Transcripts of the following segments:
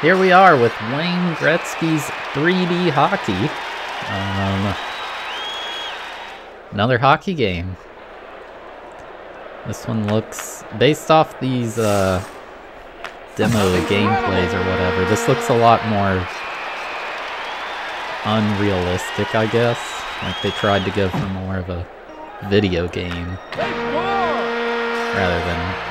here we are with Wayne Gretzky's 3D hockey. Um, another hockey game. This one looks, based off these uh, demo gameplays or whatever, this looks a lot more unrealistic, I guess. Like they tried to go for more of a video game rather than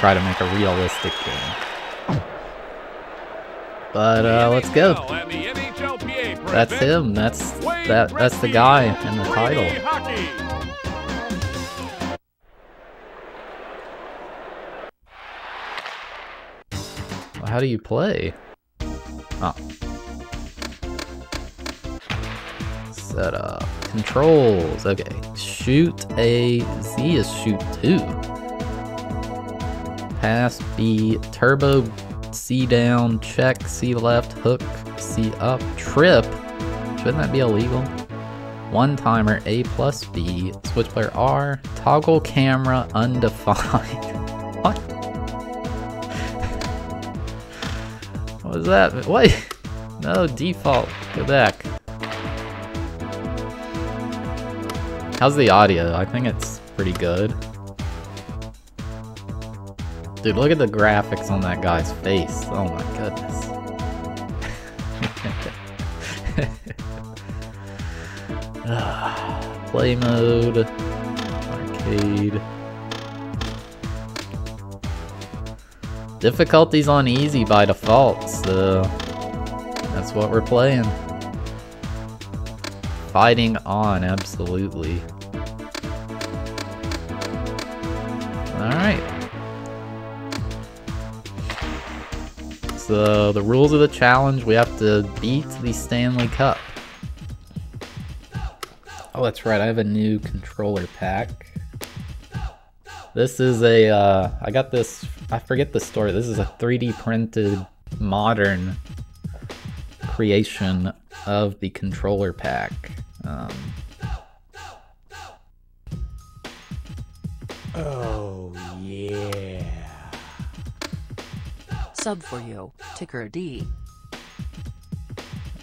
try to make a realistic game. But uh, let's go. That's him. That's that. That's the guy in the title. How do you play? Oh. Set up. Controls. Okay. Shoot A. Z is shoot two. Pass B. Turbo C down. Check C left. Hook C up. Trip. Shouldn't that be illegal? One timer A plus B. Switch player R. Toggle camera undefined. what? What was that? Wait. No, default. Go back. How's the audio? I think it's pretty good. Dude, look at the graphics on that guy's face. Oh my goodness. Play mode. Arcade. Difficulty's on easy by default, so that's what we're playing. Fighting on, absolutely. So, the rules of the challenge, we have to beat the Stanley Cup. Oh, that's right, I have a new controller pack. This is a, uh, I got this, I forget the story, this is a 3D printed modern creation of the controller pack. Um, oh, yeah. Sub for you, Ticker D.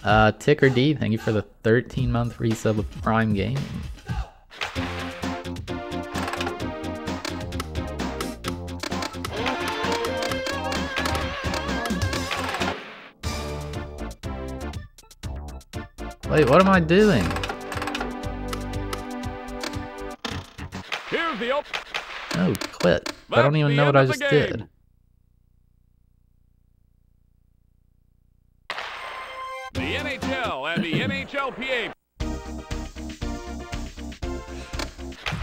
Uh, Ticker D, thank you for the 13 month resub of Prime Gaming. Wait, what am I doing? Here's the op Oh, quit. I don't even know what I just did. And the NHLPA.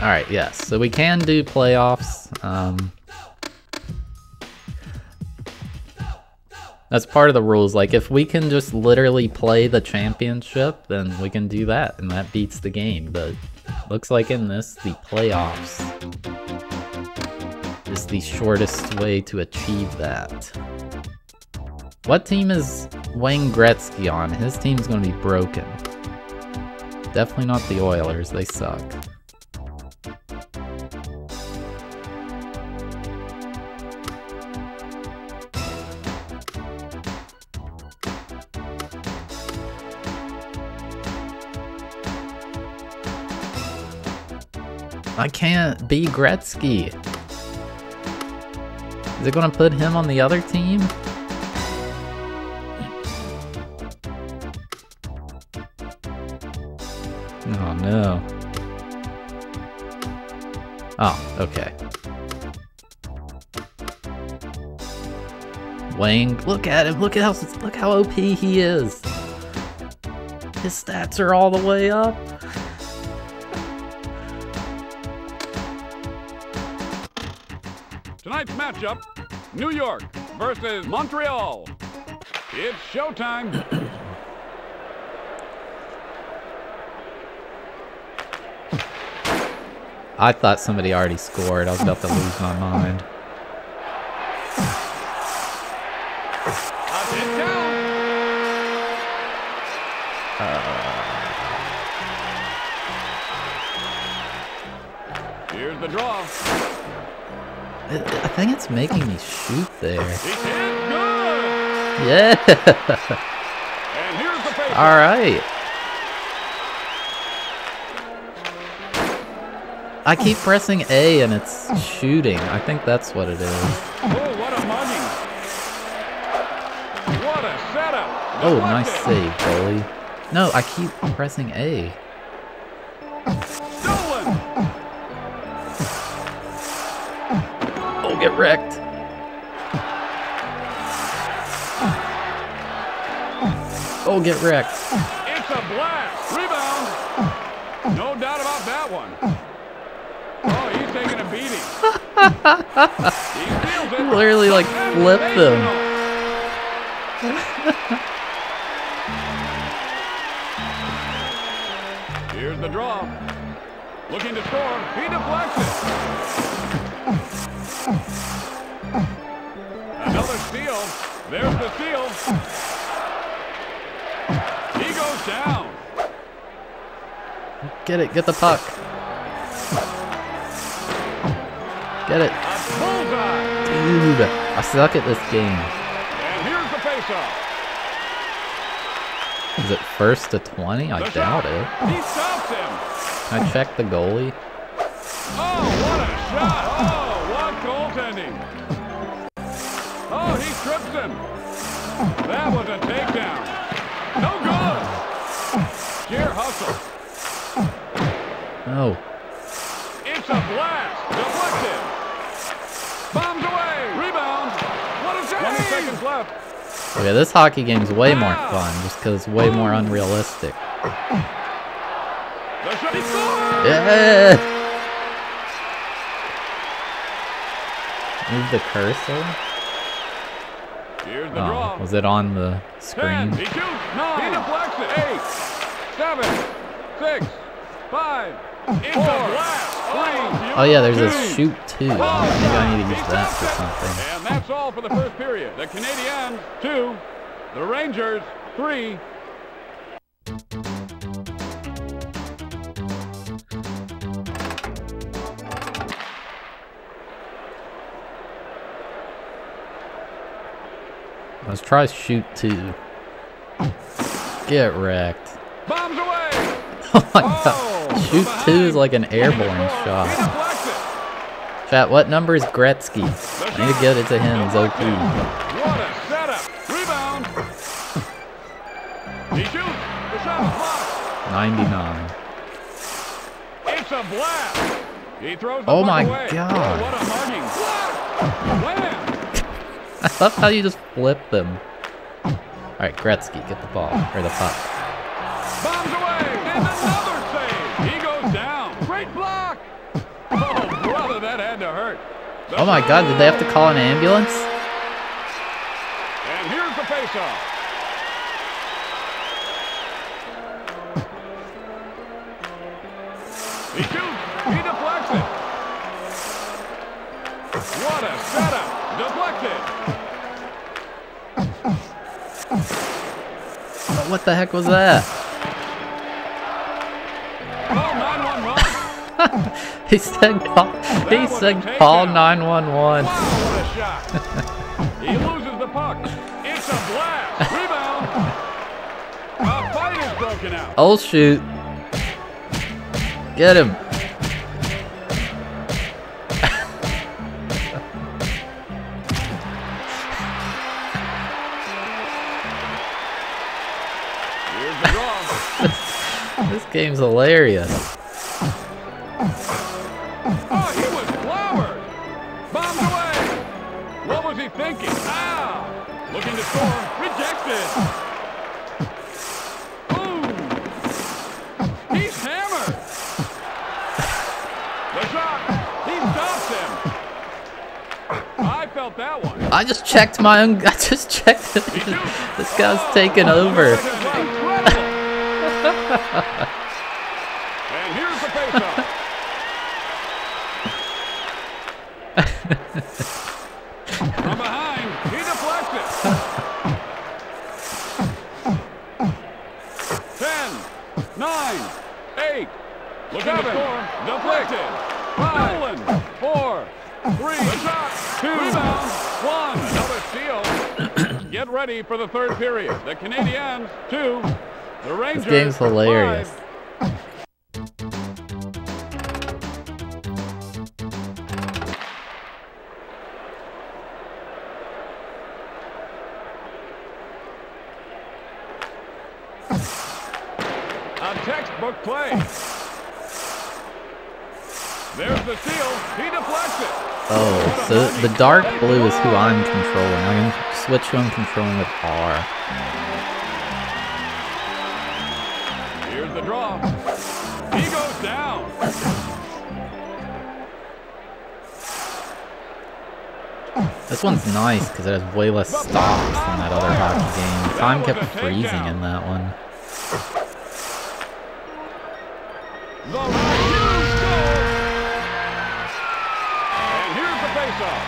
Alright, yes. So we can do playoffs. Um, that's part of the rules. Like, if we can just literally play the championship, then we can do that, and that beats the game. But looks like in this, the playoffs is the shortest way to achieve that. What team is Wayne Gretzky on? His team's gonna be broken. Definitely not the Oilers, they suck. I can't be Gretzky. Is it gonna put him on the other team? No. Oh, okay. Wang, look at him. Look at how look how OP he is. His stats are all the way up. Tonight's matchup, New York versus Montreal. It's showtime. I thought somebody already scored. I was about to lose my mind. Up. Here's the draw. I think it's making me shoot there. He hit good. Yeah. And here's the face. All right. I keep pressing A and it's shooting. I think that's what it is. Oh, what a mugging. What a setup. Oh, nice eh? save, goalie. No, I keep pressing A. Stolen. Oh, get wrecked. Oh, get wrecked. It's a blast. Rebound. No doubt about that one. Oh, he's taking a beating. he feels it. Literally, like, flip them. Here's the draw. Looking to score. He deflects it. Another steal. There's the steal. He goes down. Get it, get the puck. Get it. Dude, I suck at this game. Is it first to 20? I doubt it. Can I check the goalie? Oh, what a shot. Oh, what goaltending. Oh, he trips him. That was a takedown. No good. Sheer hustle. Oh, It's a blast. Deflected. Bombs away. Rebound. What a save. 20 seconds left. okay, this hockey game's way more ah. fun just because it's way more unrealistic. The shot. He scores. Yeah! Move the cursor? Oh, was it on the screen? He He deflects it. Eight. Seven. Six. Five. It's a blast. Three. Oh yeah, there's a shoot too. Maybe I need to use that for something. And that's all for the first period. The Canadiens, two. The Rangers, three. Let's try shoot two. Get wrecked. Bombs away. Oh my Oh, god. Shoot two is like an airborne shot. Chat, what number is Gretzky? I need to get it to him. He's OP. What a setup. Rebound. He shoots. The shot blocked. 99. It's a blast. He throws the Oh my away. God. Oh, what a mugging. Blocked. I love how you just flip them. Alright, Gretzky, get the ball. Or the puck. Oh my god, did they have to call an ambulance? And here's the faceoff. He shoots. He deflects it. What a setup. Deflected. What the heck was that? He said call, he said call 911. Wow, what he loses the puck. It's a blast. Rebound. A fight is broken out. Oh shoot. Get him. Here's the draw. This game's hilarious. Oh, he was clobbered. Bombs away. What was he thinking? Ah! Looking to score. Rejected. Boom. He's hammered. The shot. He stops him. I felt that one. I just checked my own. I just checked. This guy's taking over. Incredible. and here's the faceoff. From behind, he deflects it. Ten, nine, eight, looking score, deflected. Five, four, three, shot, two, rebound, one, another steal. Get ready for the third period. The Canadiens, two, the Rangers, This game's hilarious. five. Oh, so the dark blue is who I'm controlling. I can switch who I'm controlling with R. Here's the draw. He goes down. This one's nice because it has way less stops than that other hockey game. Time kept freezing in that one.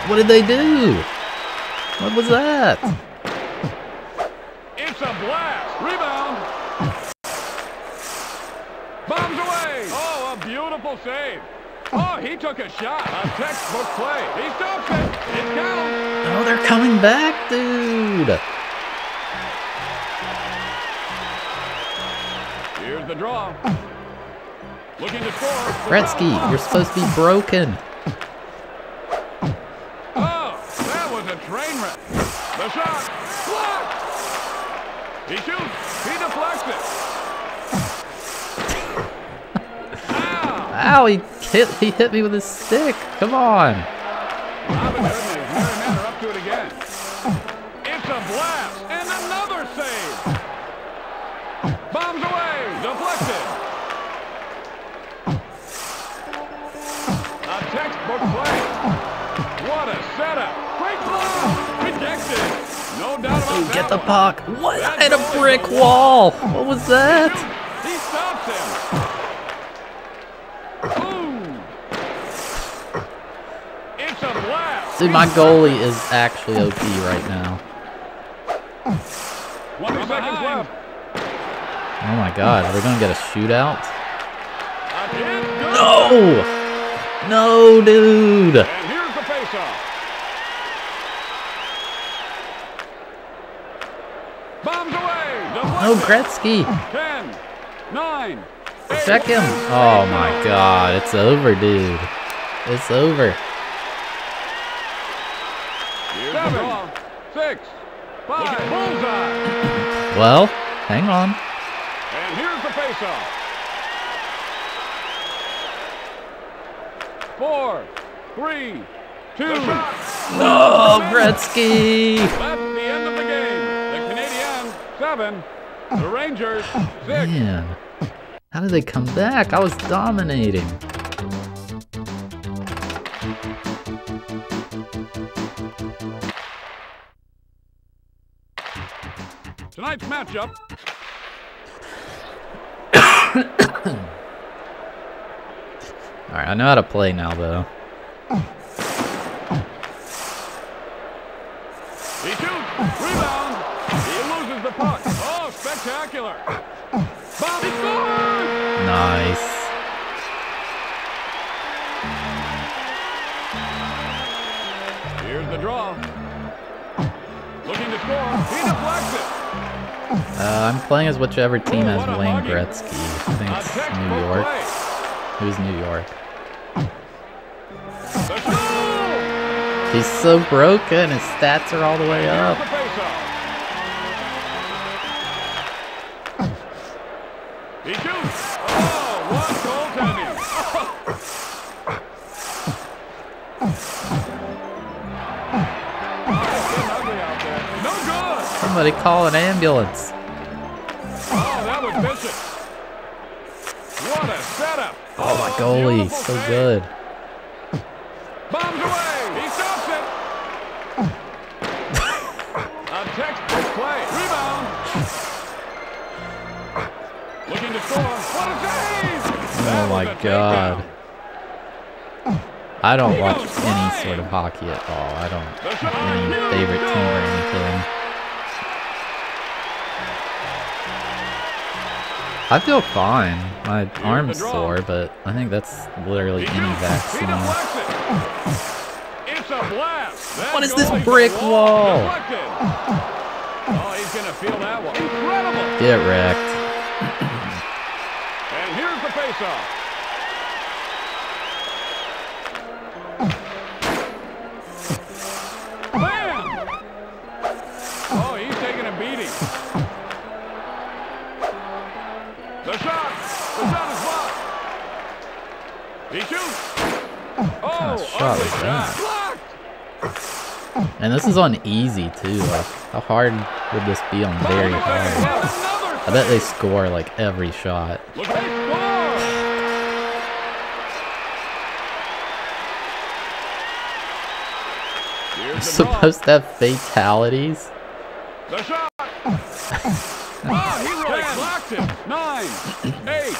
What did they do? What was that? It's a blast. Rebound. Bombs away. Oh, a beautiful save. Oh, he took a shot. A textbook play. He stops it. It counts. Oh, they're coming back, dude. Here's the draw. Looking to score. Gretzky, you're supposed to be broken. That was a train wreck. The shot. Blocked. He shoots. He deflects it. Ow. Ow, he hit he hit me with his stick. Come on. Doubt about that Get the puck. What? I hit a brick wall. What was that? He stops him. Boom. It's a blast. Dude, my goalie is actually OP right now. 20 seconds left. Oh my god, are they gonna get a shootout? No! No, dude! And here's the faceoff. Bombs away. No, Gretzky! 10, 9, eight, Check him! Oh my god, it's over, dude. It's over. Draw. Six, five, bullseye. Well, hang on. And here's the faceoff. Four, three, two. Oh, Gretzky! That's the end of the game. The Canadiens, seven. The Rangers, oh, six. Man, how did they come back? I was dominating. Tonight's matchup, Alright, I know how to play now, though. Oh. Nice. Here's the draw. Looking to score, he deflects it. Uh, I'm playing as whichever team has Wayne. Gretzky. I think it's New York. Who's New York? He's so broken, his stats are all the way up. Somebody call an ambulance. Oh, that was vicious. What a setup. Oh, my goalie, so save. good. Bombs away. He stops it. a textbook play. Rebound. Looking to score. What a save! Oh my god. takedown. I don't watch any sort of hockey at all. I don't have any favorite team or anything. I feel fine. My arm's sore, but I think that's literally He any vaccine. It's a blast. What is this brick wall? Oh, he's going to feel that one. Incredible. Get wrecked. And here's the faceoff. Shot ugly is that? And this is on easy too. Like, how hard would this be on very By the way, hard? I bet they score like every shot. Look at they score. Here's the draw. Supposed to have fatalities? The shot. oh, he really blocked it. Nine, eight,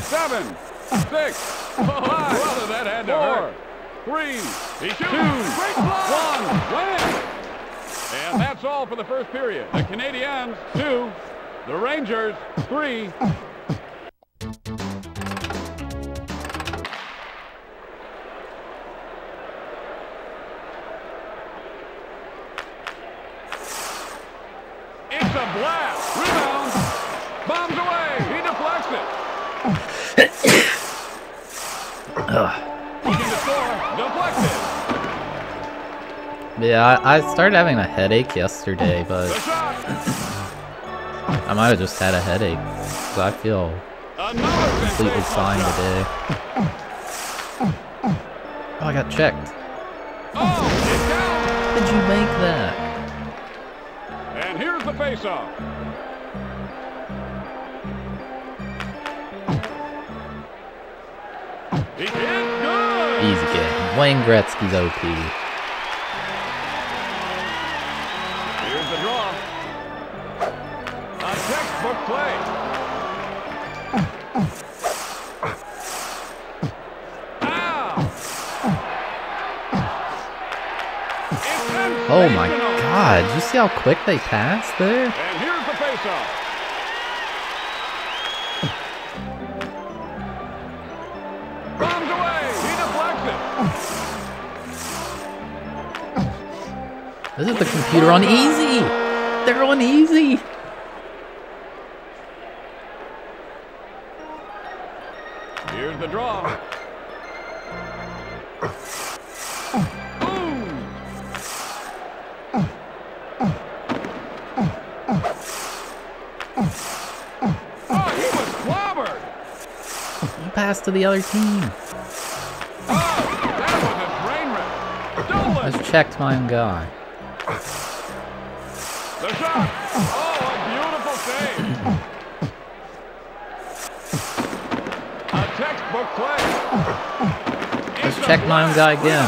seven, six, oh, five. Brother, that had to hurt. Three, he shoots. Two, one, win. And that's all for the first period. The Canadiens, two. The Rangers, three. It's Yeah, I, started having a headache yesterday, but. I might have just had a headache. 'cause I feel completely fine today. Oh, I got checked. It's down. How did you make that? And here's the faceoff. He hit good. Easy game. Wayne Gretzky's OP. Oh my god, did you see how quick they passed there? And here's the faceoff. Bombs away. He deflects it. This is the computer on easy! They're on easy! To the other team. Oh, that was a train wreck. I Stolen. just checked my own guy. The shot. Oh, a beautiful save. A textbook play. Let's check my own guy again.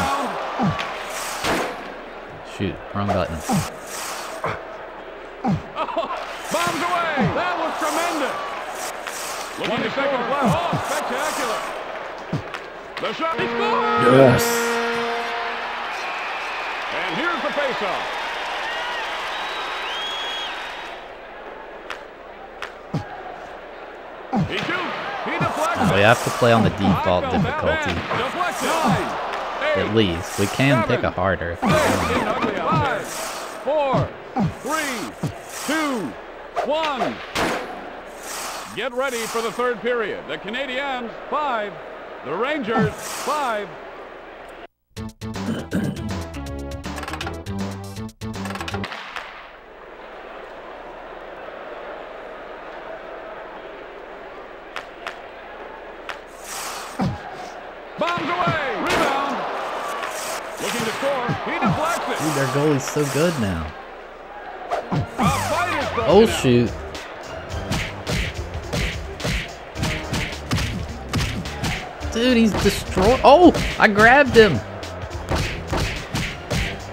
Shoot, wrong button. Oh, bombs away. That was tremendous. Looking to second left. Oh, spectacular. The shot. He scores. Yes! And here's the faceoff. He shoots. He deflects. We have to play on the default High difficulty. down in. Deflected. Nine, eight, At least. We can pick a harder if we want. five, four, three, two, one. Get ready for the third period. The Canadiens, five. The Rangers, five. Bombs away. Rebound. Looking to score. He deflects it. Dude, their goalie's so good now. A fight is broken Oh shoot. Dude, he's destroyed. Oh, I grabbed him.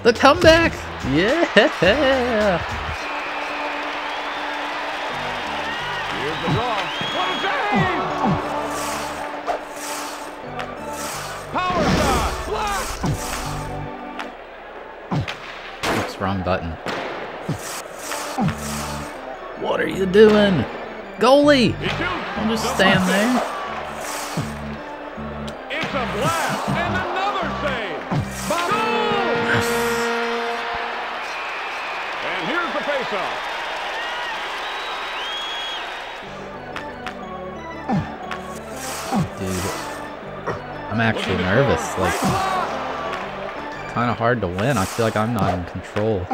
The comeback. Yeah. Here's the draw. What a save! Power shot. Blocked. Oops, wrong button. What are you doing? Goalie! Don't just stand there. I'm actually nervous. Like, kind of hard to win. I feel like I'm not in control.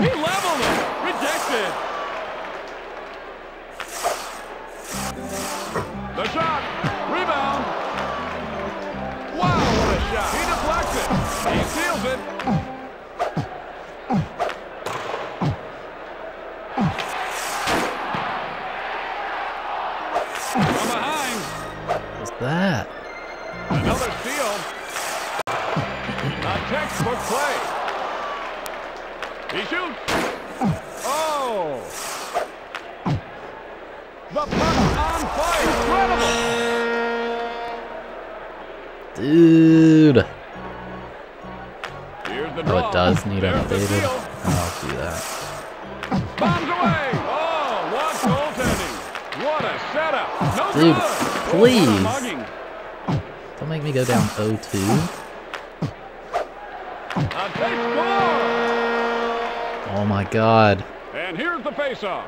God. And here's the faceoff.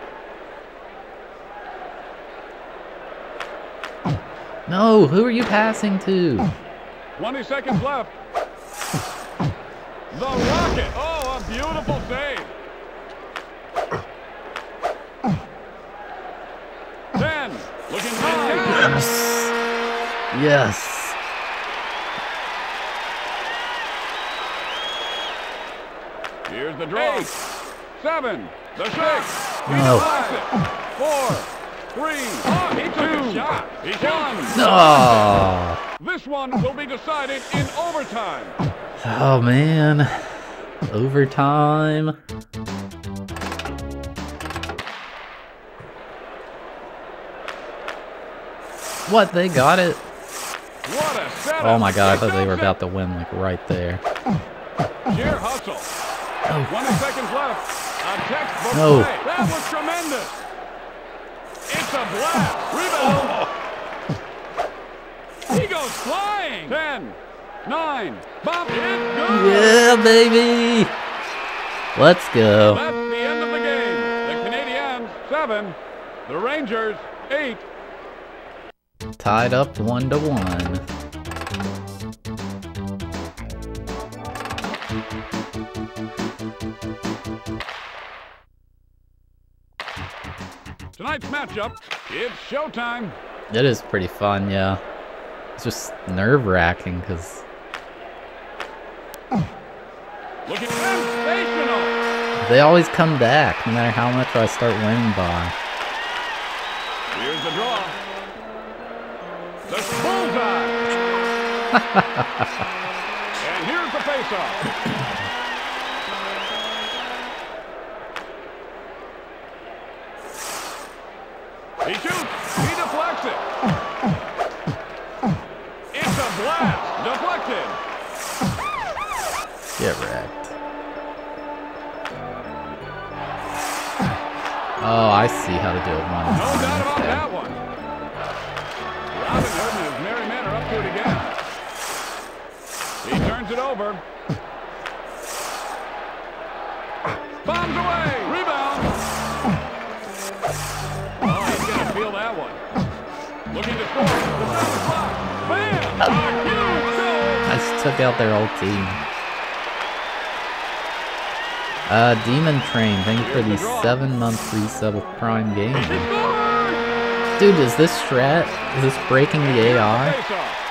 No, who are you passing to? 20 seconds left. The Rocket. Oh, a beautiful save. 10. Looking high. Yes. Yes. Here's the draw. Eight. Seven. The shake. He No. it. Four. Three. Oh, he took a shot. He shot. Oh. This one will be decided in overtime. Oh man. Overtime. What? They got it? What a setup. Oh my god, I thought they were about to win like right there. Sheer hustle. 20 seconds left. No. That was tremendous. It's a blast. Rebound. He goes flying. 10, 9, bump. It's good. Yeah, baby. Let's go. That's the end of the game. The Canadiens, 7. The Rangers, 8. Tied up one to one. Tonight's matchup, it's showtime. It is pretty fun, yeah. It's just nerve wracking because Looking sensational. they always come back no matter how much I start winning by. Here's the draw. The bullseye. and here's the faceoff. I see how to do it one No doubt about Okay. that one. Robin Hood and his merry men are up to it again. He turns it over. Bombs away. Rebound. Oh, he's going to feel that one. Looking to score. The is. Bam! A huge goal. I just took out their whole team. Uh, Demon Train, thank you for the seven month resub of Prime Game. Dude, is this strat? Is this breaking the AI?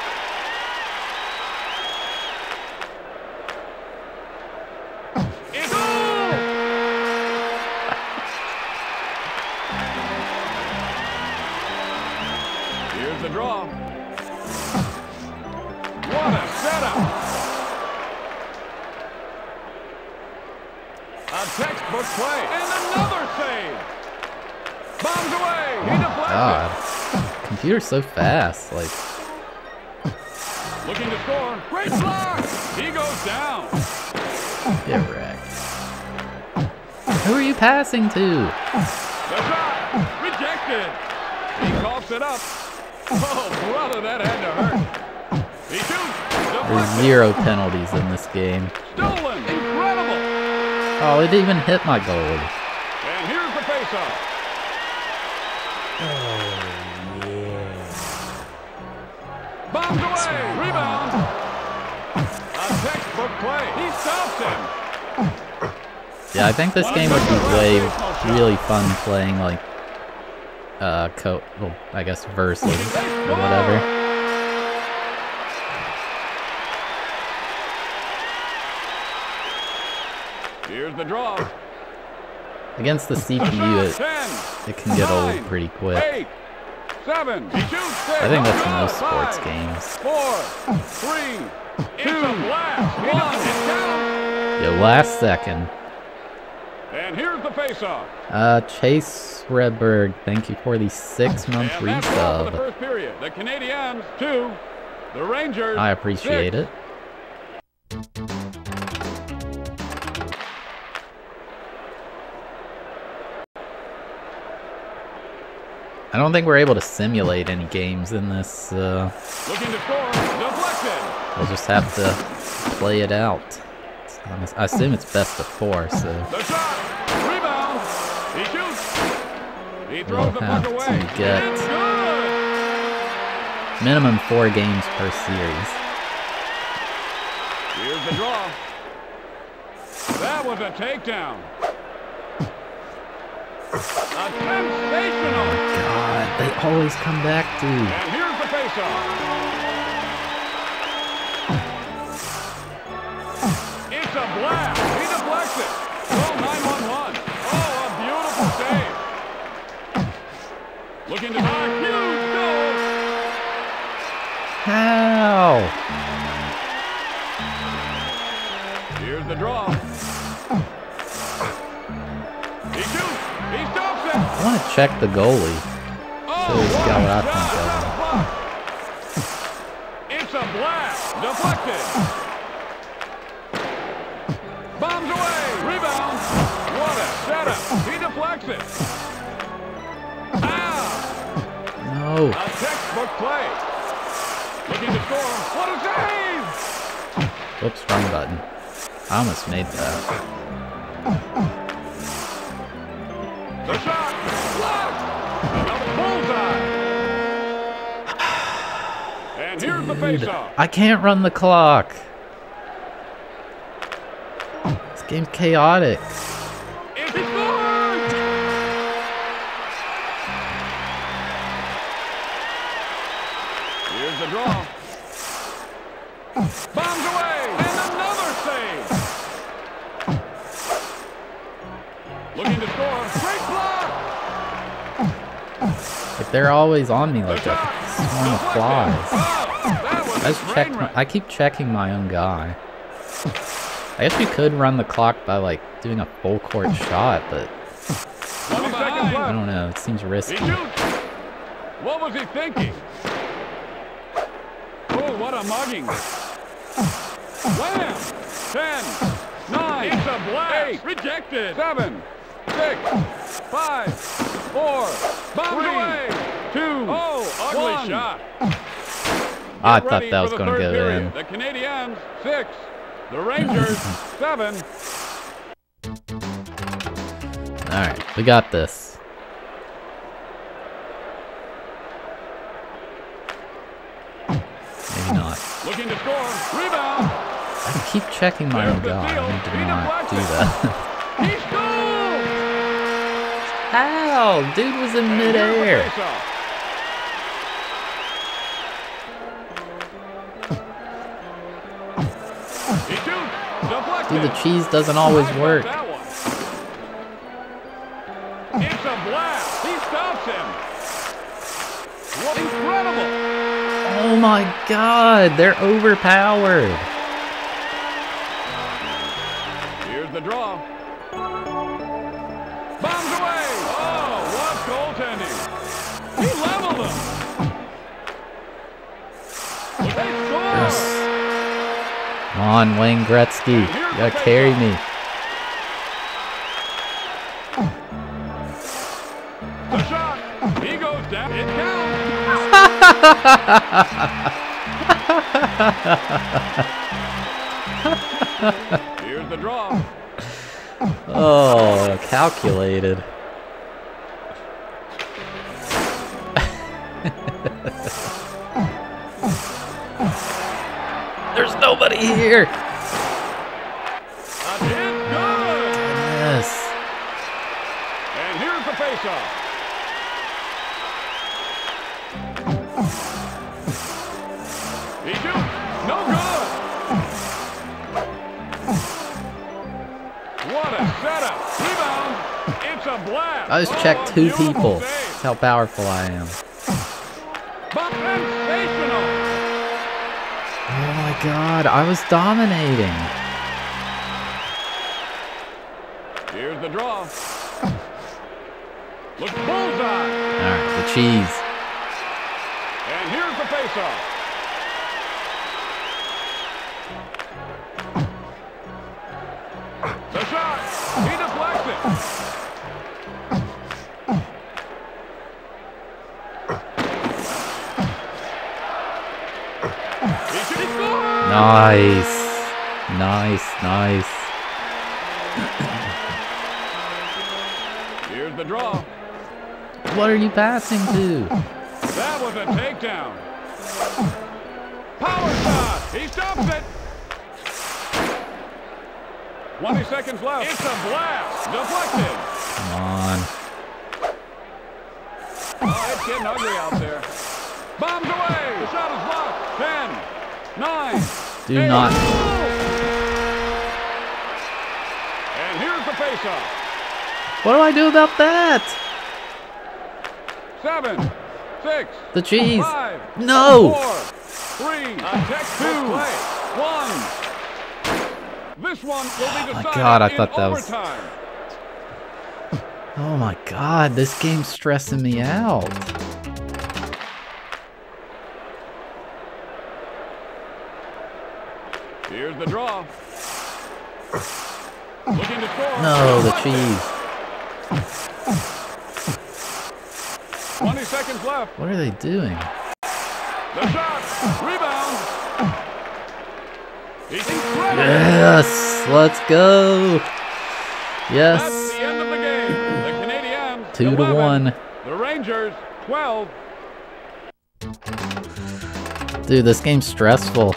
So fast, like, it. Looking to score. Great block. He goes down. get wrecked. Who are you passing to? The shot rejected. He coughs it up. Oh, brother, that had to hurt. He shoots. There's zero penalties in this game. Stolen. Incredible. Oh, it didn't even hit my goal. And here's the faceoff. Oh, play. He stops him. Yeah, I think this game would be way really fun playing like uh co well, I guess versus or whatever. Here's the draw. Against the CPU it, it can get old pretty quick. Eight. Seven. He shoots. Six. I think that's most sports games. Four. Three. It's a blast. One. It counts. Yo, last second. And here's the faceoff. Uh, Chase Redberg, thank you for the six month And that's the first period. The Canadiens two. The Rangers. I appreciate six. it. I don't think we're able to simulate any games in this. Uh, Looking to score. We'll just have to play it out. I assume it's best of four, so The shot. Rebound. He shoots. He throws We'll have to get- minimum four games per series. Here's the draw. That was a takedown. A oh sensational. God, they always come back to. And here's the faceoff. A blast. He deflects it. Call 911. Oh, a beautiful save. Looking to knock. Huge goal. How? Here's the draw. He shoots. He stops it. I want to check the goalie. Oh, this what guy a what I think of No. a textbook play. Looking to score. What a save. Whoops, wrong button. I almost made that. The shot. Blocked. Another bullseye. And here's the faceoff. I can't run the clock. This game's chaotic. Bombs away, and another save. Looking to score. Great block. Like they're always on me like a shot. swarm of Deflected. flies. That was I a just check. My. I keep checking my own guy. I guess we could run the clock by like doing a full court shot, but I don't know. It seems risky. What was he thinking? Oh, what a mugging. Wham! Ten, nine, it's a blast. Eight, rejected. Seven, six, five, four, bombs Three. away. Two, oh, ugly one. shot. I Get thought that was gonna third go period. in. The Canadiens, six. The Rangers, seven. All right, we got this. Maybe not. Looking to score. Rebound. I keep checking my own guy. I need to not do that. Scores. Dude was in And here's the midair. faceoff. He shoots. Deflected. Dude, the cheese doesn't always work. It's a blast. He stops him. What incredible. Oh my god, they're overpowered. The draw. Bombs away. Oh, what goaltending. He leveled them. They score. Yes. Come on, Wayne Gretzky. You gotta carry me. The shot. He goes down. It counts. Here's the draw. Oh, calculated. There's nobody here. Yes. And here's the face-off. I just checked two people. That's how powerful I am. Oh my god, I was dominating. Here's the draw. Look bullseye. Alright, the cheese. And here's the faceoff. Nice. Nice, nice. Here's the draw. What are you passing to? That was a takedown. Power shot. He stops it. 20 seconds left. It's a blast. Deflected. Come on. Oh, it's getting ugly out there. Bombs away. The shot is blocked. 10, 9. Do eight. not. And here's the faceoff. What do I do about that? Seven, six, The cheese. five, No. four, three, two, one. This one will be decided oh my God, I thought that was- overtime. Oh my god, this game's stressing me out. Here's the draw. Looking to score. No, the cheese. 20 seconds left. What are they doing? The shot. Rebound. Yes, let's go. Yes, the end of the game. The Canadiens. two to one. The Rangers 12. Dude, this game's stressful.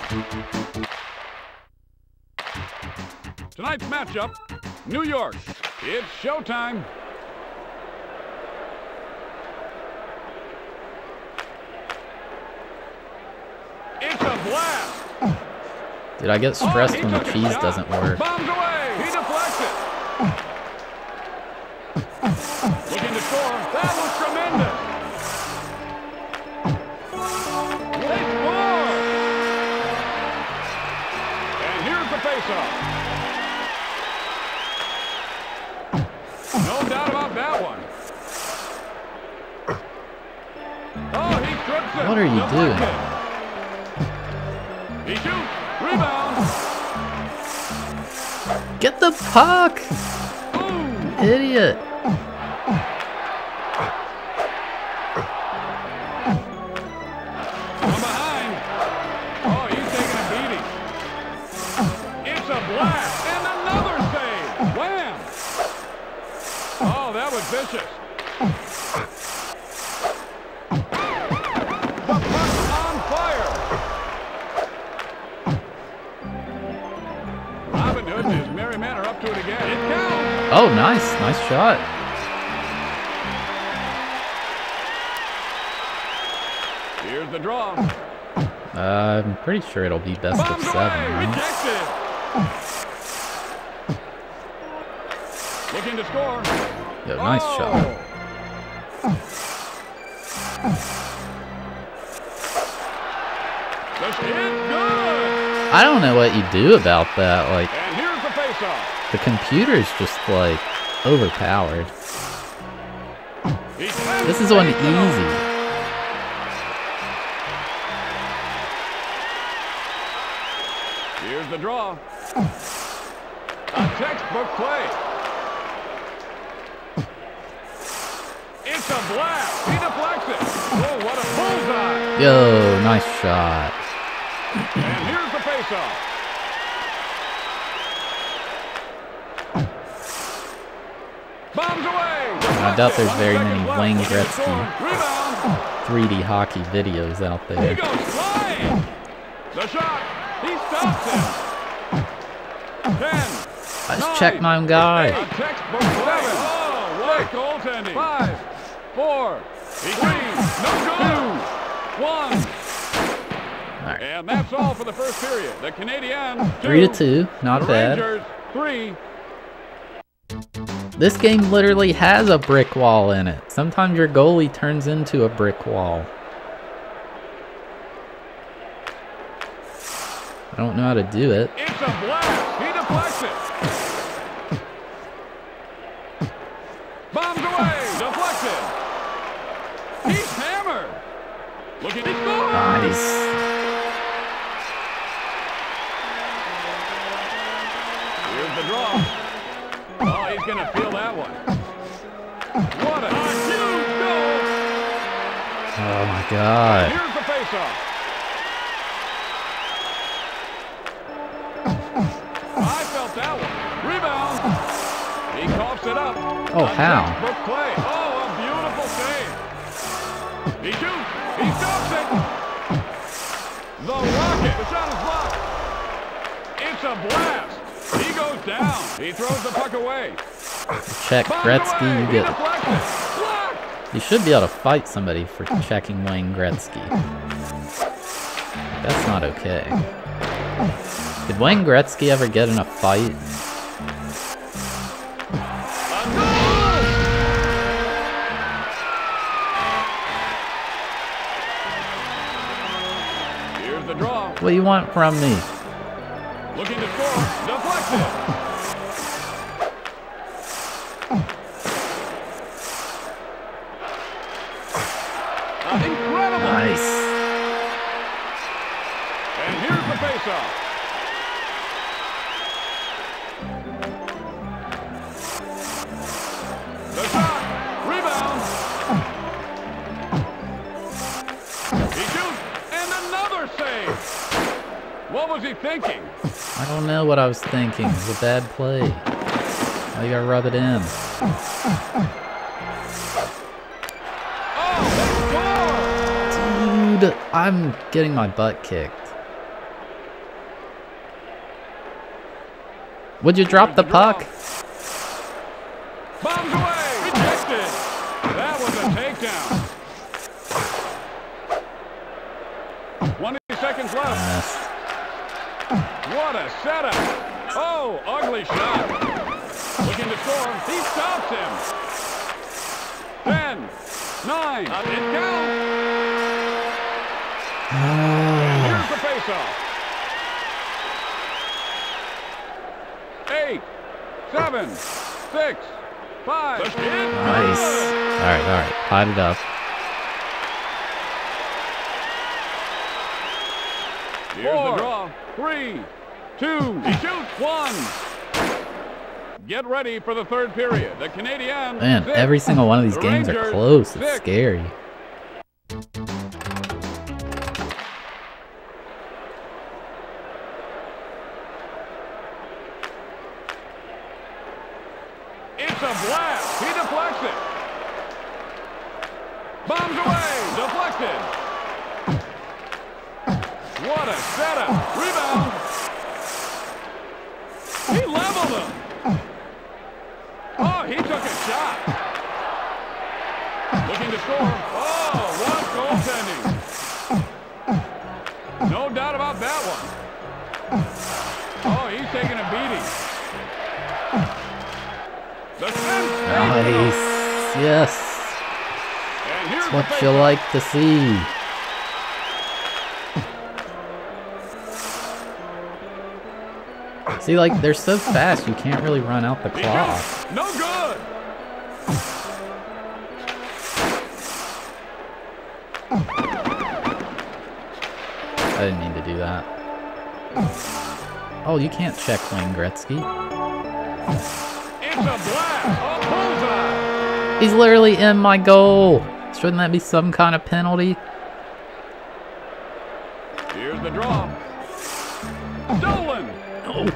Tonight's matchup, New York. It's showtime. It's a blast. Dude, I get Oh, stressed he when the cheese shot. doesn't work. Bombs away. He deflects it. Looking to score. That Get the puck! Idiot! Sure it'll be best of seven, away. right? Looking to score. Yo, nice Oh. shot. I don't know what you do about that. Like, And here's the the computer's just, like, overpowered. This is one easy. Shot. And here's the faceoff. Bombs away. I doubt there's very many. Wayne Gretzky. 3D hockey videos out He there. goes flying. The shot. He stops him. Ten. Let's check my own guy. Oh, what goaltending. Five. Four. Three. No. One. And that's all for the first period. The Canadiens. Three to two, not bad. Rangers. Three. This game literally has a brick wall in it. Sometimes your goalie turns into a brick wall. I don't know how to do it. Going to feel that one. What a huge goal. Oh my god. Here's the faceoff. I felt that one. Rebound. He coughs it up. Oh, how? play. Oh, a beautiful save. He shoots. He stops it. The rocket. The shot is blocked. It's a blast. He goes down. He throws the puck away. Check Gretzky, you get it. You should be able to fight somebody for checking Wayne Gretzky. That's not okay. Did Wayne Gretzky ever get in a fight? A goal! Here's the draw. What do you want from me? Looking to score. Deflected. Know what I was thinking. It was a bad play. Now you gotta rub it in. Dude, I'm getting my butt kicked. Would you drop the puck? Bombs away. Rejected. That was a takedown. 20 seconds left. Missed. What a setup. Oh, ugly shot. Looking to score. He stops him. 10, 9, up it counts. Ah. Here's the faceoff. Eight, seven, six, five. Nice. Alright, alright. Hide it up. Here's the draw. Three, two, he shoots one. Get ready for the third period. The Canadiens. Man, every single one of these the games are close. It's six. scary. Like to see. See, like, they're so fast, you can't really run out the He clock. No good. I didn't mean to do that. Oh, you can't check Wayne Gretzky. It's a blast. A. He's literally in my goal. Shouldn't that be some kind of penalty? Here's the draw. Stolen. Oh,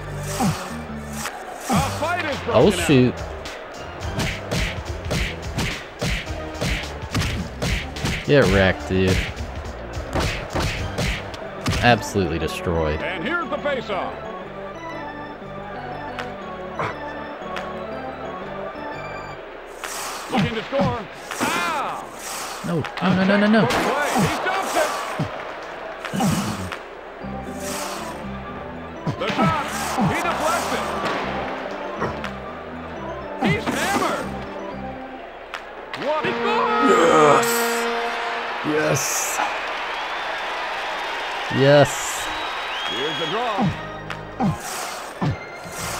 A fight is oh out. shoot. Get wrecked, dude. Absolutely destroyed. And here's the face-off. No, no, no, no, no, no. Good play. He stops it. The shot. He deflects it. He's hammered. What? He scores! Yes. Yes. Here's the draw.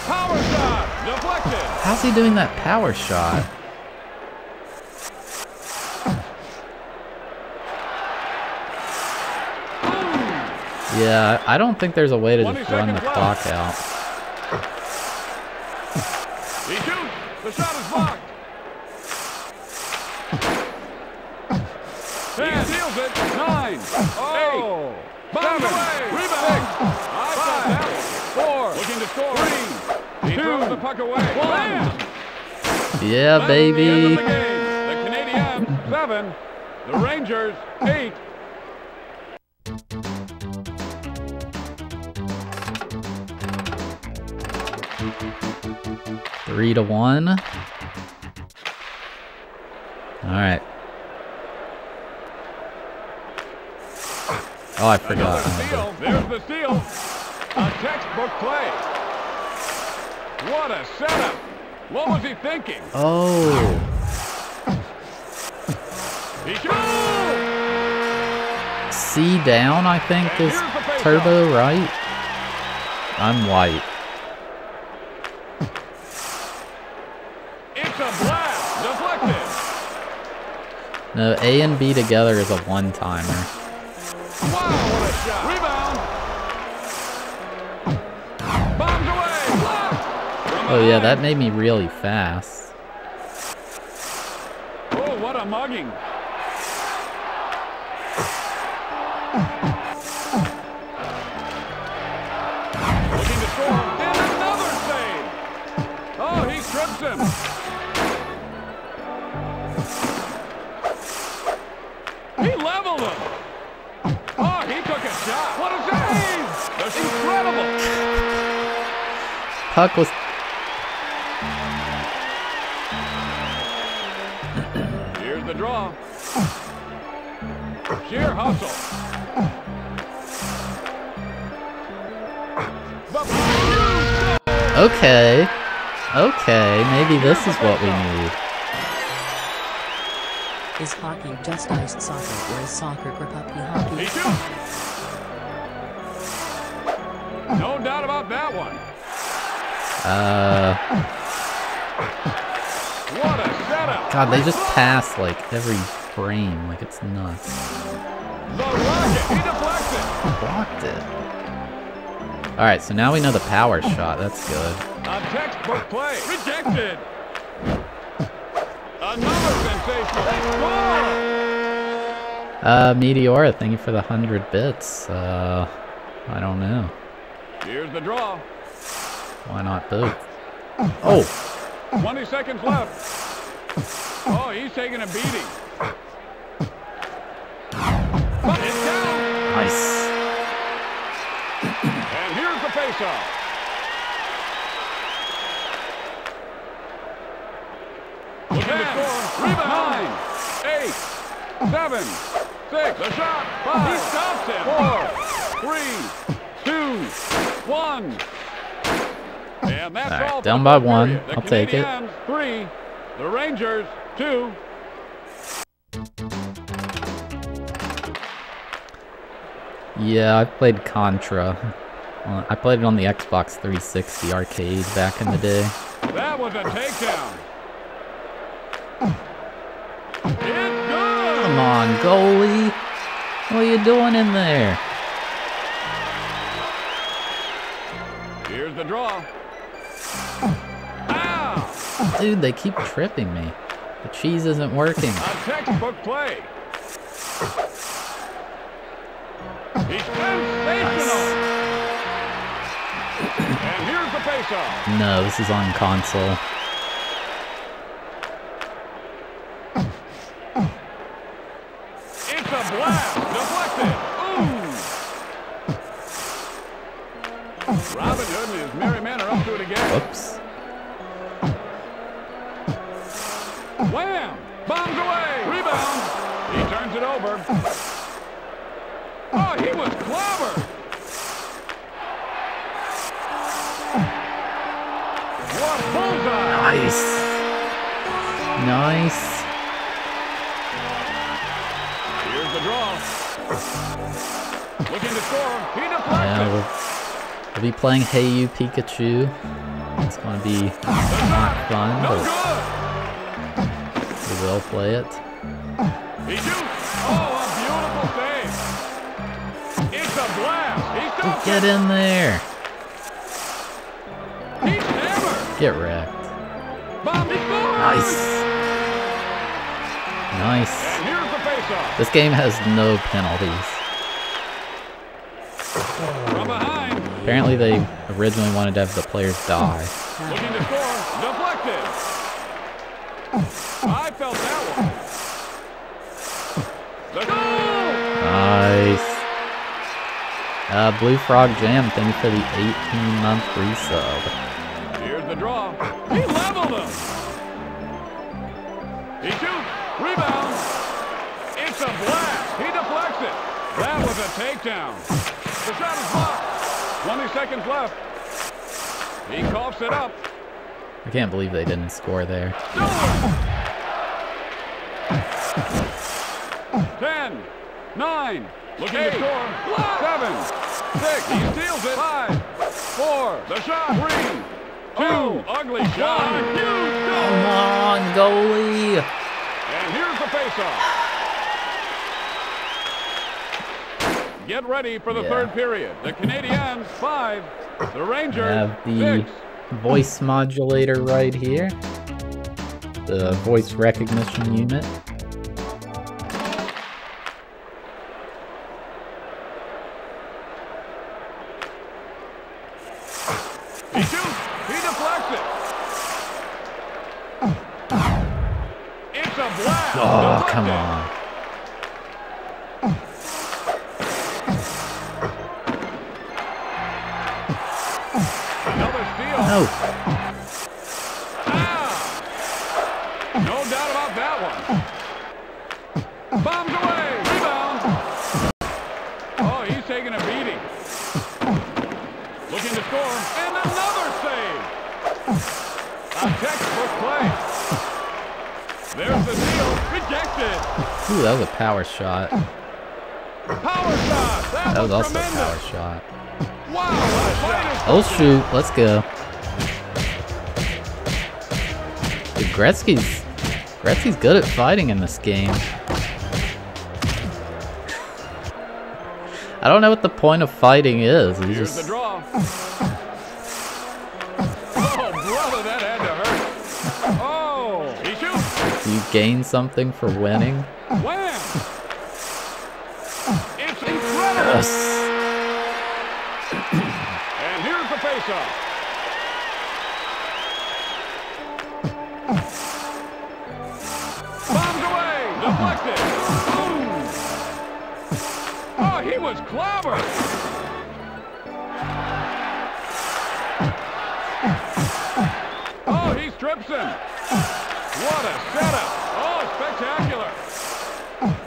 Power shot. Deflected. How's he doing that power shot? Yeah, I don't think there's a way to just run the seconds clock out. He shoots. The shot is blocked. He steals it. Nine. Oh. Eight. Bombs away. Rebound. Six. Five. Four. Looking to score. Three. He throws the puck away. One. Yeah, That's the baby. the game. The Canadiens, seven. The Rangers, eight. Three to one. All right. Oh, I forgot. Steal. There's the steal. A textbook play. What a setup. What was he thinking? Oh, He. C down. I think is turbo, right? I'm white. It's a blast. Deflected. No, A and B together is a one-timer. Wow, what a shot. Rebound. Bombs away. Oh yeah, that made me really fast. Oh, what a mugging. Looking to score. And another save. Oh, he trips him. He. Oh, he took a shot. What a save. That's incredible. Puck was Here's the draw. Sheer hustle. Okay. Okay, maybe this is what we need. Is hockey just ice soccer or is soccer puppy He hockey? shoots. No doubt about that one. Uh, What a setup. God, they just pass like every frame, like it's nuts. The rocket. He deflects it. Blocked it. All right, so now we know the power shot. That's good. A textbook play. Rejected. Another sensational score. Uh, Meteora, thank you for the hundred bits. Uh, I don't know. Here's the draw. Why not both? Oh, 20 seconds left. Oh, he's taking a beating. But it's down. nice. And here's the faceoff. To score. Rebound. Nine. Eight. Seven. Six. The shot. Five. He stops it. Four. Three. Two. One. And that's All right, all. down by the one. period. The I'll take it. Three. The Rangers. Two. Yeah, I played Contra. Uh, I played it on the Xbox 360 arcade back in the day. That was a takedown. It's good. Come on, goalie. What are you doing in there? Here's the draw. Ow! Dude, they keep tripping me. The cheese isn't working. A textbook play. He's sensational. And here's the faceoff. No, this is on console. We'll, be playing Hey You Pikachu. It's gonna be not fun, but we will play it. Oh, a beautiful save. It's a blast. Get in there. it. He's hammered. Get wrecked. Bomb he scores. Nice. Nice. And here's the faceoff. This game has no penalties. Oh. Apparently they originally wanted to have the players die. Looking to score. Deflected. I felt that one. The goal. Nice. Uh, Blue Frog Jam, thank you for the 18 month resub. Here's the draw. He leveled him. He shoots. Rebound. It's a blast. He deflects it. That was a takedown. The shot is blocked. 20 seconds left. He coughs it up. I can't believe they didn't score there. Ten, nine, looking to score. Seven, six, he steals it. Five, four, the shot. Three, two, oh, ugly shot. Huge Come on, goalie! And here's the faceoff. Get ready for the Yeah. third period. The Canadiens five, the I Rangers have the six. voice modulator right here. The voice recognition unit. He shoots. He deflects it. Oh, it's a blast. Oh, come on. Ooh, that was a power shot. Power shot. That, That was was, also a power shot. Wow. Oh shoot, let's go. Dude, Gretzky's Gretzky's good at fighting in this game. I don't know what the point of fighting is. He's Here's just gain something for winning? It's incredible. Yes. And here's the faceoff. Bombs away. Deflected. Boom. Oh, he was clever. Oh, he strips him. What a setup. Oh, spectacular.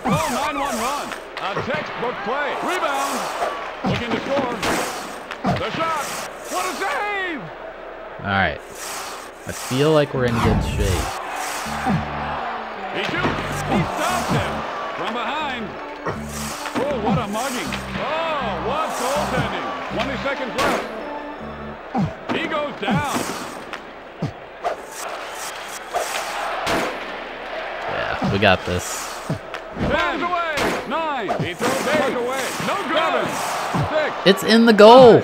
Oh, 9-1 run. A textbook play. Rebound. Looking to score. The shot. What a save. Alright. I feel like we're in good shape. He shoots. He stops him. From behind. Oh, what a mugging. Oh, what goaltending. 20 seconds left. He goes down. Yeah, we got this. Ten away. He throws puck away. No good. Six. It's in the goal!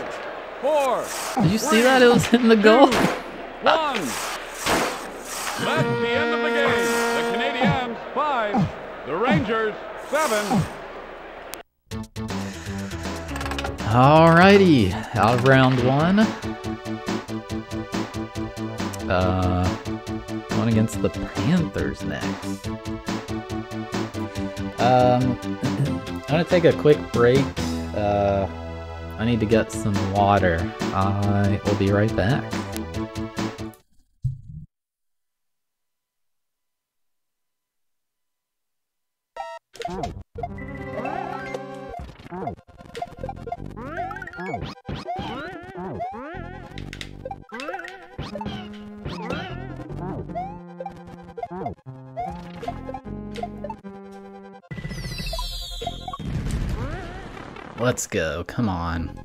Four. Did you see that? It was in the goal. One. That's the end of the game. The Canadiens, five. The Rangers, seven. Alrighty, out of round one. Uh, going against the Panthers next. Um, I'm gonna take a quick break. Uh, I need to get some water. I will be right back. Go, come on.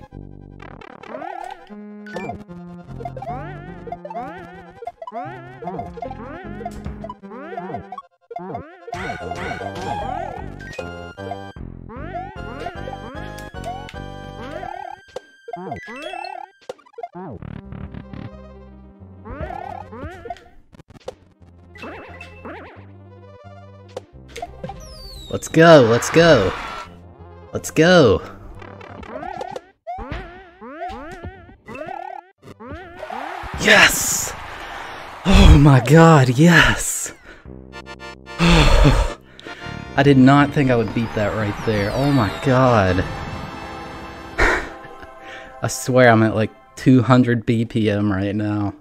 Let's go, let's go. Let's go. Yes! Oh my god, yes! I did not think I would beat that right there. Oh my god. I swear I'm at like 200 BPM right now.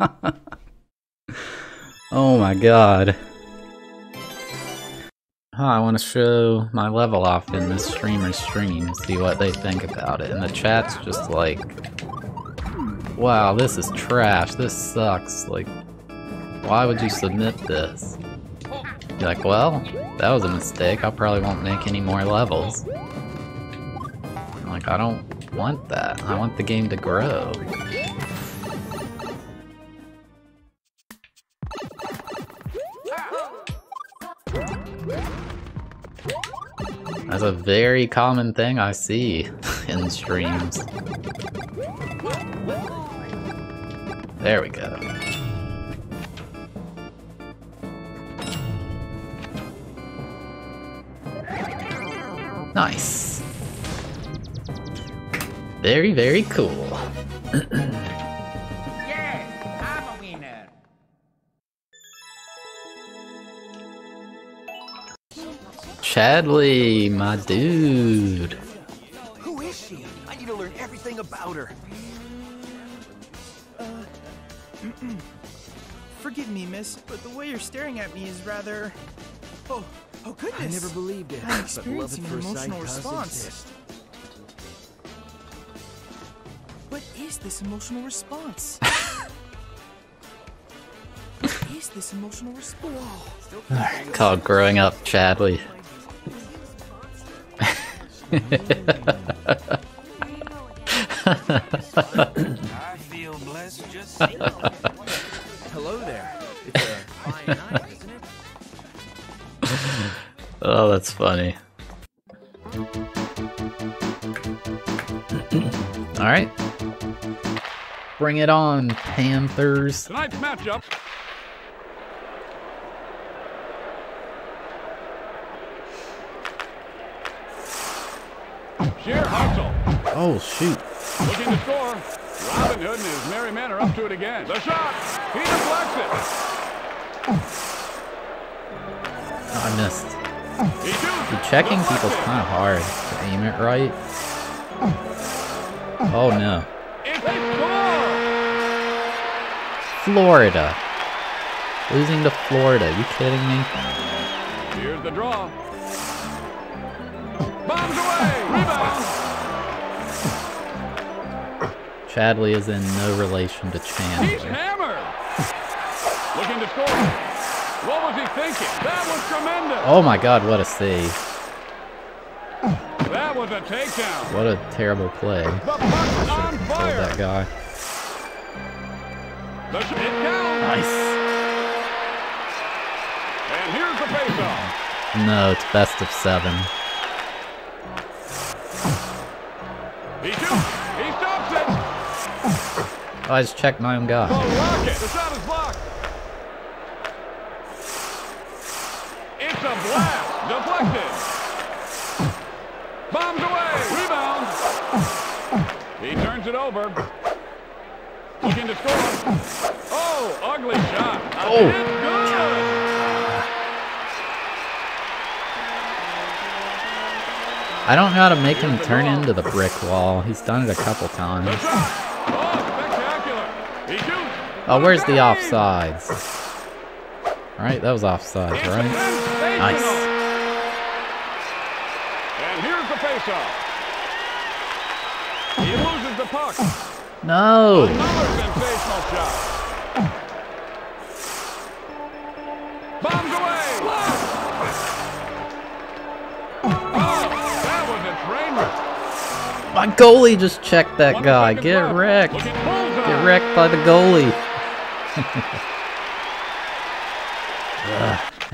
oh my god. Oh, I want to show my level off in this streamer's stream, and see what they think about it. And the chat's just like, wow, this is trash, this sucks, like, why would you submit this? You're like, well, that was a mistake, I probably won't make any more levels. I'm like, I don't want that, I want the game to grow. That's a very common thing I see in streams. There we go. Nice. Very, very cool. Yeah, I'm a winner. Chadley, my dude. Who is she? I need to learn everything about her. Forgive me, miss, but the way you're staring at me is rather... Oh, oh goodness! I never believed it. I'm experiencing an emotional response. exist. What is this emotional response? what is this emotional response? Called growing up Chadley. I feel blessed just Oh, that's funny. Alright. Bring it on, Panthers. Tonight's matchup. Sheer hustle. Oh, shoot. Looking to score. Robin Hood and his merry men are up to it again. The shot. He deflects it. Oh, I missed. The checking people's kind of hard to aim it right. Oh no. It's a score. Florida. Losing to Florida. You kidding me? Here's the draw. Bombs away. Rebound. Chadley is in no relation to He's Chandler. hammered. Looking to score. What was he thinking? That was tremendous. Oh my god, what a save. That was a takedown. What a terrible play. The puck's on Killed fire. that guy. The sh- it. Nice. And here's the faceoff. No, it's best of seven. He shoots. He stops it. Oh, I just checked my own guy. Rocket. The shot is blocked. It's a blast. Deflected. Bombs away. Rebound. He turns it over. Looking to score. Oh, ugly shot. Oh. It's good. I don't know how to make him turn into the brick wall. He's done it a couple times. Oh, spectacular. He shoots. Oh, where's the offsides? Alright, that was offsides, It's right? sensational. Nice. faceoff. He loses the puck. No! Another sensational shot. Bombs away. Oh, that was a train wreck. My goalie just checked that One guy. Get wrecked. Get wrecked by the goalie.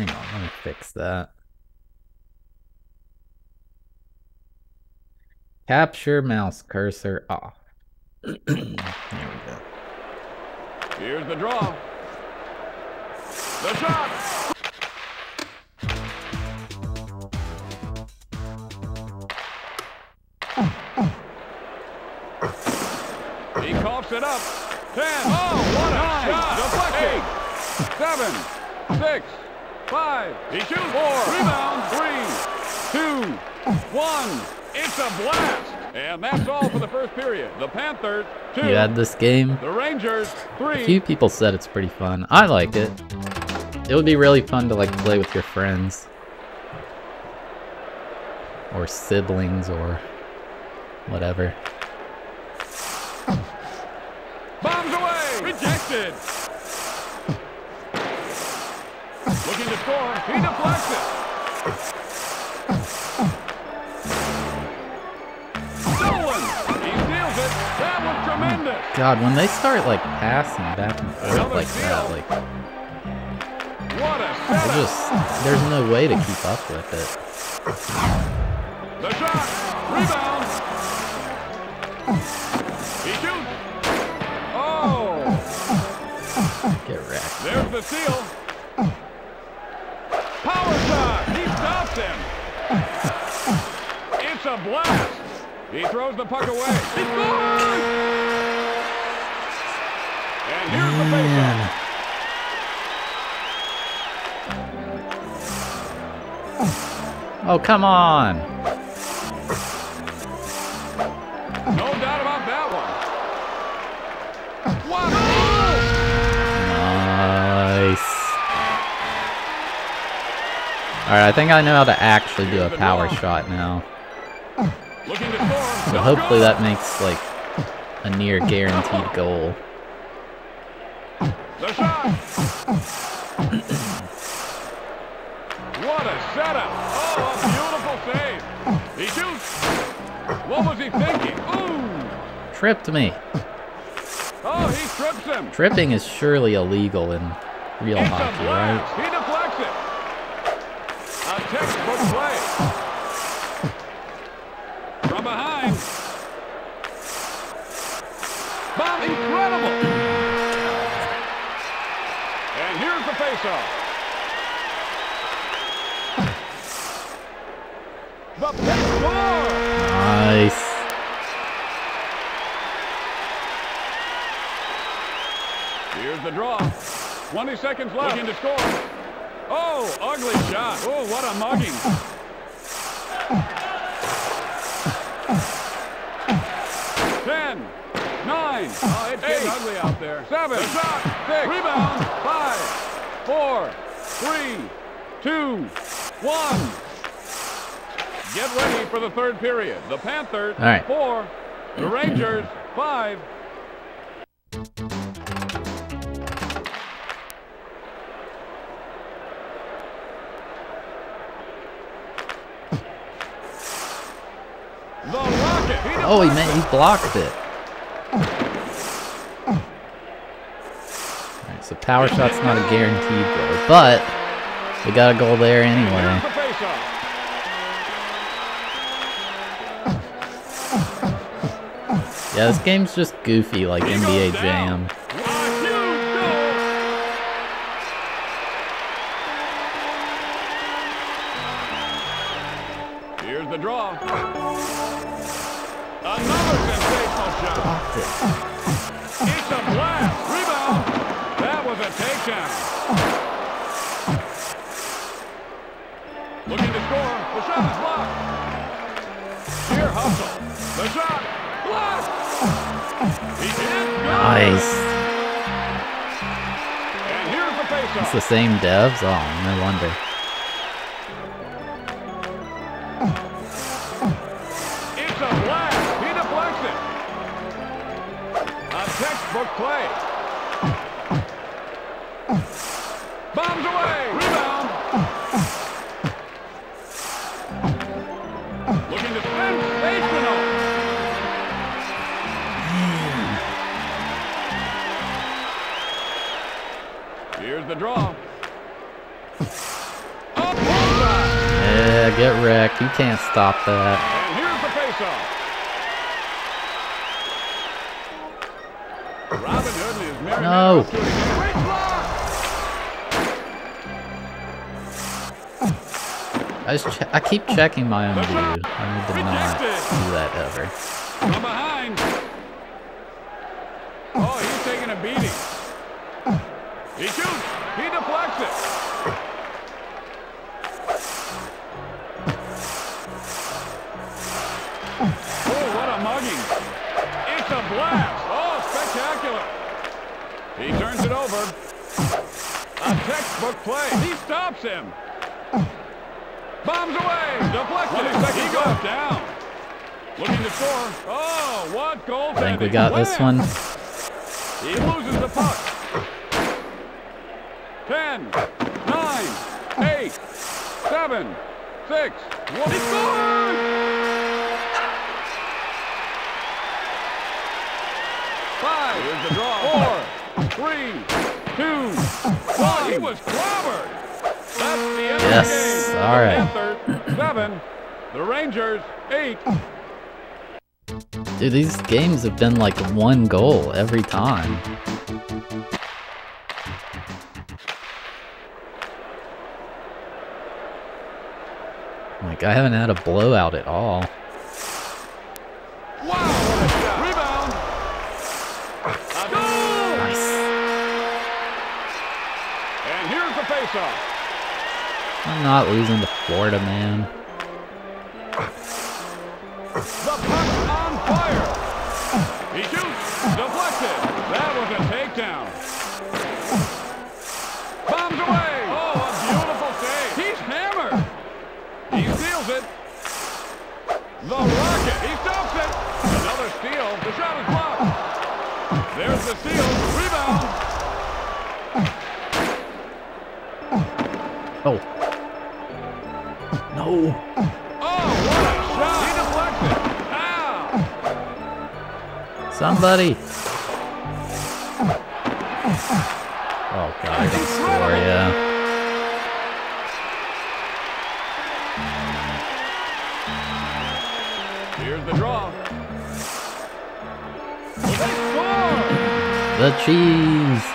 Ugh, hang on, let me fix that. Capture mouse cursor off. there we go. Here's the draw. The shot. He coughs it up. Ten. Oh, what a shot. Deflected. Eight. Seven. Six. Five. He shoots. Four. Rebound. Three. Two. One. It's a blast. And that's all for the first period. The Panthers, two. You had this game? The Rangers, three. A few people said it's pretty fun. I like it. It would be really fun to like play with your friends. Or siblings or whatever. Bombs away! Rejected! Looking to score. He deflects it. Stolen! He steals it. That was tremendous. God, when they start like passing back and forth like that, like What a I setup. just there's no way to keep up with it. The shot. Rebound. He shoots. Oh! Get wrecked. There's the seal. Power shot. He stops him. It's a blast. He throws the puck away. He scores! And here's the faceoff. Oh come on! Alright, I think I know how to actually do a power shot now. goal. Looking to score. So hopefully that makes like a near guaranteed goal. What a setup. Oh, a beautiful save. He shoots. What was he thinking? Ooh. Tripped me. Oh, he trips him. Tripping is surely illegal in real It's hockey, right? Blast. He deflects it. A textbook play. From behind. Bomb, incredible. And here's the faceoff. The big score. Nice. Here's the draw. 20 seconds left. Looking to score. Oh, ugly shot. Oh, what a mugging. Ten, nine, oh, it's getting ugly out there. Seven, shot, six, rebound, five, four, three, two, one. Get ready for the third period. The Panthers, All right. four, the Rangers, five. Oh, he made, he blocked it. Alright, so power shot's not a guaranteed goal, but we got a goal there anyway. Yeah, this game's just goofy like NBA Jam. down. A huge goal. Here's the draw. The shot. Nice. And here's the face -off. It's the same devs? Oh, no wonder. It's a blast. He deflects it. A textbook play. Bombs away. Get wrecked. You can't stop that. And here's the faceoff. Robin Hood and his merry No. men up to it again. Great block. I just I keep checking my own dude. I need to not do that ever. From behind. Oh, he's taking a beating. He shoots. Textbook play. He stops him. Bombs away. Deflected. He goes down. Looking to score. Oh, what goal! I think we got this one. He loses the puck. Ten, nine, eight, seven, six. One. He scores! Five. Here's the draw. Four, three, He was clobbered. That's the end Yes, of the game. all The. Panthers, seven. The Rangers, eight. Dude, these games have been like one goal every time. Like, I haven't had a blowout at all. I'm not losing to Florida, man. The puck on fire. He shoots. Deflected. That was a takedown. Bombs away. Oh, a beautiful save. He's hammered. He steals it. The rocket. He stops it. Another steal. The shot is blocked. There's the steal. Rebound. Oh. No. Oh, what a shot. He deflected. Ow. Somebody. Oh god, I can score, yeah. Here's the draw. They score! The cheese.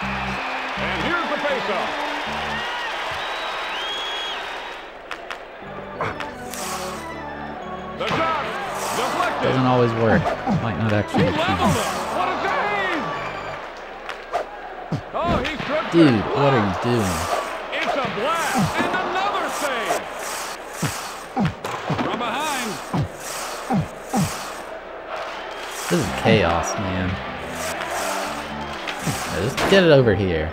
Always work. Might not actually be leveled cheating. him. What! Oh, Dude, what are you doing? It's a blast and another save. From behind. This is chaos, man. Yeah, just get it over here.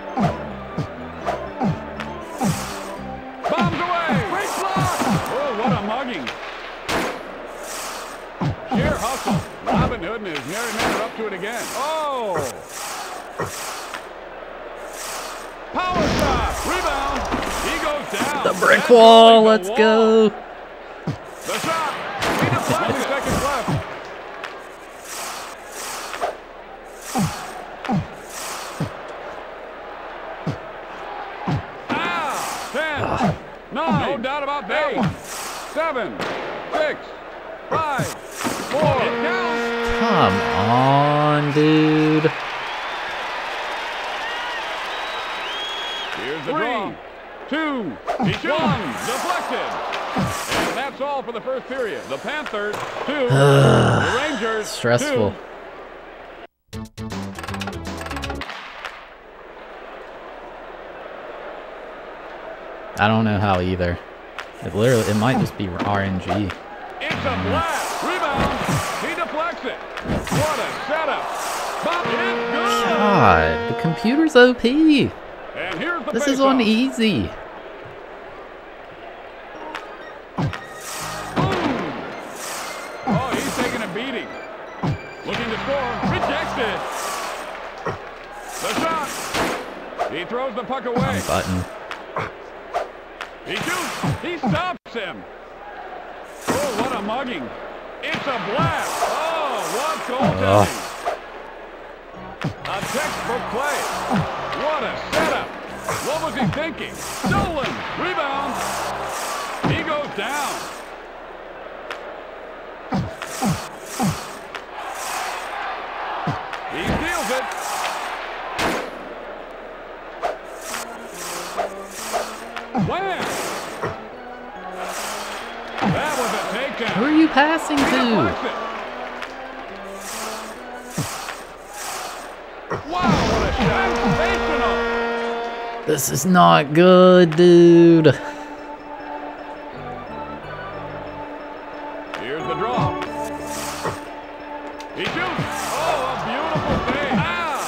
It. seconds left. Ah! Ten, nine, no doubt about that. Seven, the period. The Panthers, two. the Rangers, Stressful. two. I don't know how either. It literally, it might just be RNG. It's a blast. Rebound. He deflects it. What a setup. Bob, it's good. God, the computer's OP. And here's the This is on easy. Throws the puck away. Button. He shoots. He stops him. Oh, what a mugging. It's a blast. Oh, what goaltending. A textbook play. What a setup. What was he thinking? Stolen. Rebound. He goes down. Passing to? Wow, what a shot. Sensational. This is not good, dude. Here's the draw. He shoots. Oh, a beautiful save. Ah.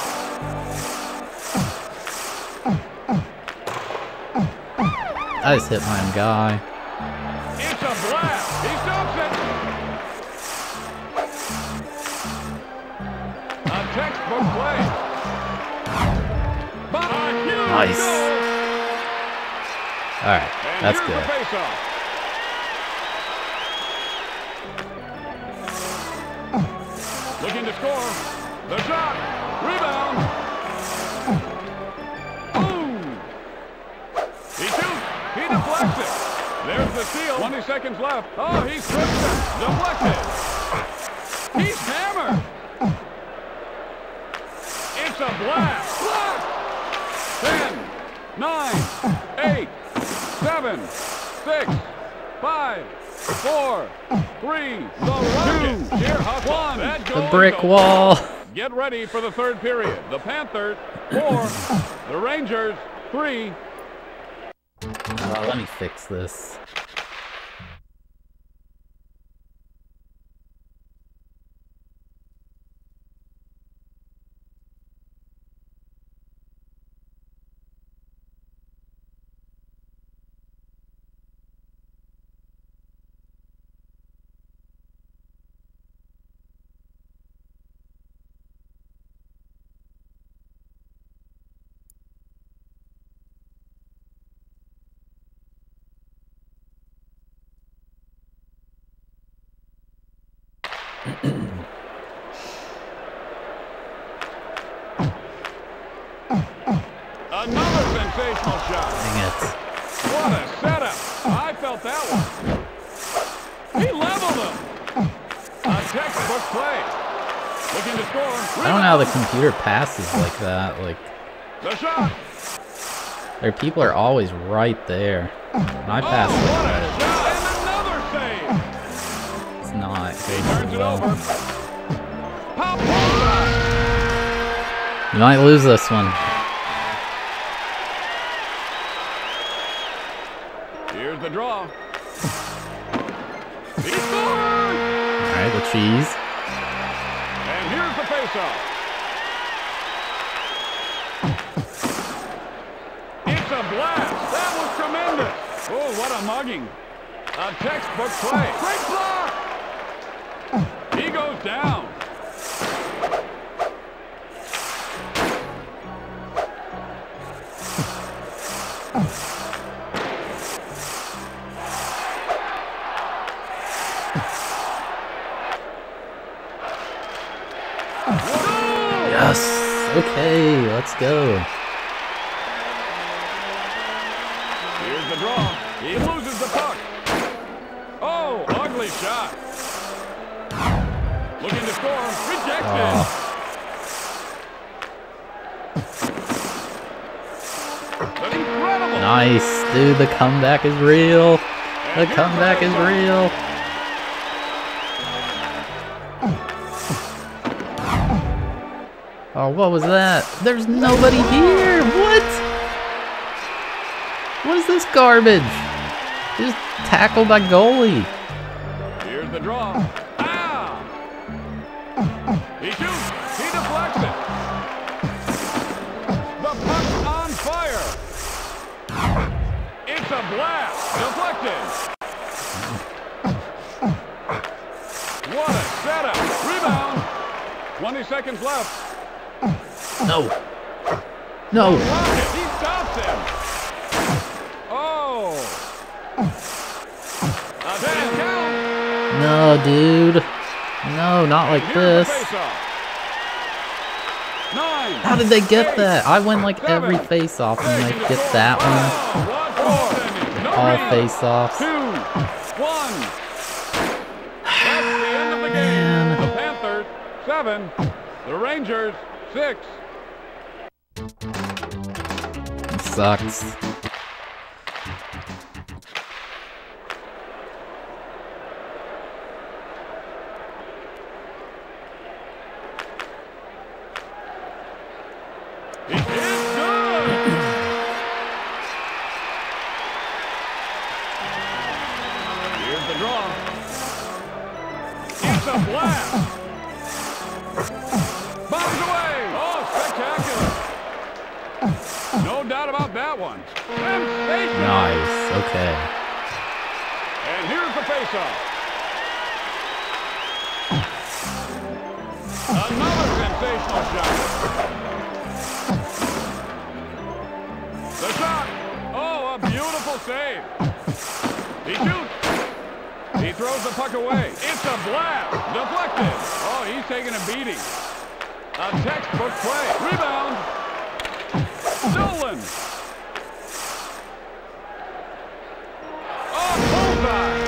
Ow. I just hit my own guy. Nice. All right, And that's good. Looking to score. The shot. Rebound. Boom. He shoots. He deflects it. There's the steal. 20 seconds left. Oh, he strips it. Deflected. He's hammered. It's a blast. 7, 6, 5, 4, 3, the rocket. Sheer hustle. One. The brick wall. Get ready for the third period. The Panthers, four. the Rangers, three. Uh, let me fix this. Computer passes like that. Like, their people are always right there. When I Oh, pass what like that, shot. And another save. it's not it well. You might lose this one. Here's the draw. Alright, the cheese. And here's the faceoff. It's a blast. That was tremendous. Oh, what a mugging. A textbook play. Great block. He goes down. Yes. Okay, let's go. Nice, dude. The comeback is real. The comeback is real. Oh, what was that? There's nobody here. What? What is this garbage? Just tackled by goalie. Here's the draw. 20 seconds left. No. No. He stops him. Oh. A ten count. No, dude. No, not like this. Nine. How did they get that? I win like every face off and they get that one. one goaltending. No All reason. Seven. The Rangers, six. Sucks. Another sensational shot. The shot. Oh, a beautiful save. He shoots. He throws the puck away. It's a blast. Deflected. Oh, he's taking a beating. A textbook play. Rebound. Stolen. Oh, bullseye.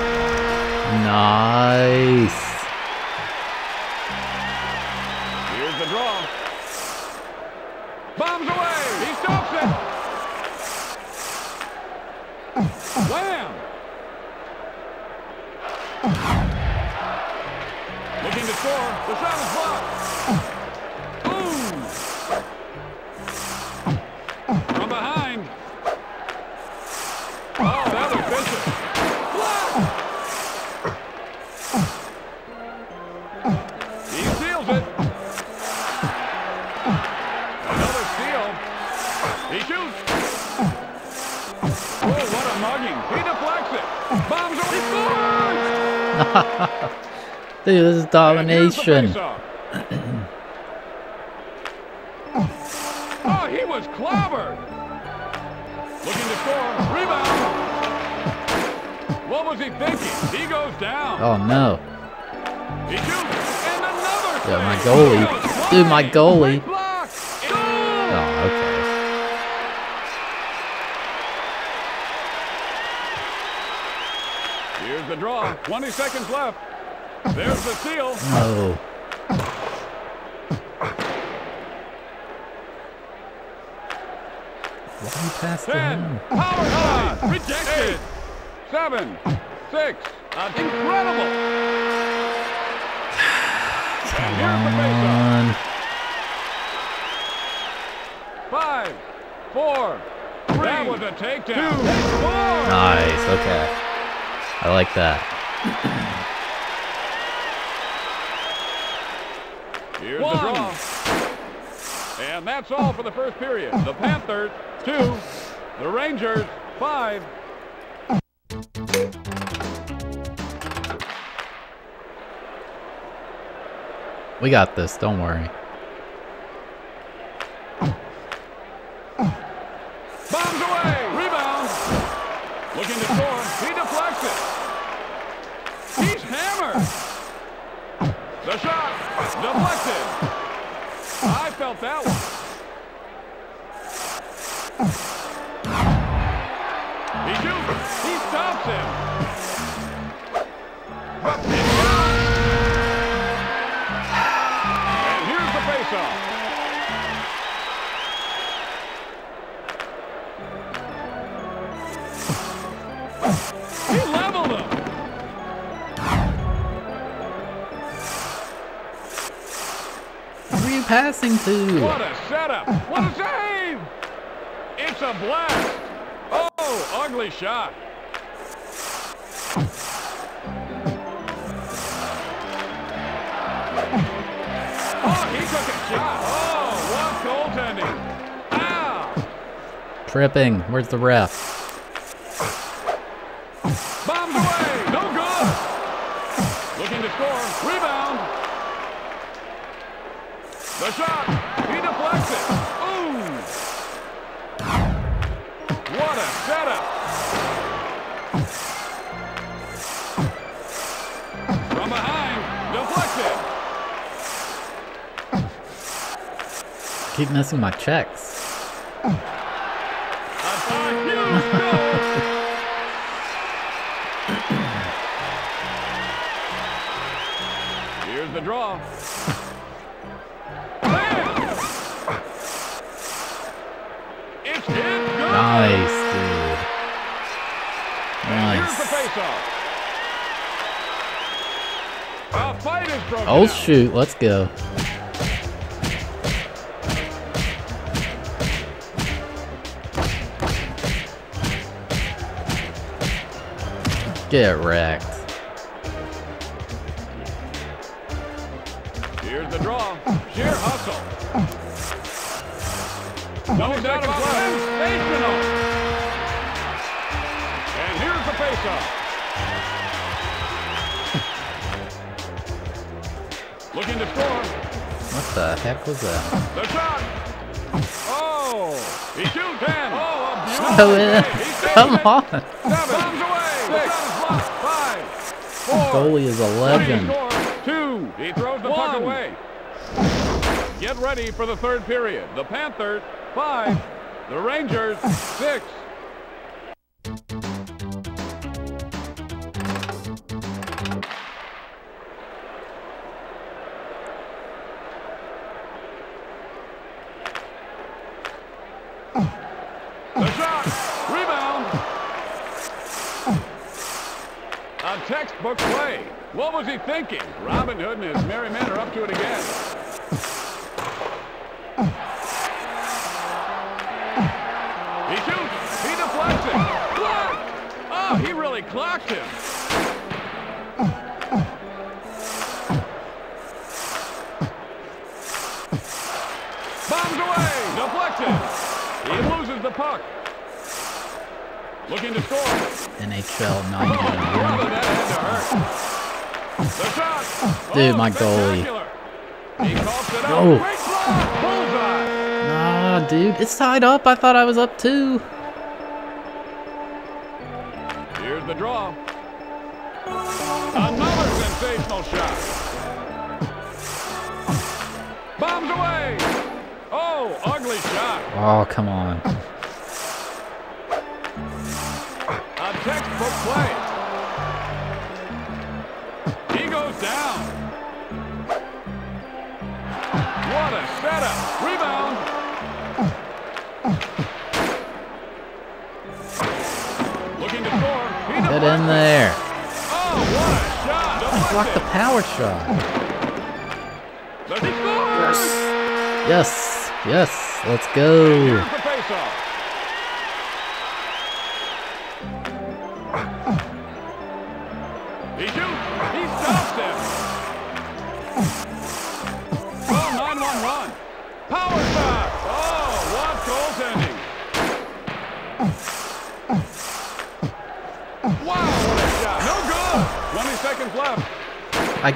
Dude, this is And here's the domination. oh, he was clobbered. Looking to score. Rebound. What was he thinking? He goes down. Oh no. He shoots. And another Yeah, my goalie. Dude, my goalie. Great block. Goal! Oh, okay. Here's the draw. 20 seconds left. There's the steal. No. Why you pass to 10. him? Power play. Rejected. 7. 6. Uh, incredible. And here's the faceoff. On. Five. Four. That was a takedown. Two. Nice. Okay. I like that. Here's the draw. And that's all for the first period. The Panthers, two. The Rangers, five. We got this. Don't worry. Tripping. Where's the ref? Bombs away. No good. Looking to score. Rebound. The shot. He deflects it. Boom. setup. From behind, deflected. Keep missing my checks. Shoot, let's go. Get wrecked. Was that? The shot. Oh, he shoots in. Oh, oh, a beautiful Go in. save. He saves Come on. Seven. Bombs away. Six. Five. Four. Goalie is a legend. scores. Two. He throws the puck away. Get ready for the third period. The Panthers, five. The Rangers, six. Play. What was he thinking? Robin Hood and his merry men are up to it again. He shoots. He deflects it. Oh, he really clocked him. Bombs away. Deflected. He loses the puck. Looking to score. NHL 9 Brother, that had to hurt. The shot. Dude, my goalie. spectacular. He coughs it out. Oh. Great block. Bullseye. Nah, dude, it's tied up. I thought I was up too. Here's the draw. Another sensational shot. Bombs away. Oh, ugly shot. Oh, come on. Play. He goes down. What a setup. Rebound. Looking to score. Get in there. Oh, what a shot. Block the power shot. Scores. Yes, yes, let's go.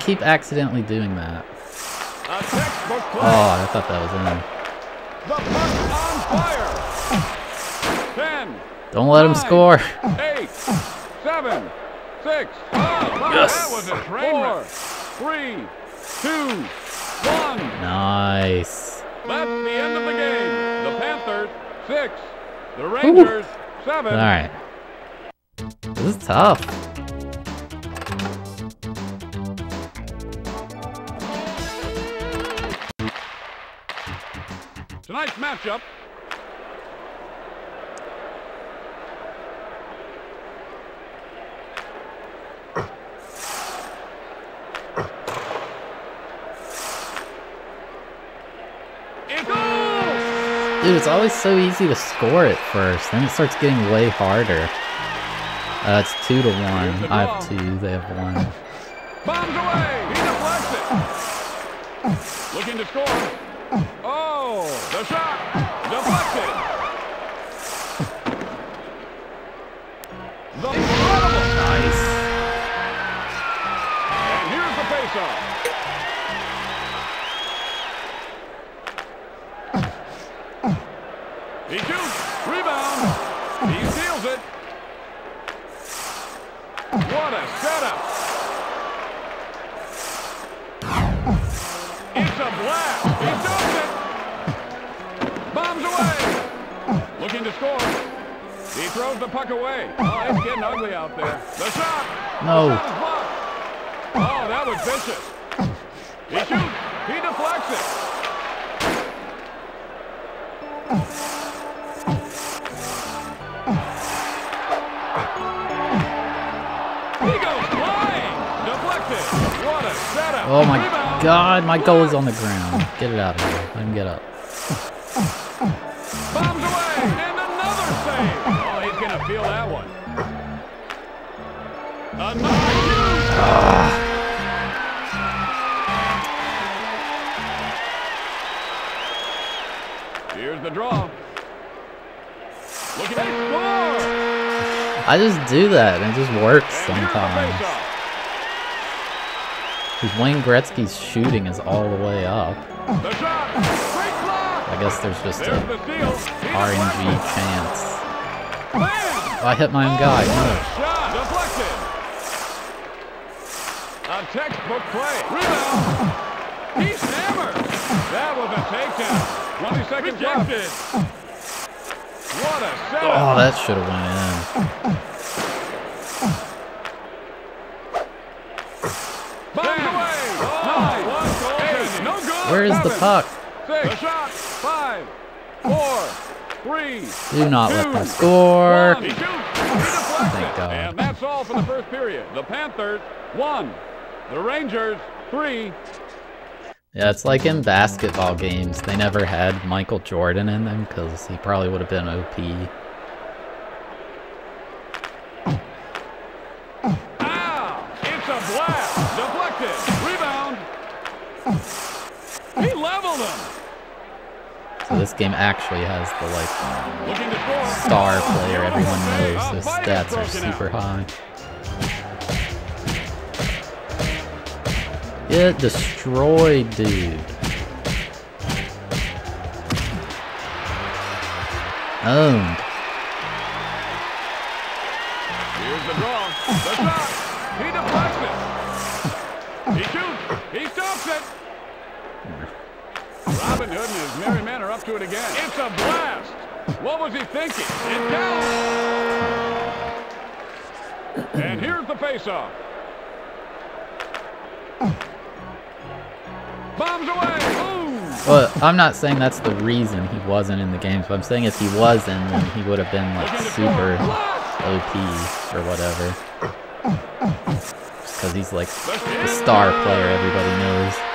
Keep accidentally doing that. A textbook play. Oh, I thought that was in. The puck on fire. Ten, Don't let him score. eight, seven, six. Oh, wow, Yes. that was a train wreck. Three, two, one. Nice. That's the end of the game. The Panthers, six. The Rangers, seven. All right. This is tough. Matchup. Dude, it's always so easy to score at first. Then it starts getting way harder. Uh, it's two to one. I have two. They have one. Bombs away! He deflects it! Looking to score. Oh, the shot! Deflected! The throws the puck away. Oh, it's getting ugly out there. The shot. No. Oh, the shot. Oh, that was vicious. He shoots. He deflects it. He goes flying. Deflected. What a setup. Oh my Rebound. god, my goal is on the ground. Get it out of here. Let him get up. To feel that one. Another. Here's the draw. Looking at score. I just do that and it just works And here's the sometimes. Because Wayne Gretzky's shooting is all the way up. The shot. Great block. I guess there's just a the steal. He RNG chance. Bam. Oh, I hit my own guy. What No. a shot. Deflected. A textbook play. Rebound. He's hammered. That was a takedown. 20 seconds Rejected. What a setup. Oh, that should have went in. Bombs away. Oh, one no good. Where is the puck? Six. The shot. Five. Four. Three. Do not let two, them score. One. He shoots. He deflects Thank. God. And that's all for the first period. The Panthers, one. The Rangers, three. Yeah, it's like in basketball games. They never had Michael Jordan in them because he probably would have been OP. Ow! It's a blast. Deflected. Rebound. He leveled him. So this game actually has the like star player everyone knows. His stats are super high. Get destroyed, dude. Owned. Here's the draw. Merry men are up to it again. It's a blast. What was he thinking? It counts. And here's the faceoff. Bombs away. Well, I'm not saying that's the reason he wasn't in the games, but I'm saying if he was in then he would have been like super OP or whatever. Because he's like the star player everybody knows.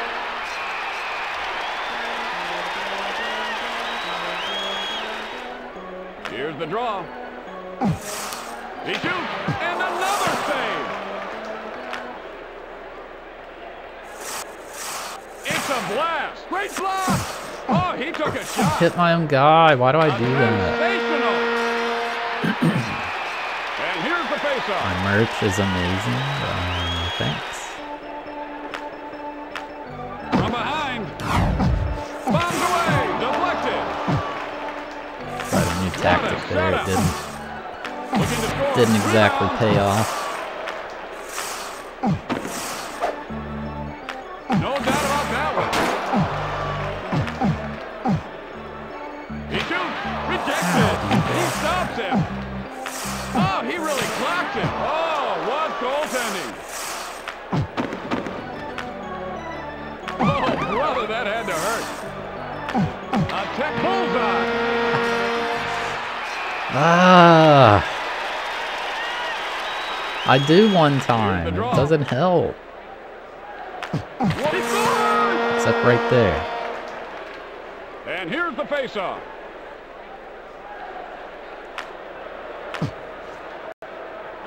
The draw. He shoots, and another save. It's a blast. Great block. Oh, he took a shot. Hit my own guy. Why do I do that? Sensational. and here's the faceoff. My merch is amazing. Uh, thanks. From behind. Bombs away. Deflected. Tried a new tactic there. It didn't Looking to score. didn't exactly pay off. No doubt about that one. He shoots. Rejected. He stops him. Oh, he really clocked him. Oh, what goaltending. Oh, brother, that had to hurt. A tech bullseye. Ah. I do one time. It doesn't help. Except right there. And here's the faceoff.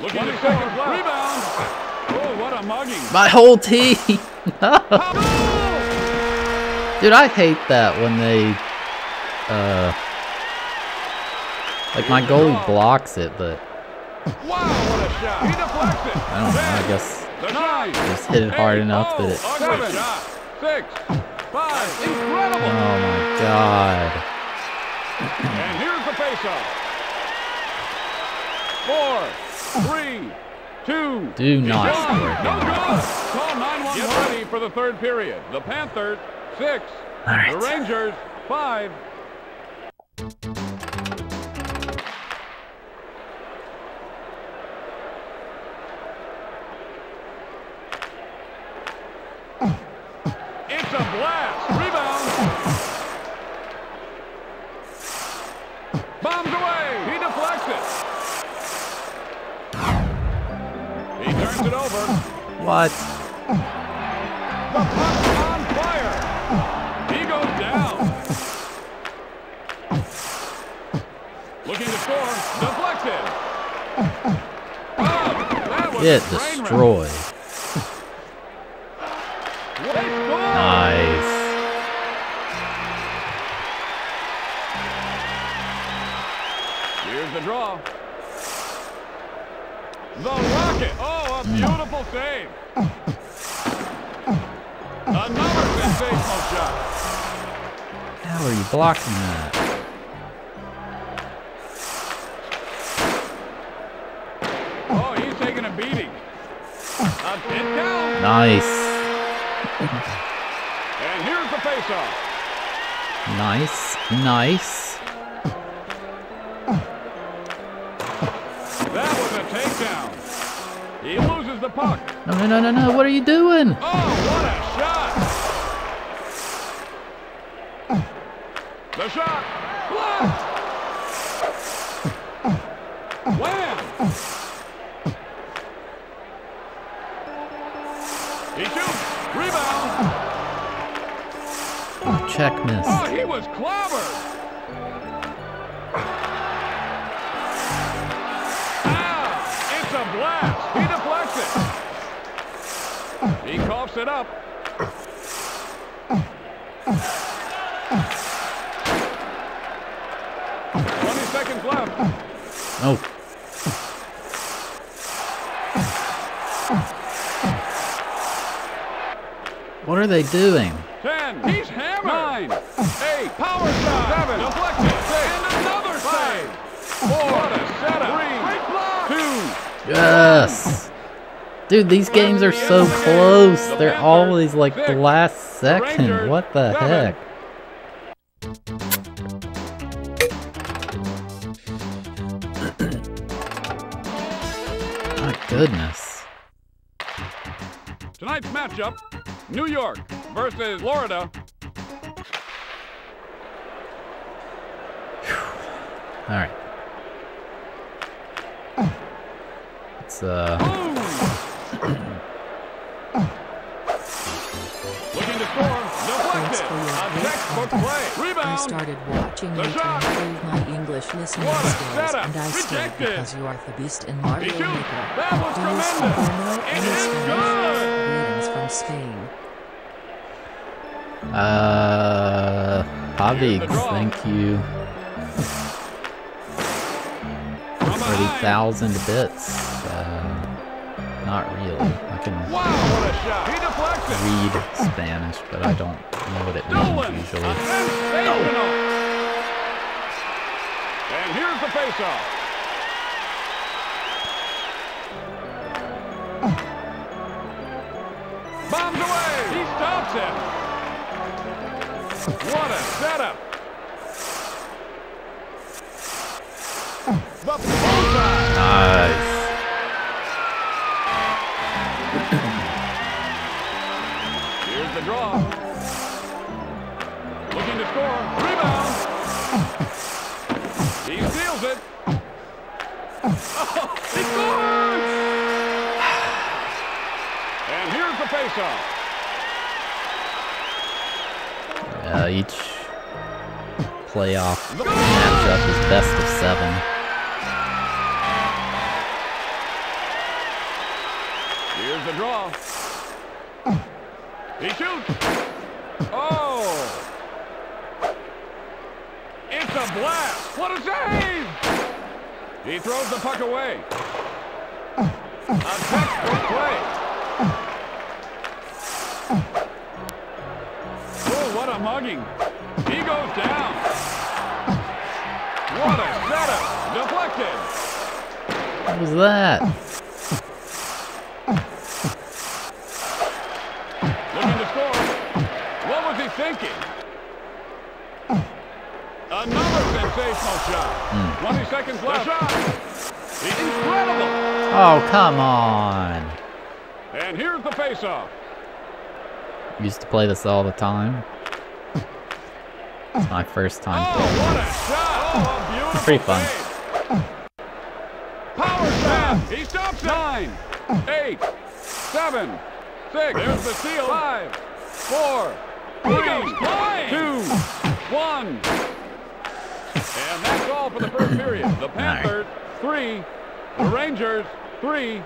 Looking to seconds left. Rebound. Oh, what a mugging. My whole team. No. Dude, I hate that when they, uh, like my goalie blocks it, but Wow, what a shot. He deflects it. I don't know. I guess just hit it hard enough that it. ugly shot. Six. Five. Incredible. Oh my god. And here's the faceoff. four, three, two. Do not score. Call 911. Get ready for the third period. The Panthers, six. Right. The Rangers, five. It's a blast. Rebound. Bombs away. He deflects it. He turns it over. What? The puck's on fire. He goes down. Looking to score. Deflected. Oh, that was Get destroyed. They score. Nice. Here's the draw. The Rocket. Oh, a beautiful save. Another sensational shot. How are you blocking that? Oh, he's taking a beating. A down. Nice. Nice. Nice. That was a takedown. He loses the puck. No, no, no, no, no. What are you doing? Oh, what a shot. The shot. Blocked. Wham. Check Oh, he was clobbered. Ah, it's a blast. He deflects it. He coughs it up. Twenty seconds left. Oh, what are they doing? Ten. He's hammered. Nine. Eight. Power shot. Seven. Deflected. Six. And another save. Four. What a setup. Three. Great block. Two. Yes. Dude, these games are so close. They're always like the last second. What the heck? My goodness. Tonight's matchup, New York versus Florida. All right. It's uh Looking to score. Thanks Deflected. for your A great textbook content. play. I Rebound. started watching The you to improve my English listening What a skills, setup. and I stayed Rejected. because you are the beast in Mario He. Maker. That was tremendous. speak or know It any is Spanish? good. Greetings from Spain. uh Javigs, draw. thank you thousand bits. Uh, not really. I can Wow, what a shot. He deflects it. read Spanish, but I don't know what it means usually. sensational. And here's the faceoff. Play this all the time. It's my first Oh, time playing. what a. Oh, a Pretty fun. save. Power shot. He stops it. Nine, eight, seven, six. There's the steal. Five, four, three, two, one. And that's all for the first period. The Panthers, three. The Rangers, three.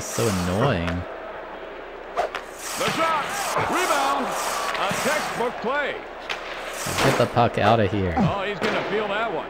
Was so annoying. The shot. Rebound. A textbook play. Get the puck out of here. Oh, he's going to feel that one.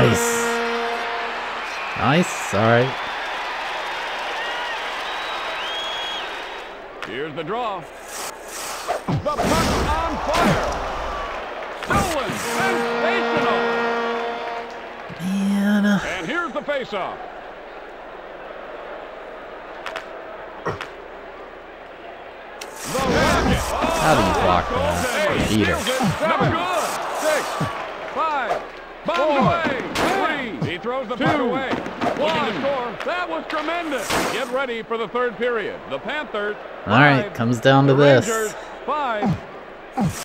Nice. Nice. All right. Here's the draw. The puck on fire. Stolen. Sensational. Man. And here's the faceoff. How do you block that? Hey, Cheater. steals it. Seven. Six. Five. Bombs away. Three. He throws the puck away. One. score. That was tremendous. Get ready for the third period. The Panthers. All right, five. comes down to The this. Rangers, five.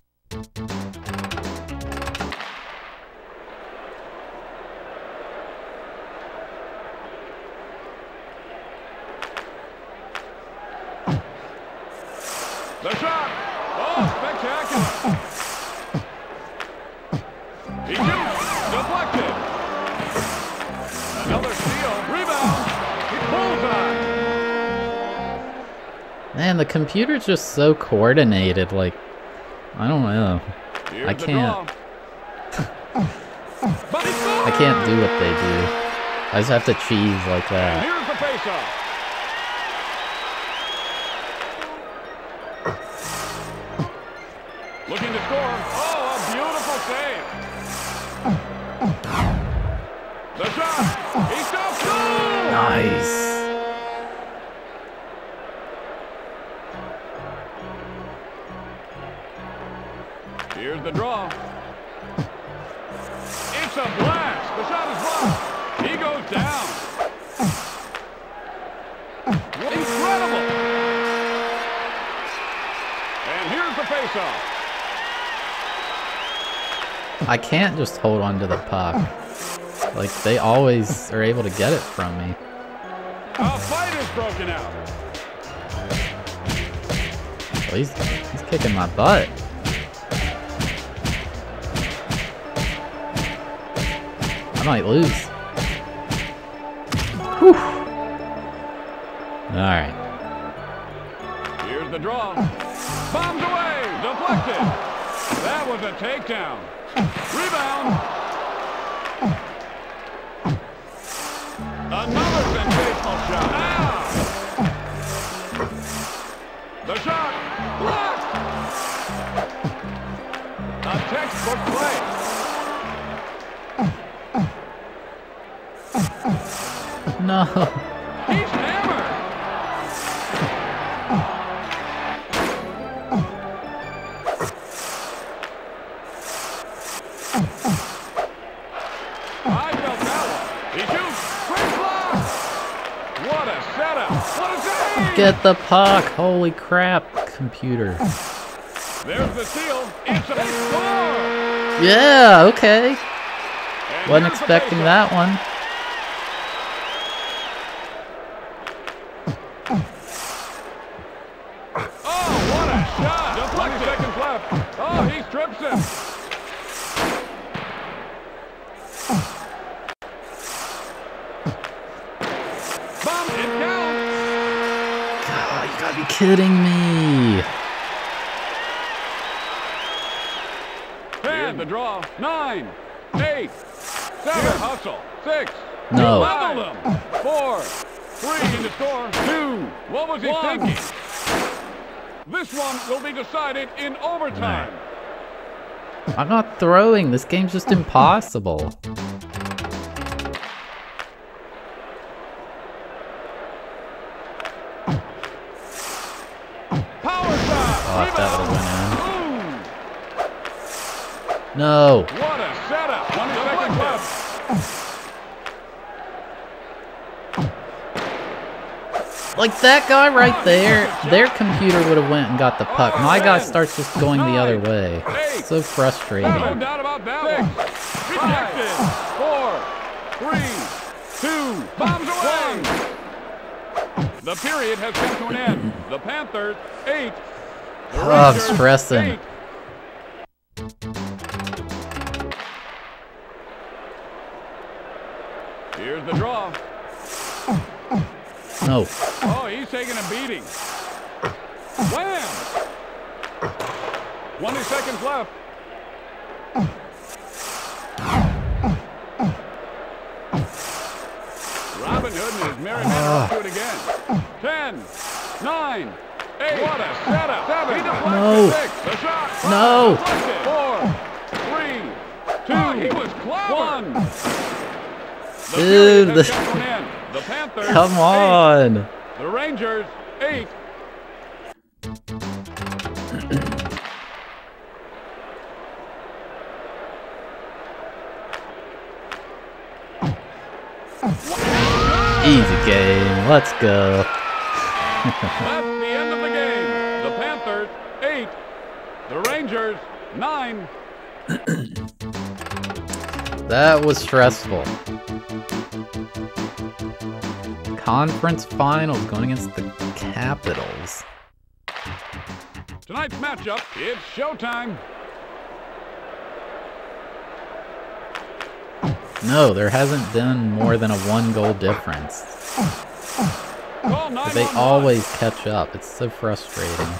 Computer's just so coordinated. Like, I don't know. Here's I can't. draw. But he I can't do what they do. I just have to cheese like that. Can't just hold on to the puck. Like, they always are able to get it from me. A fight is broken out. he's, he's kicking my butt. I might lose. Whew. Alright. Here's the draw. Bombs away. Deflected. That was a takedown. Rebound. The puck. Holy crap, computer. There's the steal. It's a score. Yeah, okay. And Wasn't expecting that one. Oh, what a shot. 20 seconds left. Oh, he strips him. Bomb. It counts. Oh, you gotta be kidding me. Ten. The draw. Nine. Eight. Seven. Hustle. Six. No. Level them. Four. Three in the score. Two. What was he thinking? This one will be decided in overtime. I'm not throwing. This game's just impossible. That guy right there, their computer would have went and got the puck. My guy starts just going the other way. So No frustrating. doubt about that one. Rejected. Four, three, two, bombs away. The period has come to an end. The Panthers, eight. The Oh, I'm Rangers, stressing. Here's the draw. No. Oh, he's taking a beating. Wham! 20 seconds left. Robin Hood and his merry men up it again. 10, 9, 8. What a setup. 7. He. No. 6. The shot. No. Deflected. 4, 3, 2. he was clobbered. 1. The Dude, come to an end. The Panthers. Come eight. The Rangers, eight. Easy game. Let's go. That's the end of the game. The Panthers, eight. The Rangers, nine. That was stressful. Conference finals going against the Capitals. Tonight's matchup, it's showtime. No, there hasn't been more than a one goal difference. But they always catch up. It's so frustrating.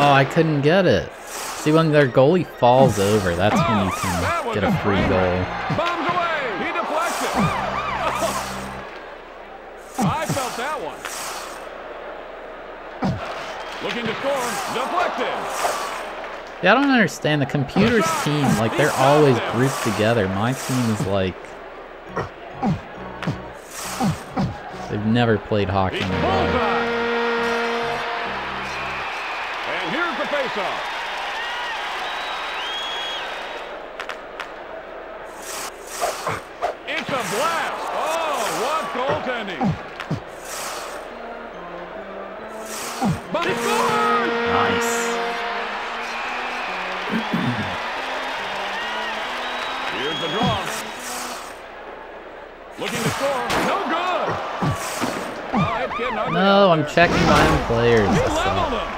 Oh, I couldn't get it. See, when their goalie falls over, that's when you can get a free goal. Bombs away. He. I felt that one. Looking to score. Deflected. Yeah, I don't understand. The computer's team, like, they're always grouped together. My team is like. They've never played hockey in their life. shortstop. It's a blast. Oh, what goaltending. But he scores! Nice. Here's the draw. Looking to score. No good. Oh, no, I'm checking my own players.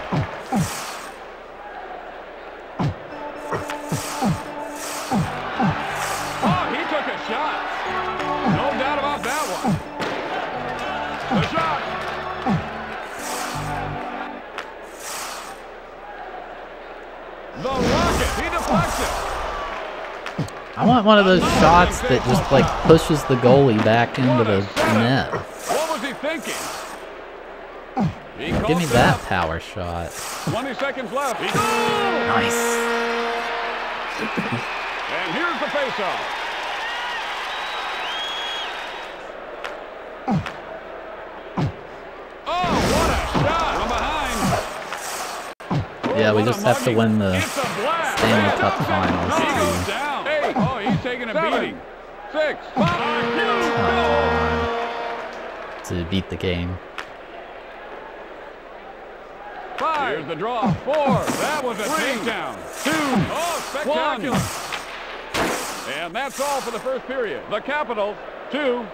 I want one of those shots that just like pushes the goalie back into the net. What was he thinking? Give me that power shot. 20 seconds left. Nice. And here's the faceoff. Oh, what a shot from behind. Yeah, we just have to win the It's a blast. Stanley Cup. Finals taking a beating. Six. Five. Huge Come goal. on. To beat the game. Five. Here's the draw. Four. That was a takedown. Two. Oh, spectacular. And that's all for the first period. The Capitals, two.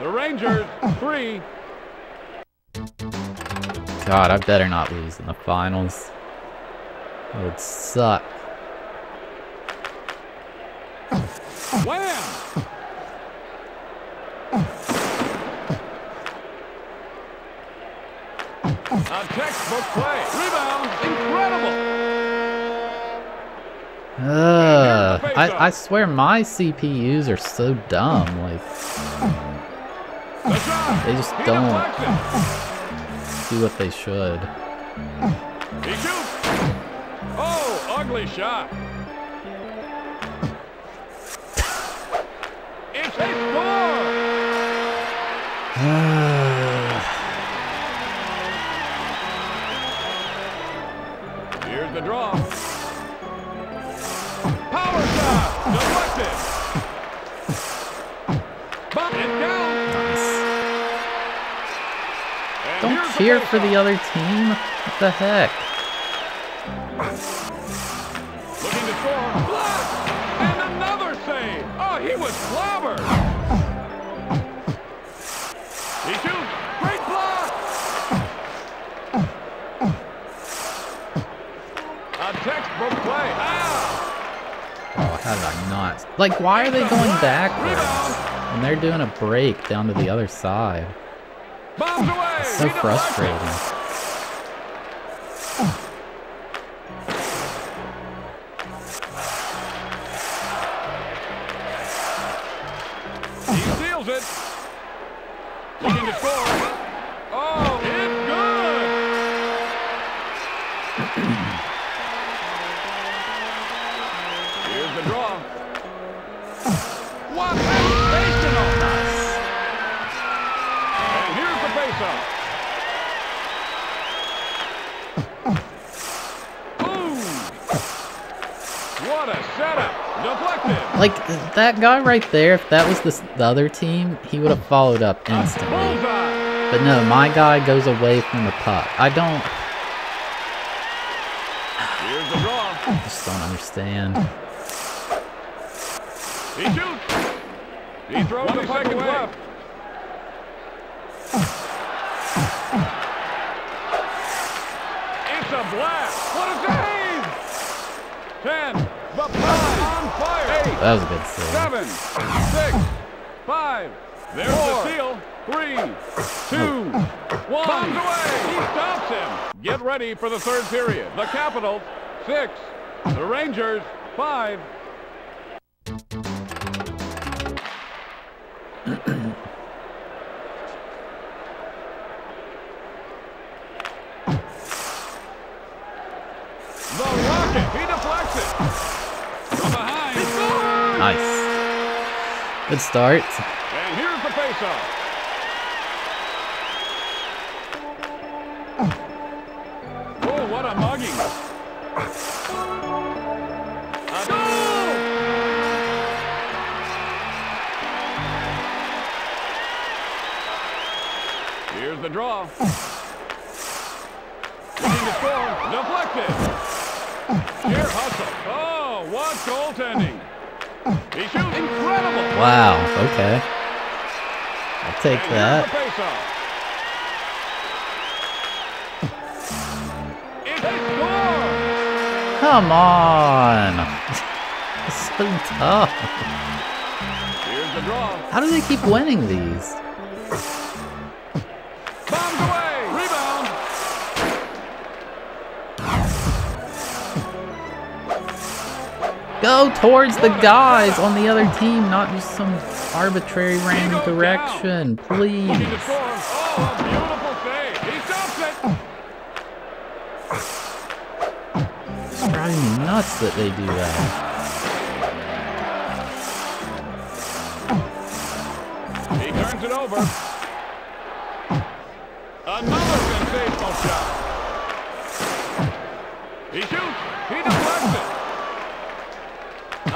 The Rangers, three. God, I better not lose in the finals. That would suck. Wham! A textbook play. Rebound. Incredible. Ugh, I, I swear my CPUs are so dumb. Like, They just don't. do what they should. Oh, ugly shot. A score. Here's the draw. Power shot. Deflected. Bump it down. And Don't cheer for the other team. What the heck? Like, why are they going backwards? And they're doing a break down to the other side. It's so He deflects it. frustrating. That guy right there, if that was the, the other team, he would have followed up instantly. But no, my guy goes away from the puck. I don't, Here's the draw. I just don't understand. He shoots. He throws the puck away. left. It's a blast. What a save! Ten. That was a good save. Seven. Six. Five. There's the steal. Three. Two. One. Bombs away. He stops him. Get ready for the third period. The Capitals, six. The Rangers, five. Good start. And here's the. Oh, what a mugging. Here's the draw. Deflected. Sheer hustle. Oh, what goaltending. Incredible. Wow, okay. I'll take and that. Come on! it's so tough. How do they keep winning these? Go towards the guys on the other team, not just some arbitrary random direction. Please. Looking to score. Oh, a beautiful save. He stops it. It's driving me nuts that they do that. He turns it over. Another sensational shot. He shoots. He deflects it. A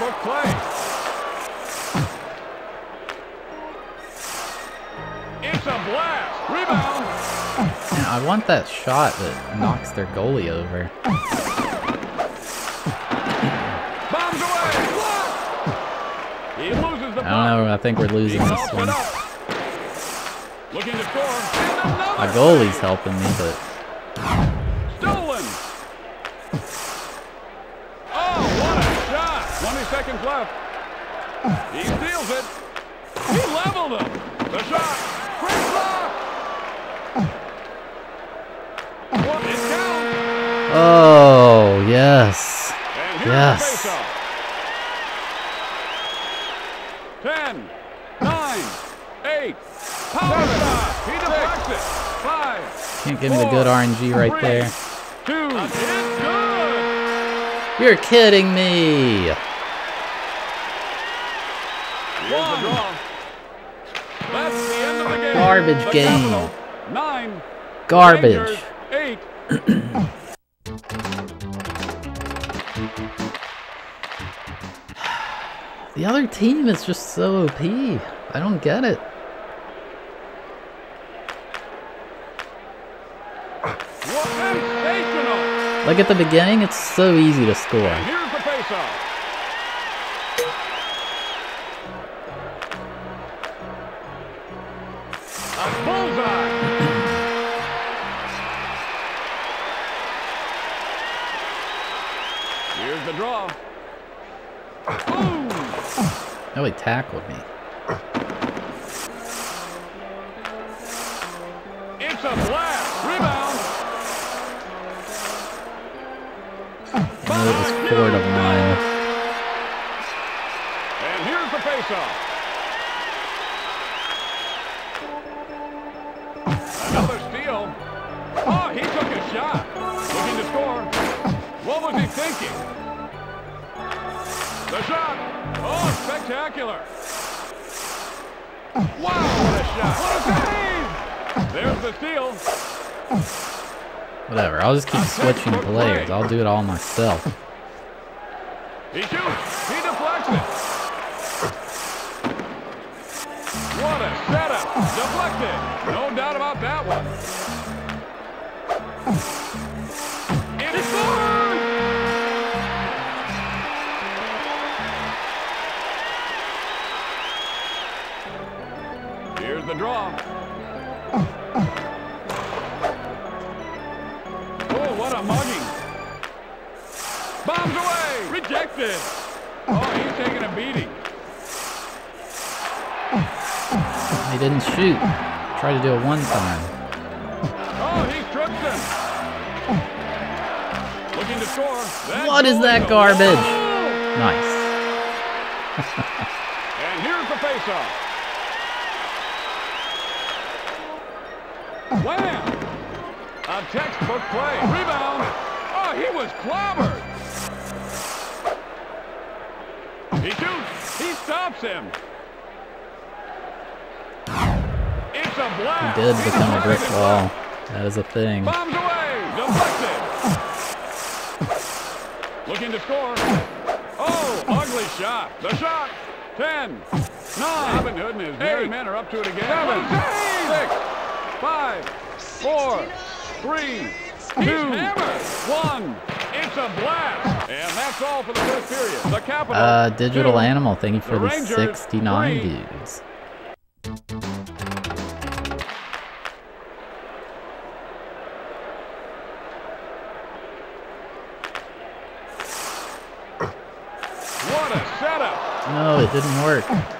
textbook play. It's a blast. Rebound. Man, I want that shot that knocks their goalie over. Bombs away. He loses the I don't know, I think we're losing this one. Looking to score. My goalie's helping me, but Stolen! Oh, what a shot! 20 seconds left. He it. He leveled him. The shot. Quick block. What it counts. oh yes. And Yes. the faceoff. 10, 9, 8, power shot. He deflects it. 5, Can't give me the good RNG right there. two. You're kidding me. Draw. That's the end of the game. Garbage The game. Capitals, Nine. Garbage. Rangers. The other team is just so OP. I don't get it. Like at the beginning, it's so easy to score. Oh, he tackled me. It's a blast. Rebound. I know it was four to one. And here's the faceoff. Another steal. Oh, he took a shot. Looking to score. What was he thinking? The shot. Spectacular. Wow, what a shot. What a save. There's the steal. Whatever, I'll just keep switching players. I'll do it all myself. He shoots. He deflects it. What a setup. Deflected. No doubt about that one. Draw. Oh, what a mugging. Bombs away! Rejected! Oh, he's taking a beating. He didn't shoot. Tried to do it one time. Oh, he trips him. Looking to score. That What is that garbage? Nice. And here's the faceoff. Wham! A textbook play. Rebound. Oh, he was clobbered. He shoots. He stops him. It's a blast. He did become a brick wall. That is a thing. Bombs away. Deflected. Looking to score. Oh, ugly shot. The shot. Ten. Nine. Robin Hood and his merry men are up to it again. Seven. Six five, four, three, two, one. It's a blast. And that's all for the first period. The Capitals. Uh, digital two, animal thing for the, Rangers, 69 three. dudes. What a setup. No, it didn't work.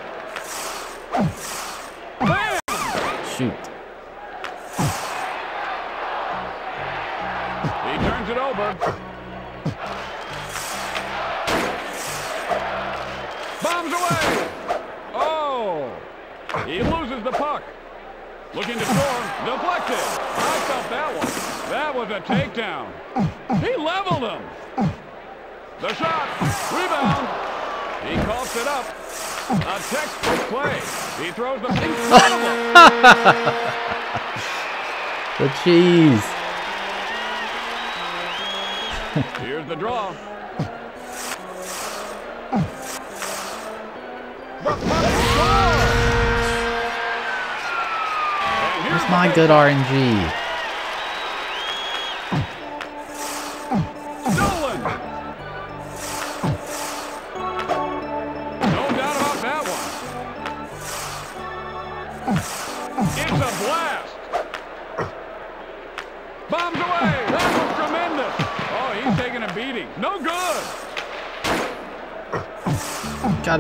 Cheese. Here's the draw. Here's Where's my good RNG?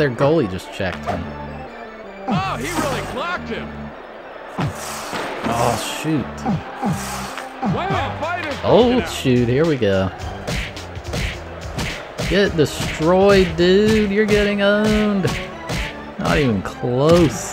Their goalie just checked me. Oh, he really clocked him. Oh, shoot. Wow, Oh, shoot. Here we go. Get destroyed, dude. You're getting owned. Not even close.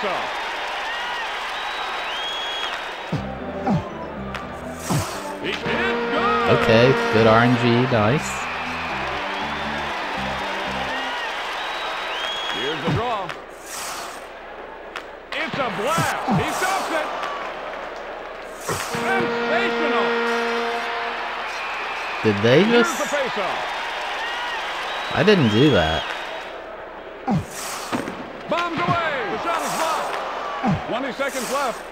Here's the faceoff. He did. Okay, good RNG. Nice. Here's the draw. It's a blast. He stops it. Sensational. Did they just... the. I didn't do that. 30 seconds left.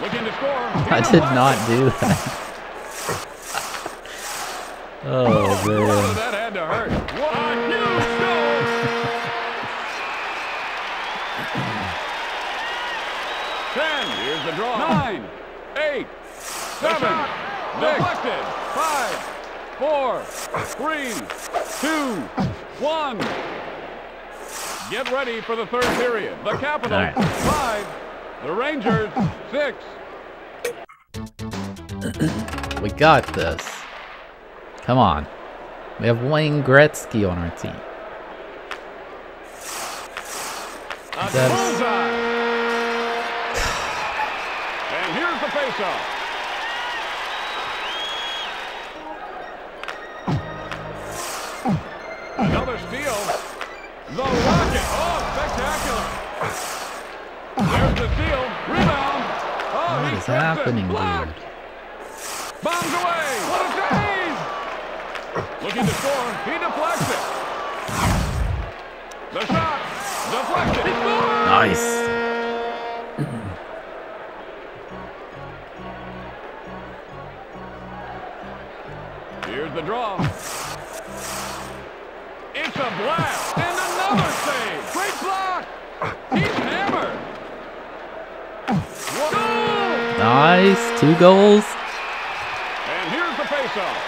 Looking to score. I did not do that. oh, man. Oh, that had to hurt. What new Ten. Here's the draw. Nine. Eight. Seven. Six. Deflected. Five. Four. Three. Two. One. Get ready for the third period. The Capitals, right. five. The Rangers, six. We got this. Come on. We have Wayne Gretzky on our team. And here's the faceoff. Happening, Blocked. dude? Bombs away. What a save. Looking to score. He deflects it. The shot. Deflected. Nice. Here's the draw. It's a blast Nice. Two goals. And here's the faceoff.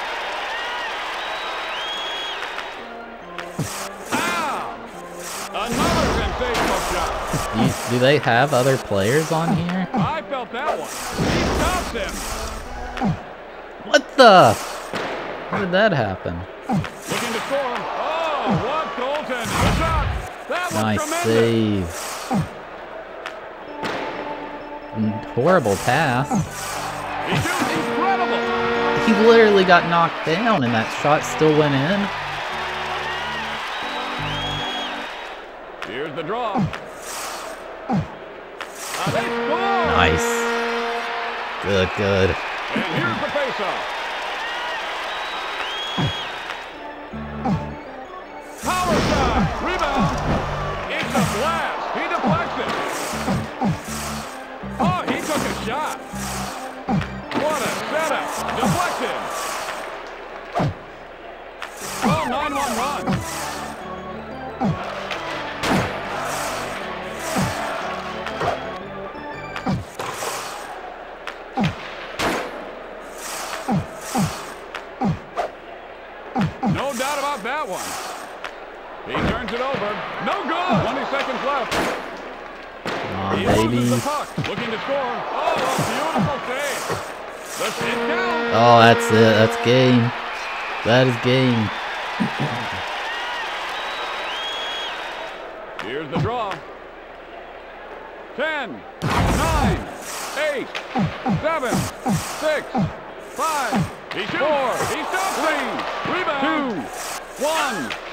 Ow! Another sensational shot. Do, do they have other players on here? I felt that one. He stops him. What the? How did that happen? Looking to score. Oh, what goaltending. That was Nice save. Horrible pass. He shoots incredible. He literally got knocked down and that shot still went in. Here's the draw. Nice. Good, good. And here's the faceoff. Power shot. Rebound. Shot. What a setup. Deflected. Still 9-1 run. No doubt about that one. He turns it over. No good. 20 seconds left. Come on, He loses baby. the puck. Looking to score. Oh, a beautiful save. The it counts. Oh, that's it. That's game. That is game. Here's the draw. 10, 9, 8, 7, 6, 5, he shoots. 4, he stops. 3, rebound. 2, 1.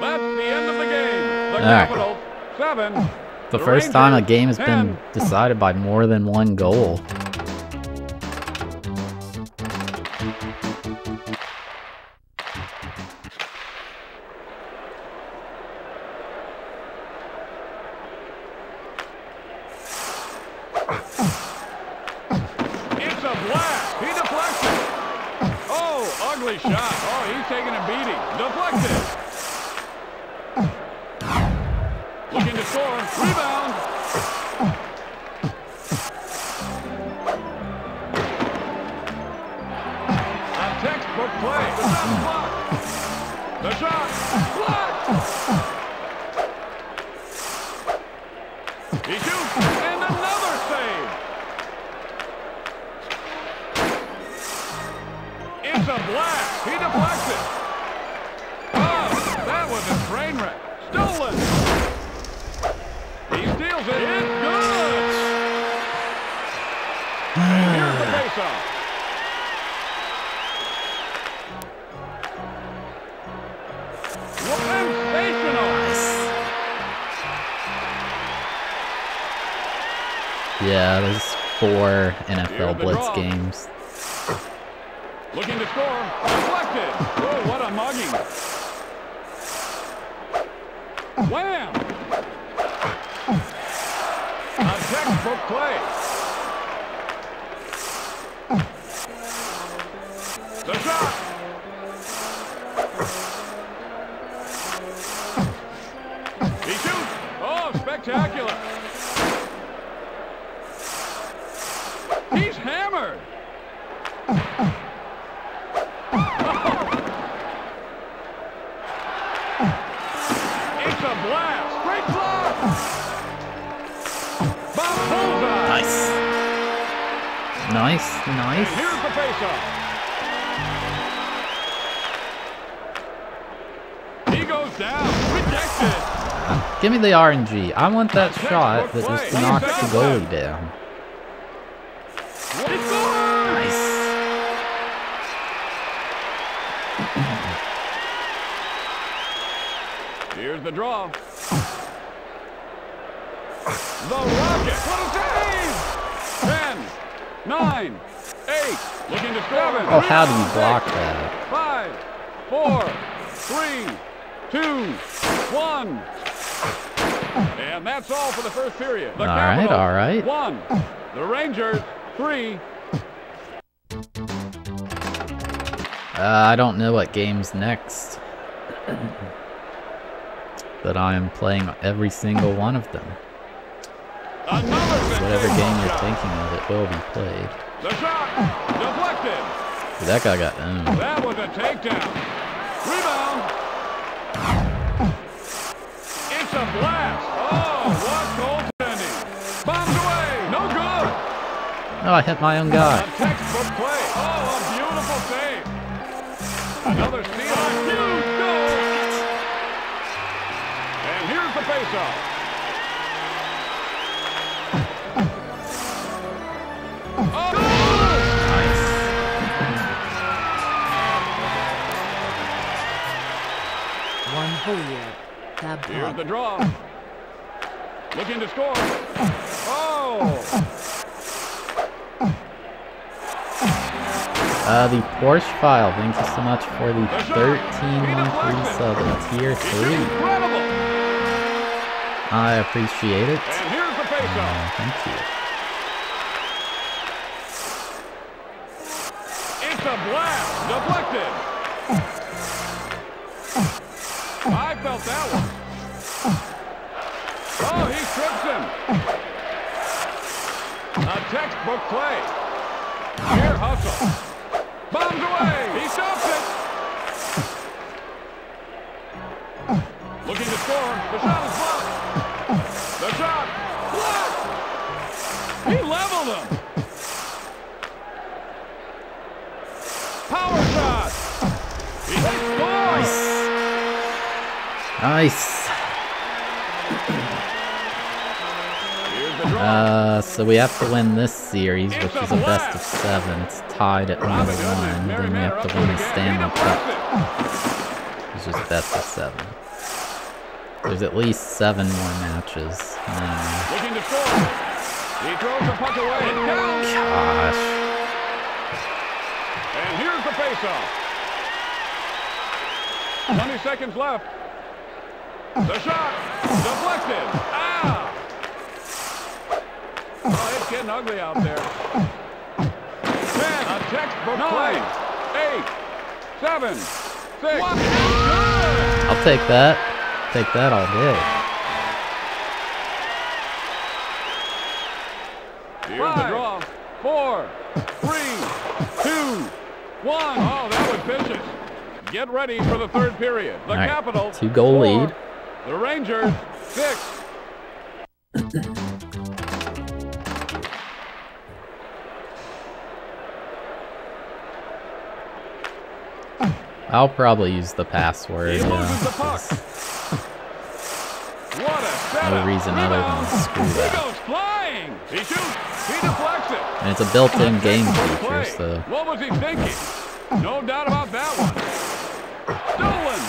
That's the end of the game. The All right. Capitals, 7. The the first time a game has been decided by more than one goal. The RNG. I want that shot that just knocks the goalie down. Nice. Here's the draw. The Rocket. What a save! Ten, nine, eight. Looking to seven. Oh, how do you block six, that? Five, four, three, two, one. And that's all for the first period. The All right, Capitals, all right. One. The Rangers, three. Uh, I don't know what game's next. but I am playing every single one of them. Whatever game you're thinking of, it will be played. The shot deflected. That guy got owned. That was a takedown. Rebound. It's a blast. Oh, what goaltending. Oh, I hit my own guy. Oh, a beautiful save. Another steal. A huge goal. And here's the faceoff. Oh, One whole year. Here's the draw. Looking to score. Oh! Uh, the Porsche file, thank you so much for the 13 monthly sub in tier 3. I appreciate it. And here's the faceoff. Uh, thank you. It's a blast. Deflected. I felt that one. Oh, he trips him. A textbook play. Here hustle. Bombs away. He stops it. Looking to score. The shot is blocked. The shot blocked. He leveled him. Power shot. He scores. Nice. Uh, so we have to win this series, which is a best of seven. It's tied at to one. Then we have to win the Stanley Cup, which is best of seven. There's at least seven more matches. And, Looking to score. He throws away. Gosh. And here's the faceoff. 20 seconds left. The shot. Deflected. Ah! Oh, it's getting ugly out there. Ten. A textbook play. Eight. Seven. Six. Good. I'll take that. Take that all day. Here's the draw. Four, three, two, one. Oh, that was vicious. Get ready for the third period. The All right, Capitals. two-goal four, lead. The Rangers, six. I'll probably use the password. Yeah, loses the puck. 'cause What a setup. reason other than Rebound. screw He that. He shoots. He deflects it. and it's a built-in game feature, so What was he thinking? No doubt about that one. Stolen.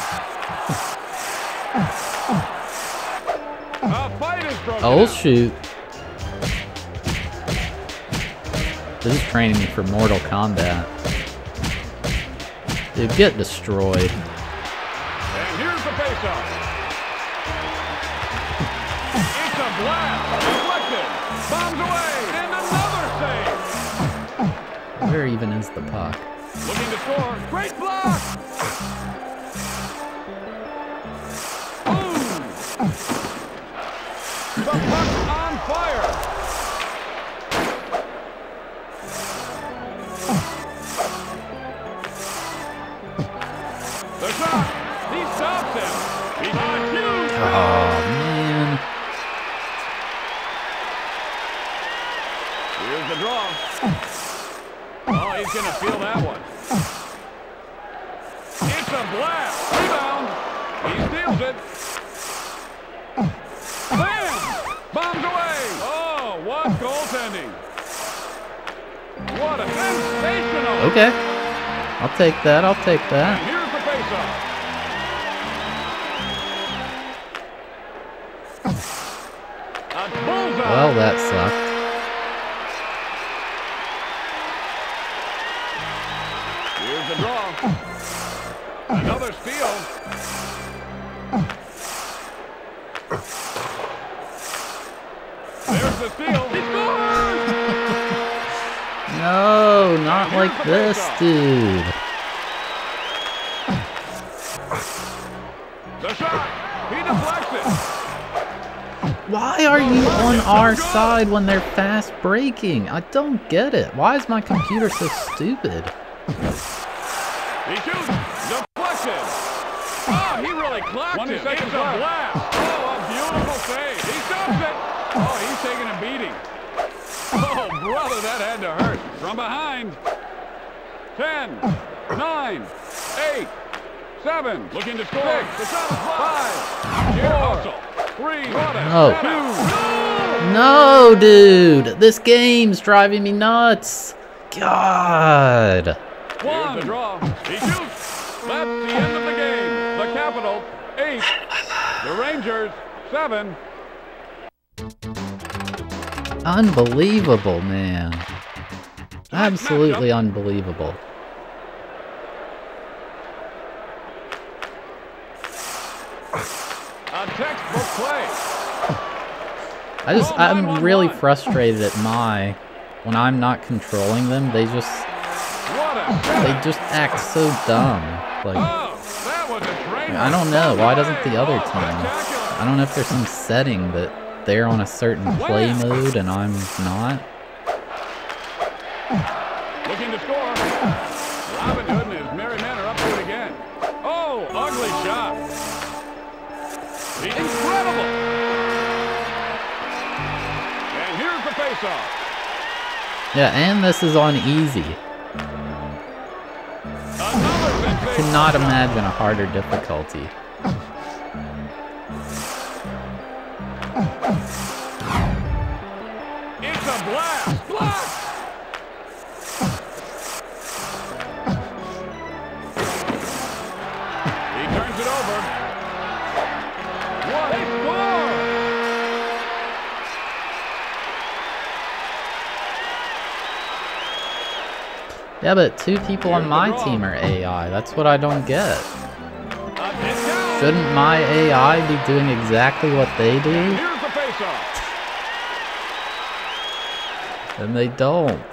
A fight is broken oh shoot. This is training me for Mortal Kombat. Dude, get destroyed. And here's the faceoff. It's a blast. Deflected. Bombs away. And another save. Where even is the puck? Looking to score. Great block. Boom. The puck's to feel that one. It's a blast. Rebound. He steals it. Bam! Bombs away. Oh, what goaltending. What a sensational. Okay. I'll take that. I'll take And that. here's the faceoff. Well, that sucked. Another steal. There's the steal. He scores! No, not like this, dude. The shot. He deflects it. Why are you on our side when they're fast breaking? I don't get it. Why is my computer so stupid? He shoots. Deflected. Oh, he really clocked it. It's a blast. Oh, a beautiful save. He stops it. Oh, he's taking a beating. Oh, brother, that had to hurt. From behind. Ten, nine, eight, seven. Looking to score. Six. The shot is Five. Here hustle. Three. What No. No, dude. This game's driving me nuts. God. One. draw. He shoots. That's the end of the game. The Capitals, eight. The Rangers, seven. Unbelievable, man. Absolutely unbelievable. A textbook play. I just, Oh, I'm 911. really frustrated at my, when I'm not controlling them, they just, they just act so dumb. Like, Oh, that was a train I don't know. Why doesn't the other oh, team? I don't know if there's some setting that they're on a certain play mode and I'm not. Looking to score. Robin Hood Yeah, and this is on easy. I Cannot imagine a harder difficulty. It's a blast. Blast. Yeah, but two people on my team are AI. That's what I don't get. Shouldn't my AI be doing exactly what they do? And they don't.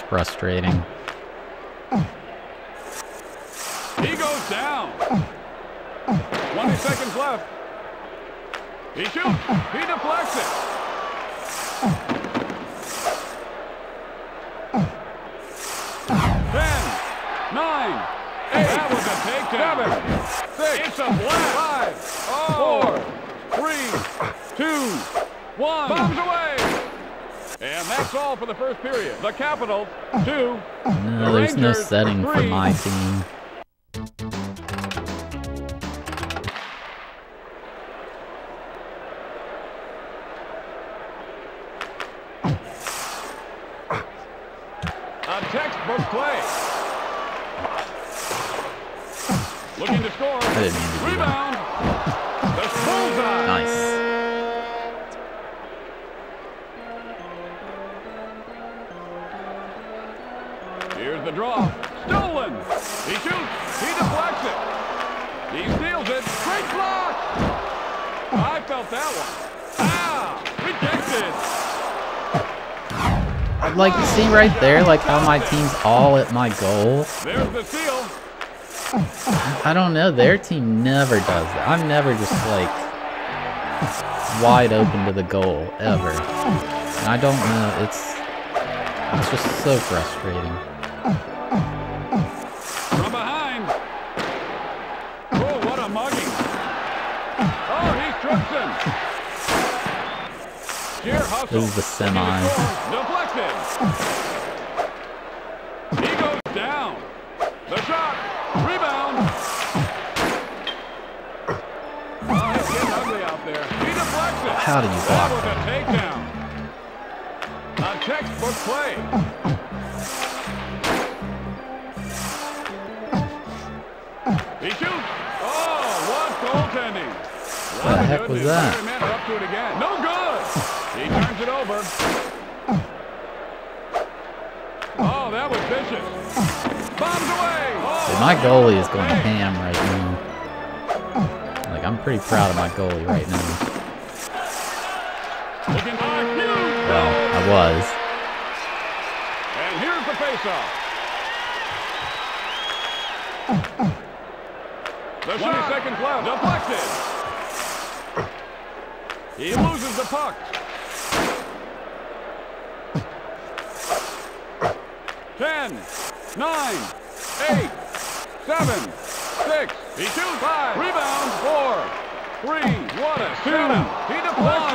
Frustrating. He goes down. 20 seconds left. He shoots. He deflects it. Ten, nine, eight. That was a takedown. Seven, six. It's a blast. Five, four, three, two, one. Bombs away. And that's all for the first period. The Capitals, two. No, the setting for my team. Team's all at my goal? There's the steal. I don't know, their team never does that. I'm never just like wide open to the goal, ever. And I don't know, it's it's just so frustrating. From behind. Oh, what a mugging. Oh, he trips him. This is the semi. My goalie is going ham right now. Like, I'm pretty proud of my goalie right now. Looking for a huge Well. I was. And here's the faceoff. The 20 seconds left. Deflected. He loses the puck. Ten, nine, eight, seven, six. He shoots. Five. Rebound. Four. Three. What a. He deflects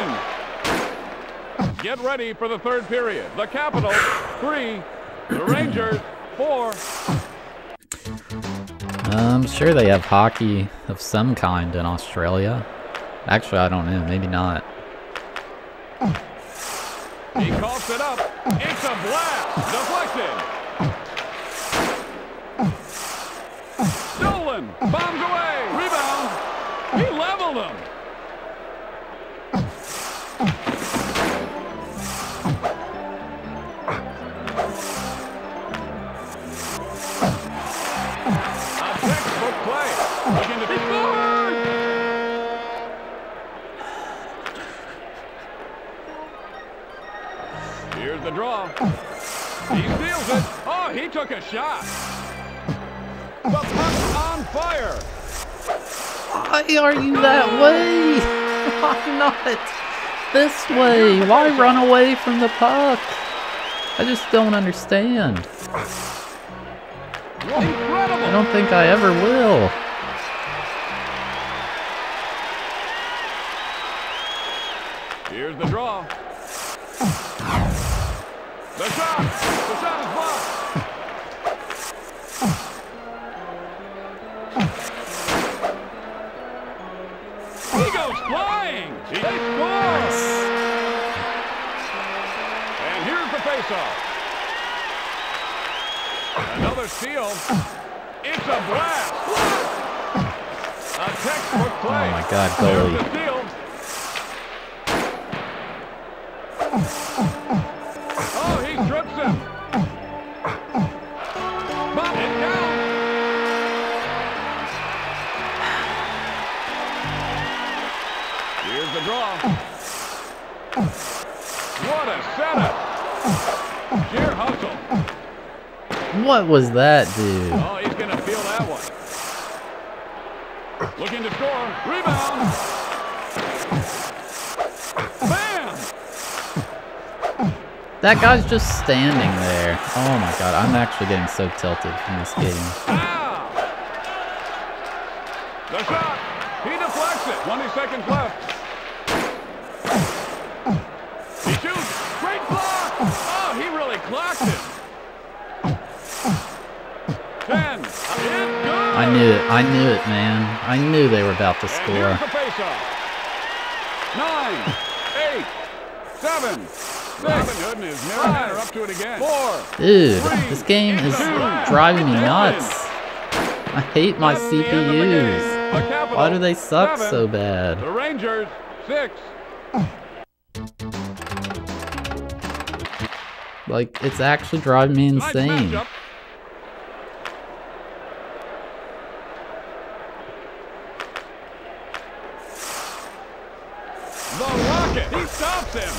it. Get ready for the third period. The Capitals, three. The Rangers, four. I'm sure they have hockey of some kind in Australia. Actually, I don't know. Maybe not. Why run away from the puck? I just don't understand. I don't think I ever will. Another steal. It's a blast. A textbook play. Oh my god, There's goalie. the steal. What was that, dude? Oh, he's going to feel that one. Looking to score. Rebound. Bam! That guy's just standing there. Oh my god, I'm actually getting so tilted from this game. Ah! I knew it. I knew it, man. I knew they were about to score. here's the. Nine, eight, seven, six. Goodness, Five, up to it again. Four. Dude, this game is driving me nuts. I hate my At the end of the game, CPUs. Why do they suck seven, so bad? The Rangers, six. Like, it's actually driving me Nice insane. matchup. The Rocket, stops him.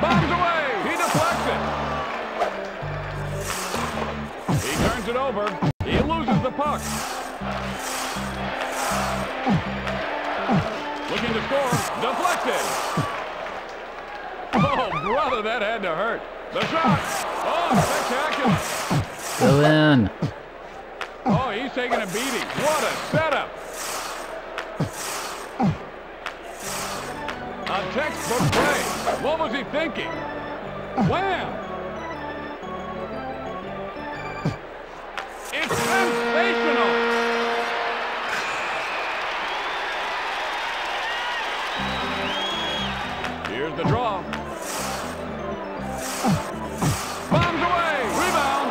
Bombs away, he deflects it. He turns it over, he loses the puck. Looking to score, deflected. Oh, brother, that had to hurt. The shot. Oh, spectacular. Go in. Oh, he's taking a beating. What a setup. A textbook. What was he thinking? Wham! It's sensational. Here's the draw. Bombs away. Rebound.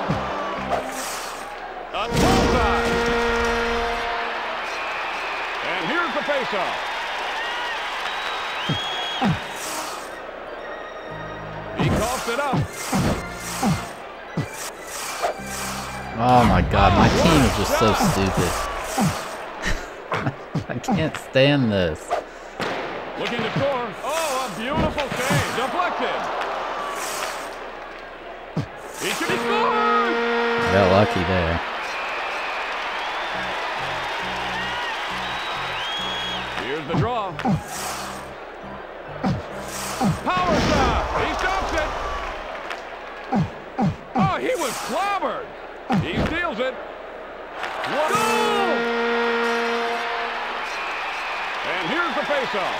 A bullseye. And here's the faceoff. Oh my god, my team is just so stupid. I can't stand this. Looking to score. Oh, a beautiful save. Deflected. He should be scored. Got lucky there. Here's the draw. Power shot. He stops it. Oh, he was clobbered. He steals it. What goal! And here's the faceoff.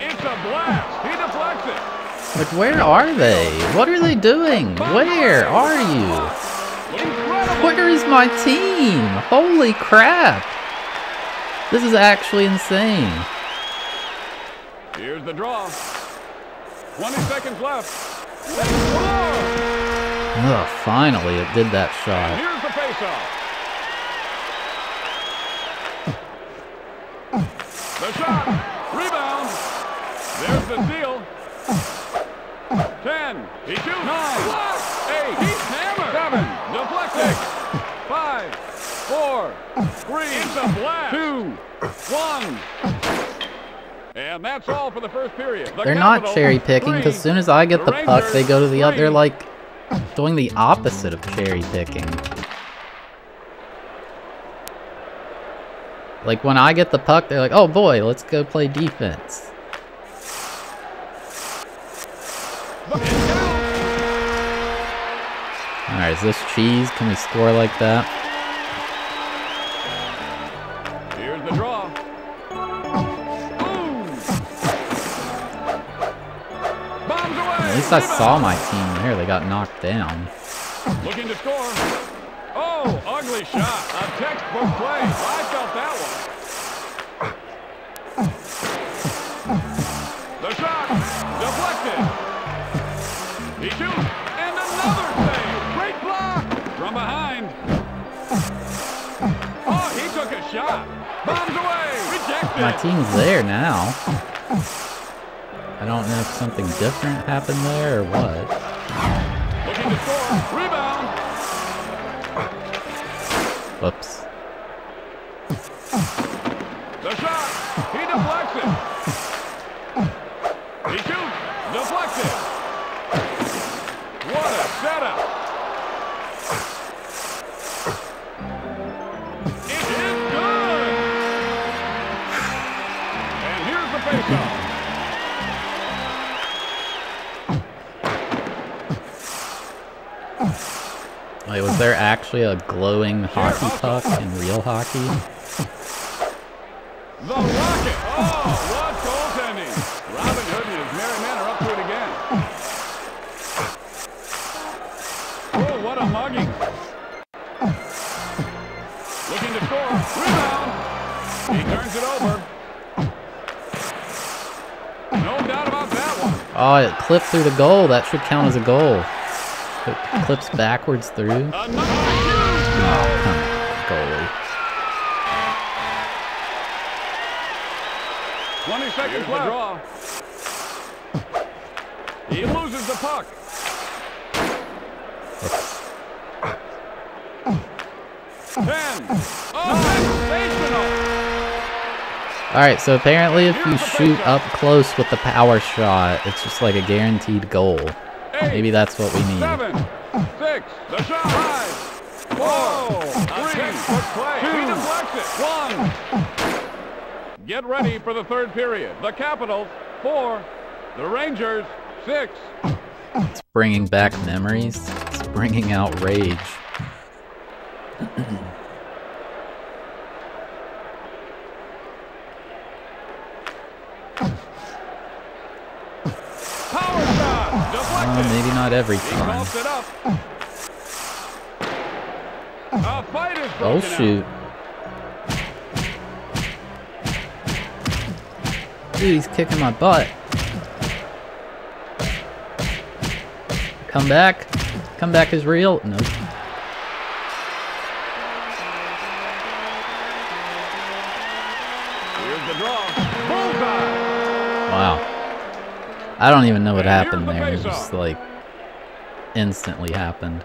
It's a blast. He deflects it. Like, where are they? What are they doing? Where are you? Where is my team? Holy crap! This is actually insane. Here's the draw. 20 seconds left. They! Ugh, finally it did that And shot. here's the faceoff. The shot. Rebound. There's the steal. Ten. He shoots. Nine. Eight. He's hammered. Seven. Deflected. Five. Four. Three. It's a blast. Two. One. And that's all for the first period. The They're not cherry picking because as soon as I get the puck, they go to the other. They're like doing the opposite of cherry picking. Like when I get the puck, they're like, "Oh boy, let's go play defense." All right, is this cheese? Can we score like that? Here's the draw. Least I saw my team there. They got knocked down. Looking to score. Oh, ugly shot. A textbook play. I felt that one. The shot. Deflected. He shoots. And another save. Great block. From behind. Oh, he took a shot. Bombs away. Rejected. My team's there now. I don't know if something different happened there or what. Looking to score. Rebound. Whoops. Glowing hockey puck in real hockey? The Rocket. Oh, what goaltending. Robin Hood and his merry men are up to it again. Oh, what a mugging. Looking to score. Rebound. He turns it over. No doubt about that one. Oh, it clipped through the goal. That should count as a goal. It clips backwards through. Another Alright, so apparently if you shoot up close with the power shot, it's just like a guaranteed goal. Eight, Maybe that's what we need. Seven, six, the shot, five, four, three, two, he deflects it, one. Get ready for the third period. The Capitals, four. The Rangers, six. It's bringing back memories. It's bringing out rage. Power shot, Uh, deflected. maybe not every time. coughs it up. A fight is Oh shoot. Dude, he's kicking my butt. Come back. Come back is real. Nope. Here's the draw. Bullseye. Wow. I don't even know what happened there. It just like instantly happened.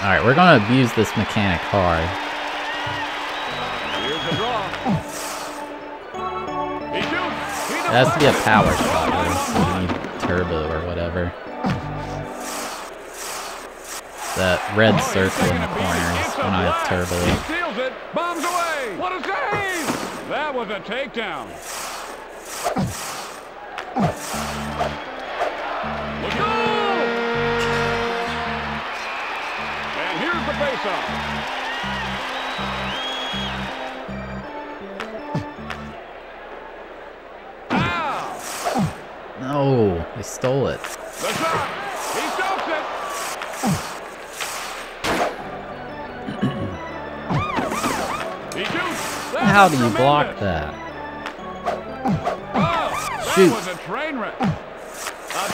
Alright, we're gonna abuse this mechanic hard. It has to be a power shot, turbo or whatever. That red circle in the corner is when I have turbo. That was a takedown. Martha. Ah! No, they stole it. The shot. He stops it. How do you block that? Oh, that Shoot. was a train wreck. A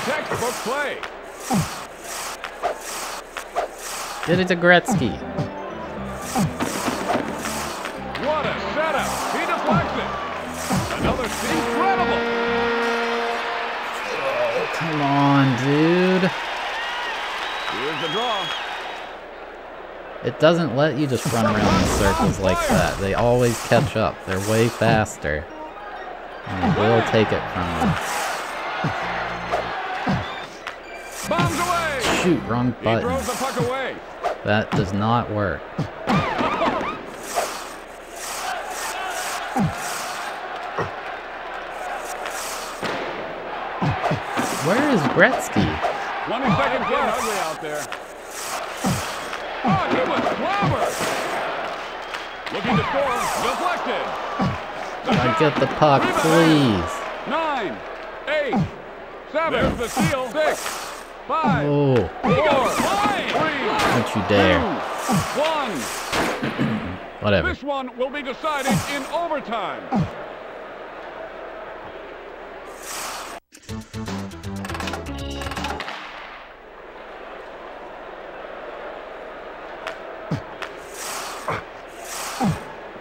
textbook play. Get it to Gretzky. What a setup. He deflects it. Another incredible. Oh, come on, dude. Here's the draw. It doesn't let you just run around in circles like that. They always catch up. They're way faster. And they will take it from Bombs away. you. Shoot, wrong He button. throws the puck away. That does not work. Where is Gretzky? 20 seconds left. ugly out there. Oh, he was clobbered. Looking to score. Deflected. I get the puck, please? Nine. Eight. Seven. There's the steal. Six. Five. Oh, goes. Three. don't you dare. Two. One. Whatever. This one will be decided in overtime.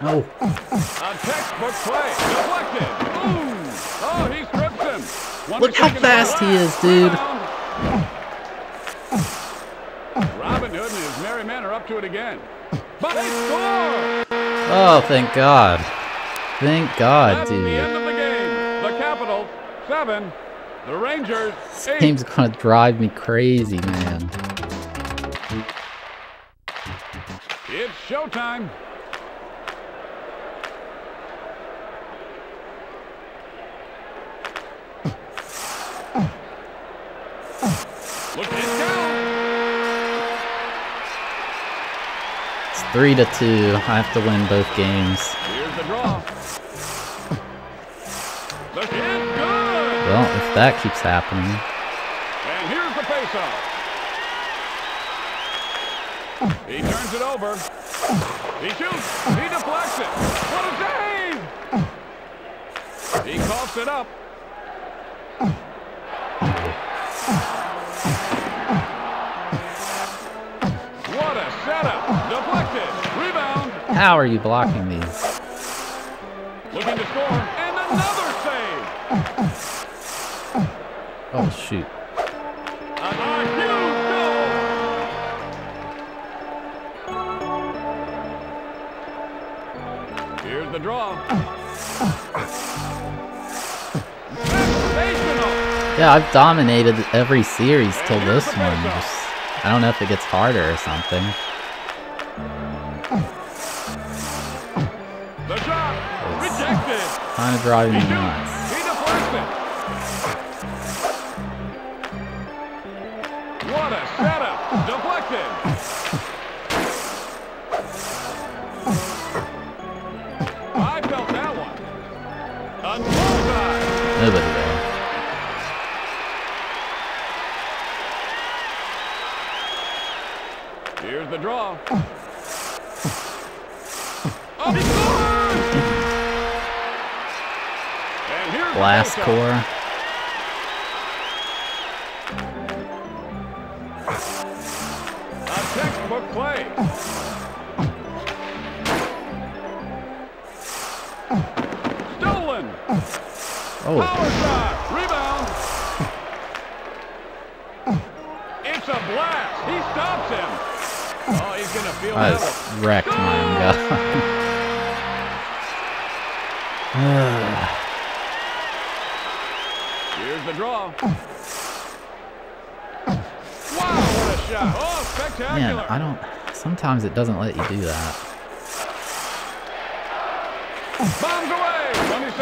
Oh, A textbook play. Deflected. Boom. Oh, he strips him. 20 look how fast he is, dude. Up to it again. But they score! Oh, thank God. Thank God, That's the end dude. of the game. The Capitals, seven. The Rangers, This eight. game's gonna drive me crazy, man. It's showtime. Look at three to two. I have to win both games. Here's the draw. The hit, good. Well, if that keeps happening. And here's the faceoff. He turns it over. He shoots. He deflects it. What a save! He coughs it up. How are you blocking these? Looking to score. And another save. Oh, shoot. A, a huge goal. Here's the draw. Yeah, I've dominated every series till this one. Just, I don't know if it gets harder or something. Of driving He me shoots. nuts.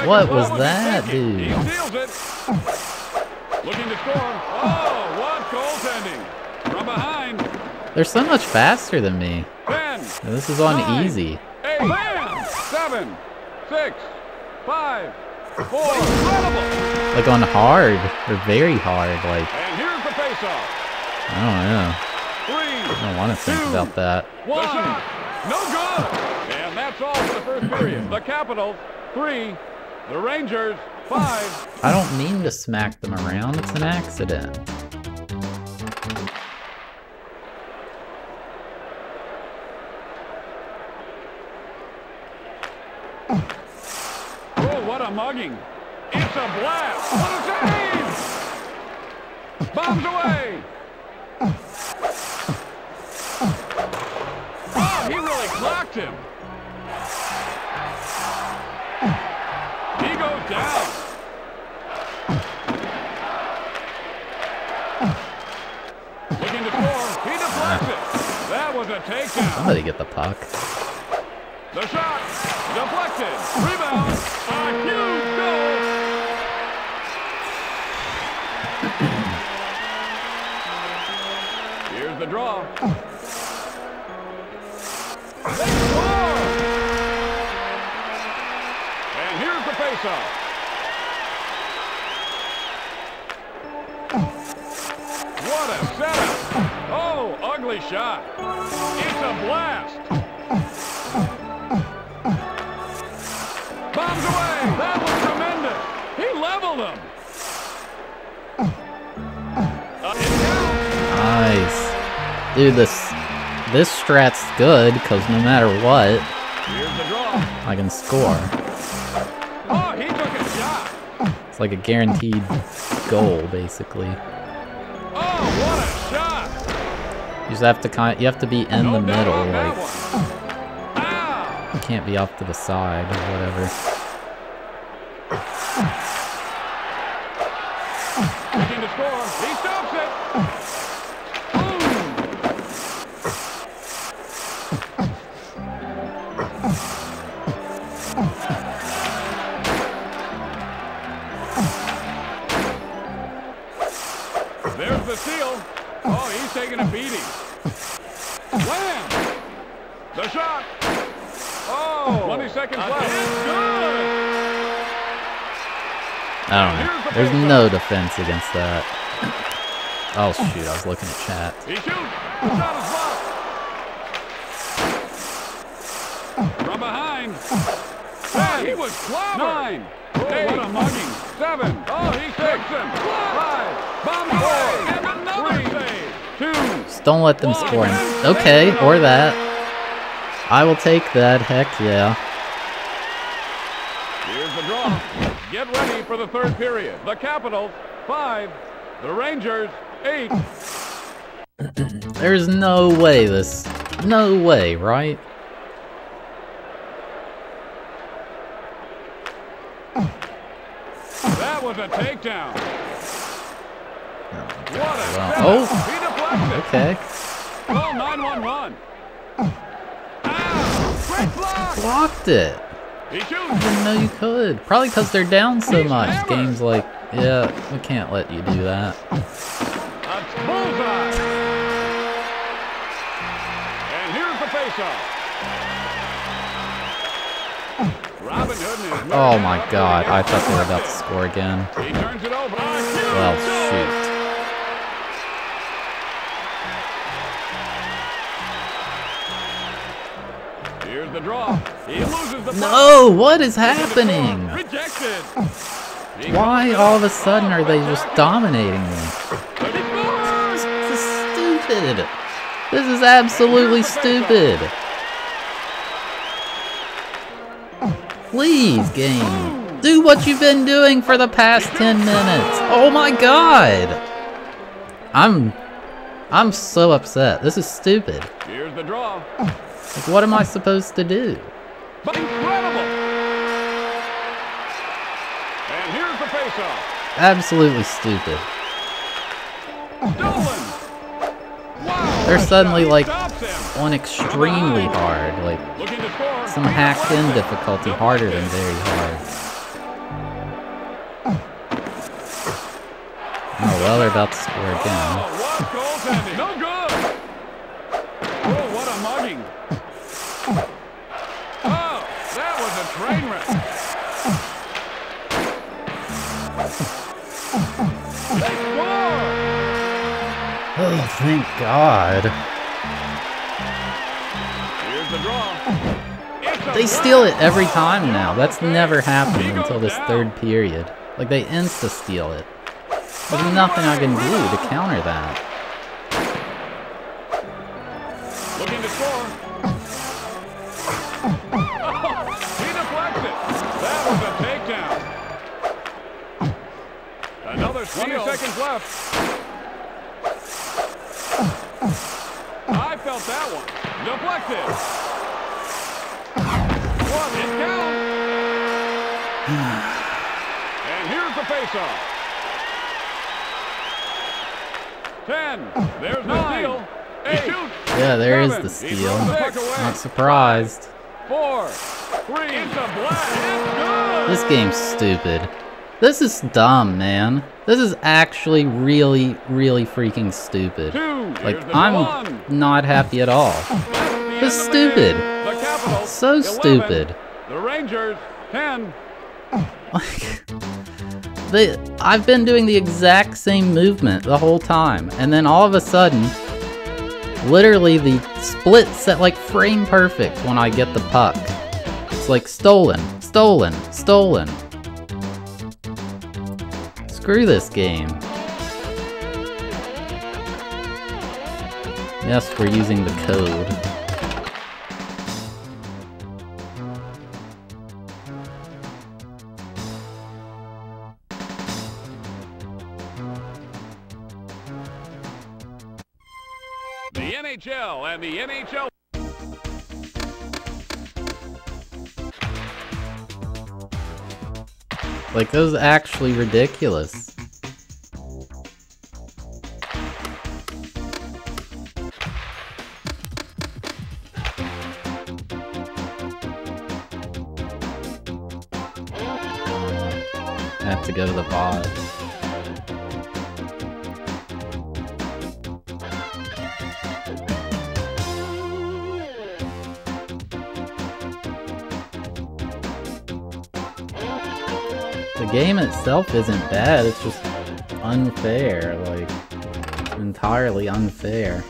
What was that, dude? He steals it. Looking to score. Oh, what goaltending. From behind. They're so much faster than me. 10, This is on Nine. easy. 8, bam, 7, 6, 5, 4. Incredible. Like on hard or very hard. Like And here's faceoff. Oh yeah. Three. I don't want to think Two. about that. One. No good. And that's all for the first period. The Capitals, three. The Rangers, five. I don't mean to smack them around. It's an accident. Oh, what a mugging. It's a blast. What a save. Bombs away. Get the puck. The shot. Dude, this this strat's good because no matter what, Here's the draw. I can score. Oh, he took a shot. It's like a guaranteed goal, basically. Oh, what a shot. You just have to kind. You have to be in No the middle. Like. You can't be off to the side or whatever. Defense against that. Oh shoot! I was looking at chat. He shoots. The shot is blocked. From behind. Yeah, he was clobbered. Nine. Eight. What a mugging. Seven. Oh, he takes him. Five. Bomb away. And another save. Two. Just don't let them score. him. Okay, or that. I will take that. Heck yeah. Draw. Get ready for the third period. The Capitals, five. The Rangers, eight. There's no way this. No way, right? That was a takedown. Oh, what a setup. Oh. Okay. Call 911. Ow! Great ah, block! Blocked it. Shoots. Didn't know you could. Probably because they're down so much. Games like, yeah, we can't let you do that. And here's the faceoff. Robin Hood Oh my god, I thought they were about to score again. He turns it over. A huge Well, shoot. The draw. He loses the. No, what is happening? Rejected. Why all of a sudden are they just dominating me? But he scores. This is stupid. This is absolutely stupid. Please, game. Do what you've been doing for the past 10 minutes. Oh my god. I'm I'm so upset. This is stupid. Here's the draw. Like what am I supposed to do? But incredible. And here's the faceoff. Absolutely stupid. Wow. They're suddenly, like. On extremely hard. Like Looking to score. some hacked in difficulty harder than very hard. Oh well, they're about to score again. Oh, what? No good. Oh, what a mugging. Oh, that was a train wreck. They score. Oh, thank God. Here's the draw. They steal it every time now. That's never happened until this third period. Like, they insta-steal it. There's nothing I can do to counter that. Takedown. Another 20 seconds left. I felt that one. Deflected. What it counts. and here's the faceoff. Ten. There's the steal. Eight. Yeah, there is the Seven. He steal. the puck away. Not surprised. Four. Three. It's a blast. It's good. This game's stupid. This is dumb, man. This is actually really, really freaking stupid. Two. Like, I'm one. not happy at all. That's the end This is stupid. So 11. stupid. The Rangers. Ten. Like, they, I've been doing the exact same movement the whole time, and then all of a sudden, literally the split set like frame perfect when I get the puck. It's like stolen, stolen, stolen. Screw this game. Yes, we're using the code. The NHL and the NHL. Like, that was actually ridiculous. I have to go to the pod. The game itself isn't bad, it's just unfair, like, entirely unfair.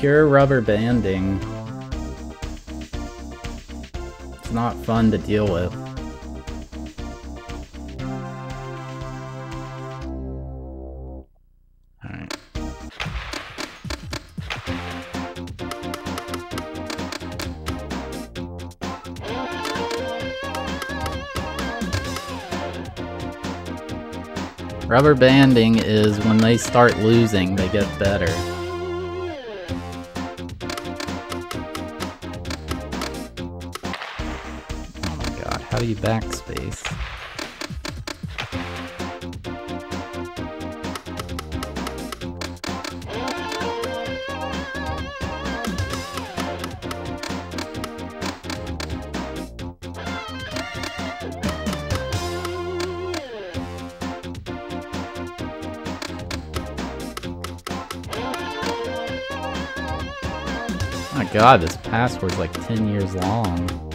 Pure rubber banding. It's not fun to deal with. Rubber banding is when they start losing, they get better. You backspace? God, this password's like 10 years long.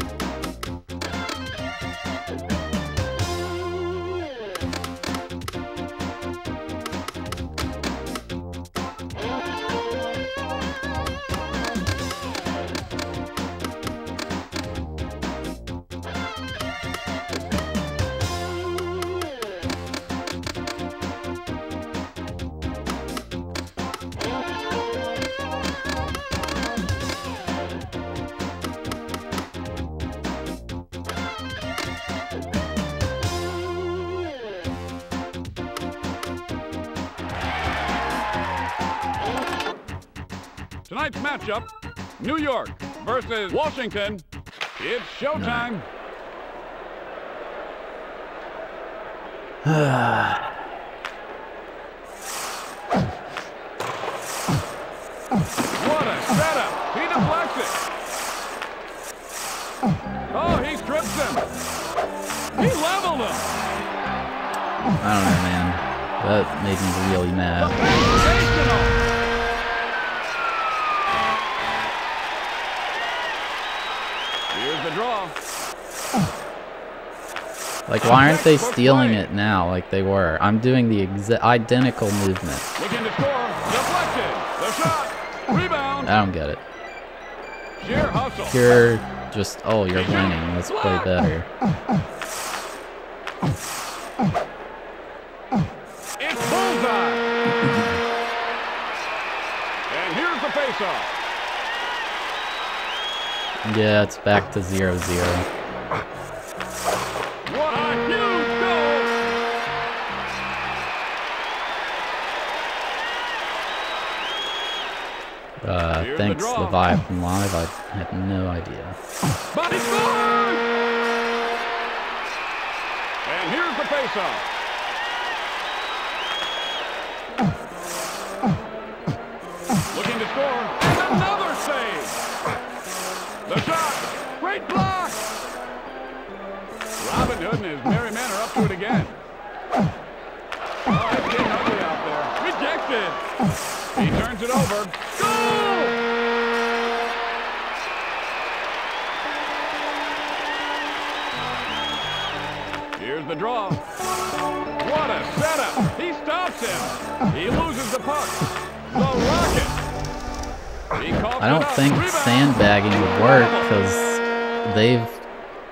Washington. It's showtime. They stealing it now like they were? I'm doing the exa- identical movement. Looking to score. Deflected. The shot. Rebound. I don't get it. You're just, oh, you're winning. Let's play better. It's bullseye. and here's the faceoff. Yeah, it's back to zero zero. Draw. Leviathan Live. I had no idea. He scores. And here's the faceoff.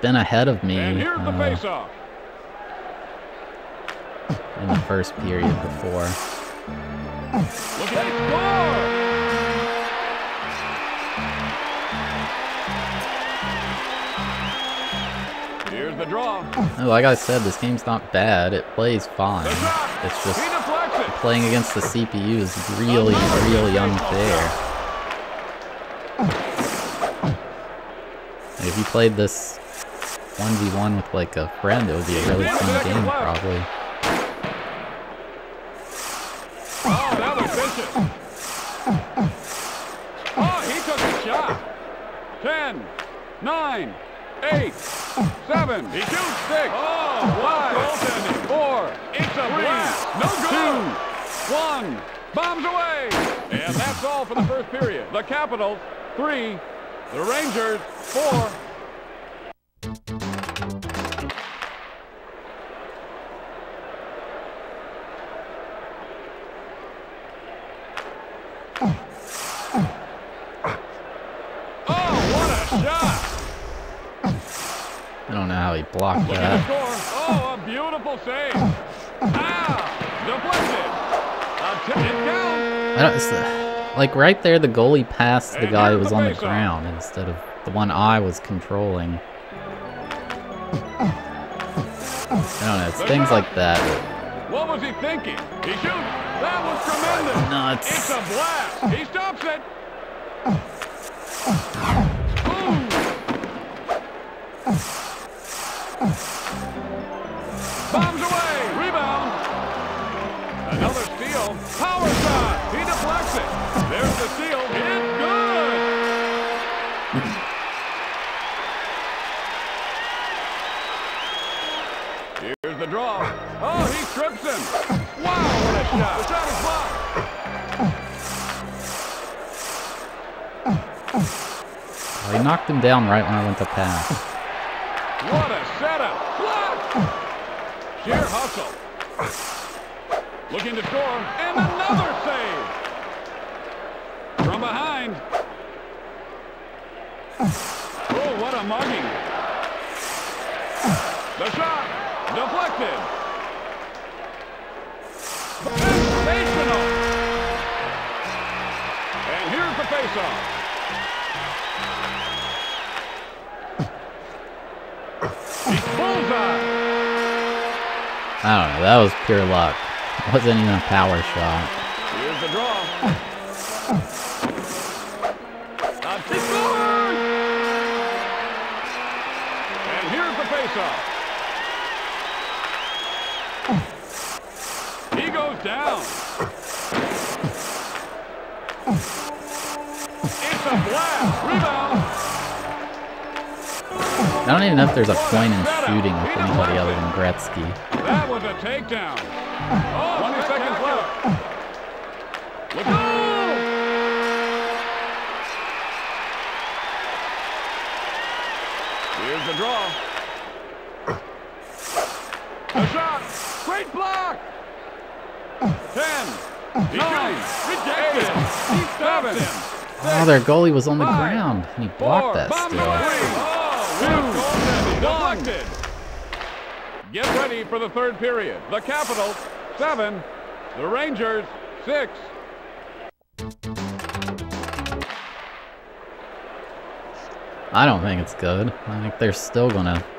Been ahead of me And here's the uh, in the first period before. Look at it score. Here's the draw. Like I said, this game's not bad. It plays fine. It's just playing against the CPU is really, really unfair. Like, if you played this 1v1 with like a friend, it would be a really fun game, probably. Oh, that was vicious. Oh, he took a shot. Ten, nine, eight, seven. He shoots six. Oh, five, goaltending. Four. It's a blast. No good. Two, one. Bombs away. And that's all for the first period. The Capitals, three. The Rangers, like right there, the goalie passed the guy who was on the ground instead of the one I was controlling. I don't know, it's things like that. What was he thinking? He shoots. That was tremendous. Nuts. It's a blast. He stops it. Bombs away. Rebound. Another steal. Power shot. He deflects it. There's the steal. It's good. Here's the draw. Oh, he trips him. Wow, what a shot. The shot is blocked. Oh, he knocked him down right when I went to pass. What a setup. Blocked. Sheer hustle. Looking to score. And I don't know, that was pure luck. It wasn't even a power shot. I don't even if there's a point in shooting with anybody other than Gretzky. That was a takedown. Oh, 20 seconds left. Look out! Here's the draw. A shot. Great block. Ten. Nine. Rejected. He stops him. Oh, their goalie was on the ground, and he blocked Four. that Bombs still. away. Oh, two. Deflected. Get ready for the third period. The Capitals, seven. The Rangers, six. I don't think it's good. I think they're still gonna. He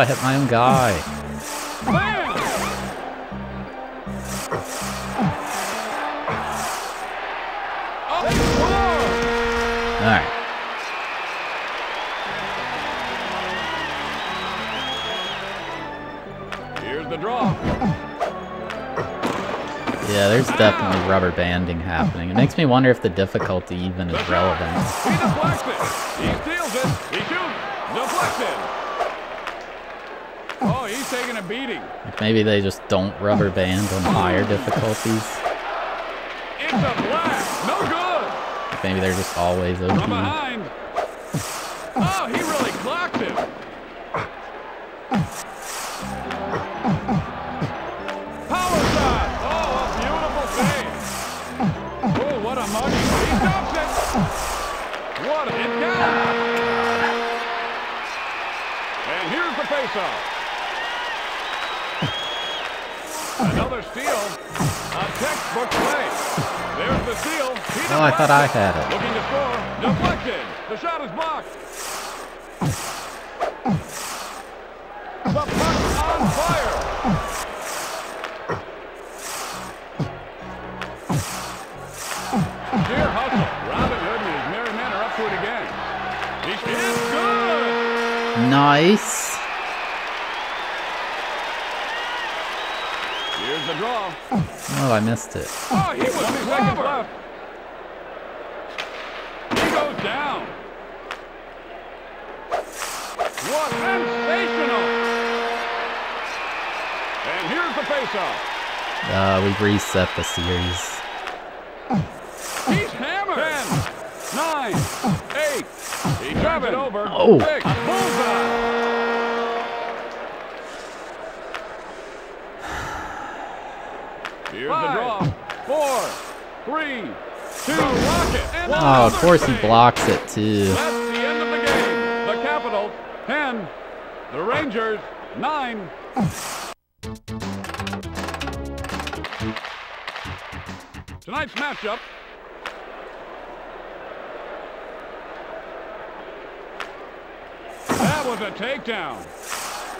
I hit my own guy. Bam! Oh, they score! All right. Here's the draw. Yeah, there's definitely rubber banding happening. It makes me wonder if the difficulty even is relevant. He deflects it. He steals it. He shoots. Deflected. Oh, he's taking a beating. Maybe they just don't rubber band on higher difficulties. It's a blast. No good. Maybe they're just always From OP. behind. Oh, he really clocked him. Power shot. Oh, a beautiful save. Oh, what a muggy. He stops it. What a it counts. And here's the faceoff. Steal. A textbook play. There's the steal. He Oh, I thought I had it. Looking to score. Deflected. The shot is blocked. The puck's on fire. Sheer hustle. Robin Hood and his merry men are up to it again. He good. Nice. Here's the draw. Oh, I missed it. Oh, he was 20 seconds left. He goes down. What sensational! And here's the faceoff. Uh, we've reset the series. He's hammered. Ten, nine, eight. He drives it over. Oh. Six. Bullseye. Here's the draw. Four, three, two, rocket. Oh, and Oh, of course he blocks it too. That's the end of the game. The Capitals, 10. The Rangers, 9. Tonight's matchup. That was a takedown.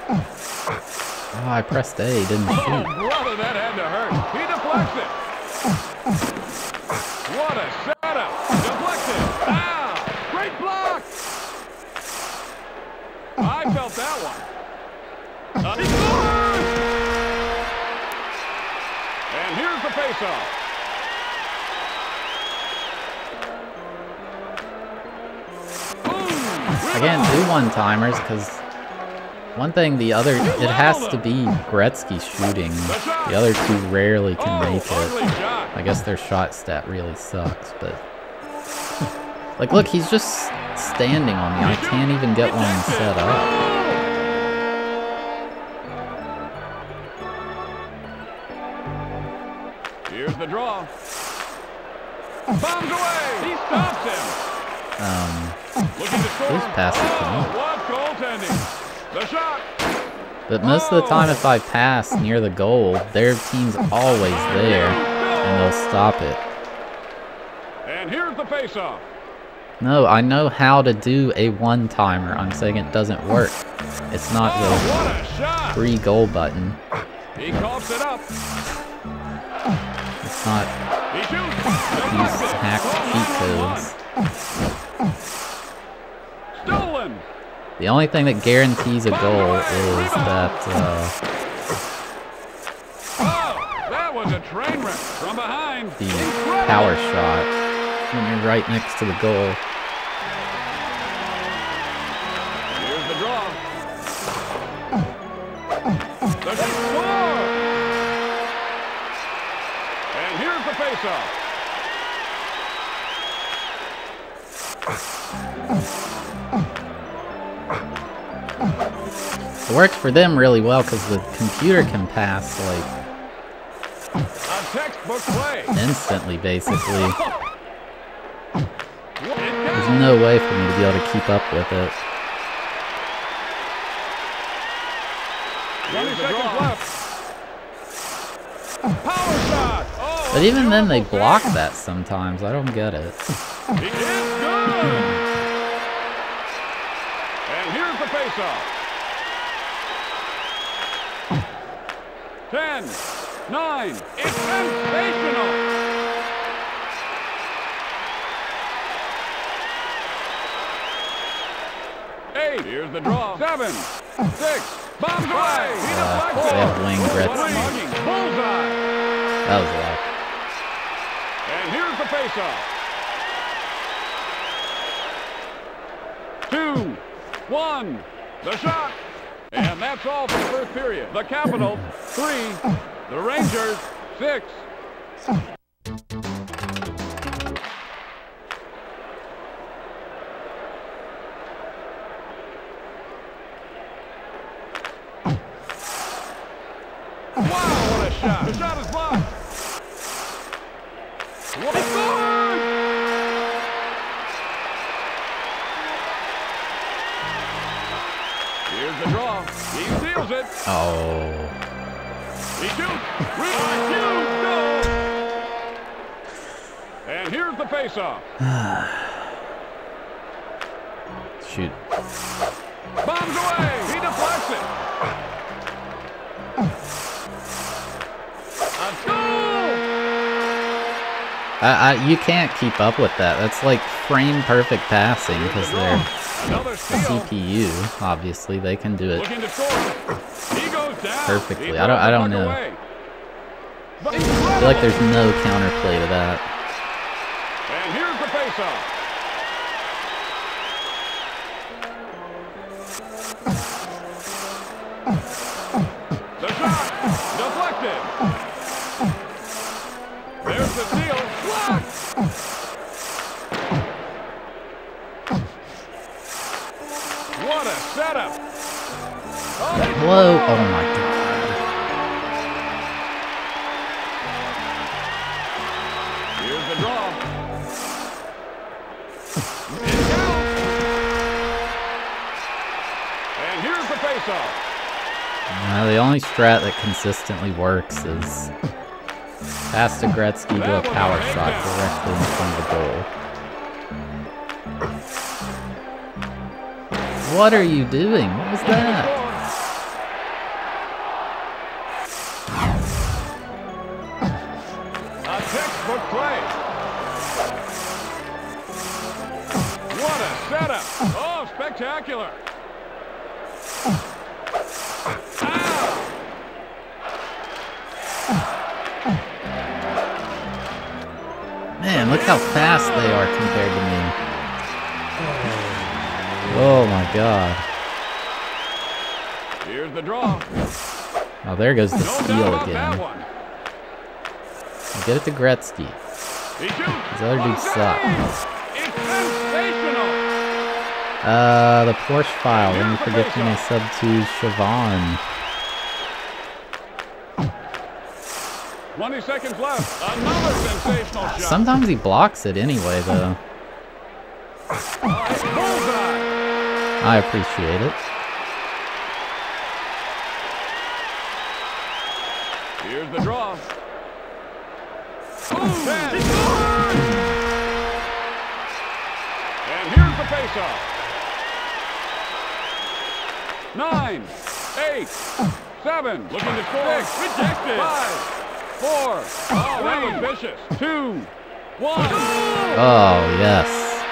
Oh, I pressed A, didn't Oh, shoot. brother, that had to hurt. He deflects it. What a setup. Deflected. Great block. I felt that one. Uh, he scores! And here's the faceoff. Can't do one timers because one thing the other it has to be Gretzky shooting. The other two rarely can Oh, make it. I guess their shot stat really sucks, but like look, he's just standing on me. I can't even get one set up. Here's the draw. Bombs away. He stops him. Um, to pass to oh, me. what goaltending. The shot. But most of the time, if I pass near the goal, their team's always there, and they'll stop it. And here's the faceoff. No, I know how to do a one-timer. I'm saying it doesn't work. It's not Oh, the what a shot. free goal button. He coughs it up. It's not He shoots. use Deflected. hack Oh, cheat codes. Stolen. The only thing that guarantees a goal is that uh, Oh, that was a train wreck from behind. the power shot when you're right next to the goal. Here's the draw. The score. And here's the face-off. It works for them really well because the computer can pass like A textbook play. Instantly, basically. There's no way for me to be able to keep up with it. 20 seconds left. Power shot. Oh, But even then, they block that sometimes. I don't get it. And here's the faceoff. 10, 9, it's sensational. Eight, here's the draw. Seven, six, bombs away. He Uh, deflects they it. Three, bullseye. That was luck. And here's the faceoff. Two, one, the shot. And that's all for the first period. The Capitals, three. The Rangers, six. Wow, what a shot. The shot is blocked. What a score! It. Oh. He shoots. Rebound. Huge goal. And here's the faceoff. Ah. Shoot. Bombs away. He deflects it. A goal. I, I, you can't keep up with that. That's like frame perfect passing because they're Another steal. CPU. Obviously, they can do it. Looking to score. He goes down. Perfectly. I don't- I don't know. I feel like there's no counterplay to that. And here's the faceoff. The Whoa! Oh my god. Here's the draw. And here's the faceoff. No, the only strat that consistently works is pass to Gretzky to a power shot directly in front of the goal. What are you doing? What was that? Spectacular. Man, look how fast they are compared to me. Oh my god. Here's the draw. Oh, there goes the No steal again. Get it to Gretzky. He. These other dudes suck. Save. It's sensational. Uh, the Porsche file. Let me forget to they sub to Siobhan. 20 seconds left. Another sensational shot. Sometimes he blocks it anyway, though. Oh, I appreciate it. Here's the draw. Ten. And here's the faceoff. Nine, eight, seven, looking to score. Six, rejected. Five, four. Oh, that was vicious. Two, one. Oh, yes.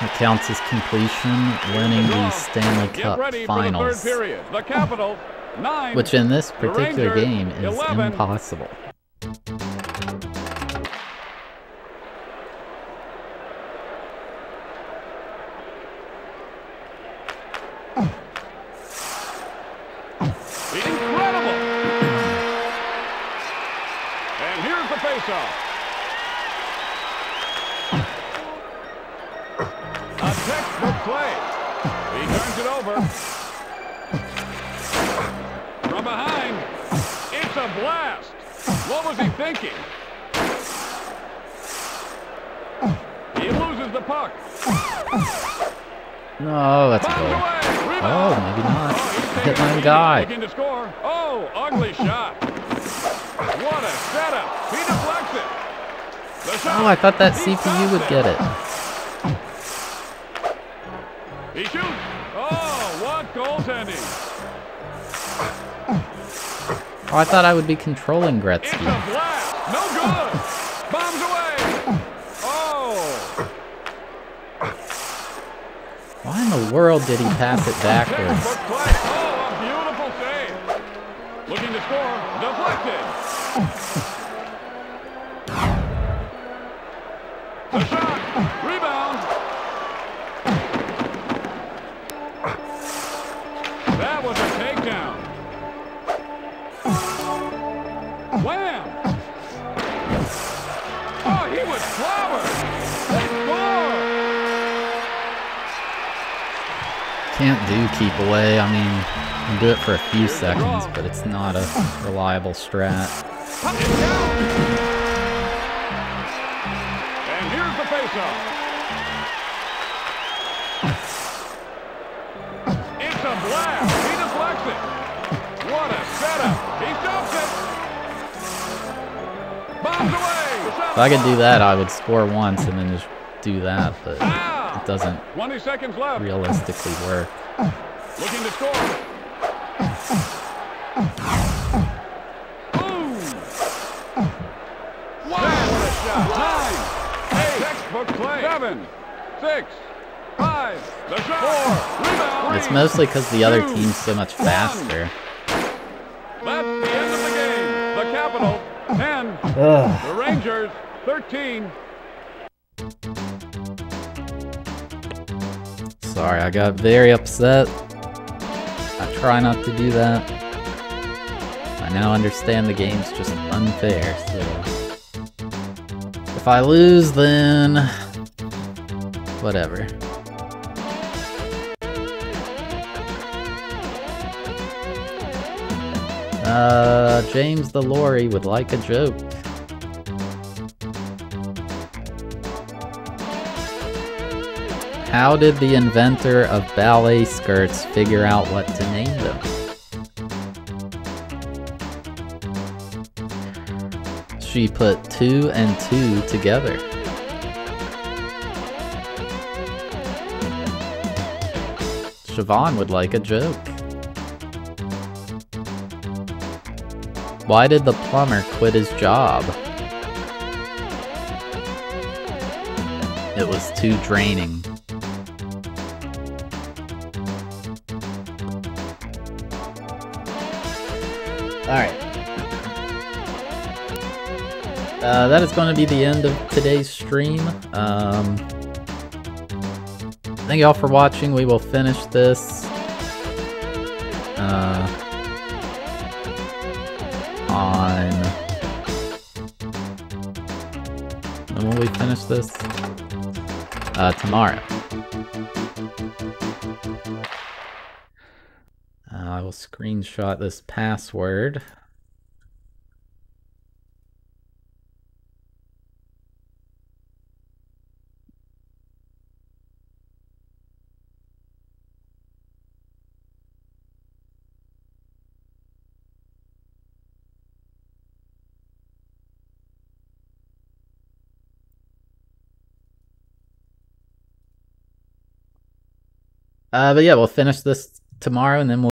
It counts as completion, winning the Stanley Get Cup ready Finals, the third period. The Capitals, nine. which in this particular Rangers, game is 11. impossible. Thought that CPU would get it. He shoots. Oh, what goaltending. Oh, I thought I would be controlling Gretzky. No good. Bombs away. Oh, Why in the world did he pass it backwards? For a few seconds, but it's not a reliable strat. Pop it down. And here's the faceoff. It's a blast. He deflects it. What a setup. He stops it. Bombs away. If I could do that, I would score once and then just do that, but it ah! doesn't 20 seconds left. realistically work. Looking to score. It's mostly because the other team's so much faster. That's the end of the game. The Capitals, 10. The Rangers, 13. Sorry, I got very upset. I try not to do that. I now understand the game's just unfair, so... If I lose, then... Whatever. Uh, James the Lorry would like a joke. How did the inventor of ballet skirts figure out what to name them? She put two and two together. Siobhan would like a joke. Why did the plumber quit his job? It was too draining. Alright. Uh, that is going to be the end of today's stream. Um, thank you all for watching. We will finish this Uh, tomorrow. I will screenshot this password. Uh, but yeah, we'll finish this tomorrow, and then we'll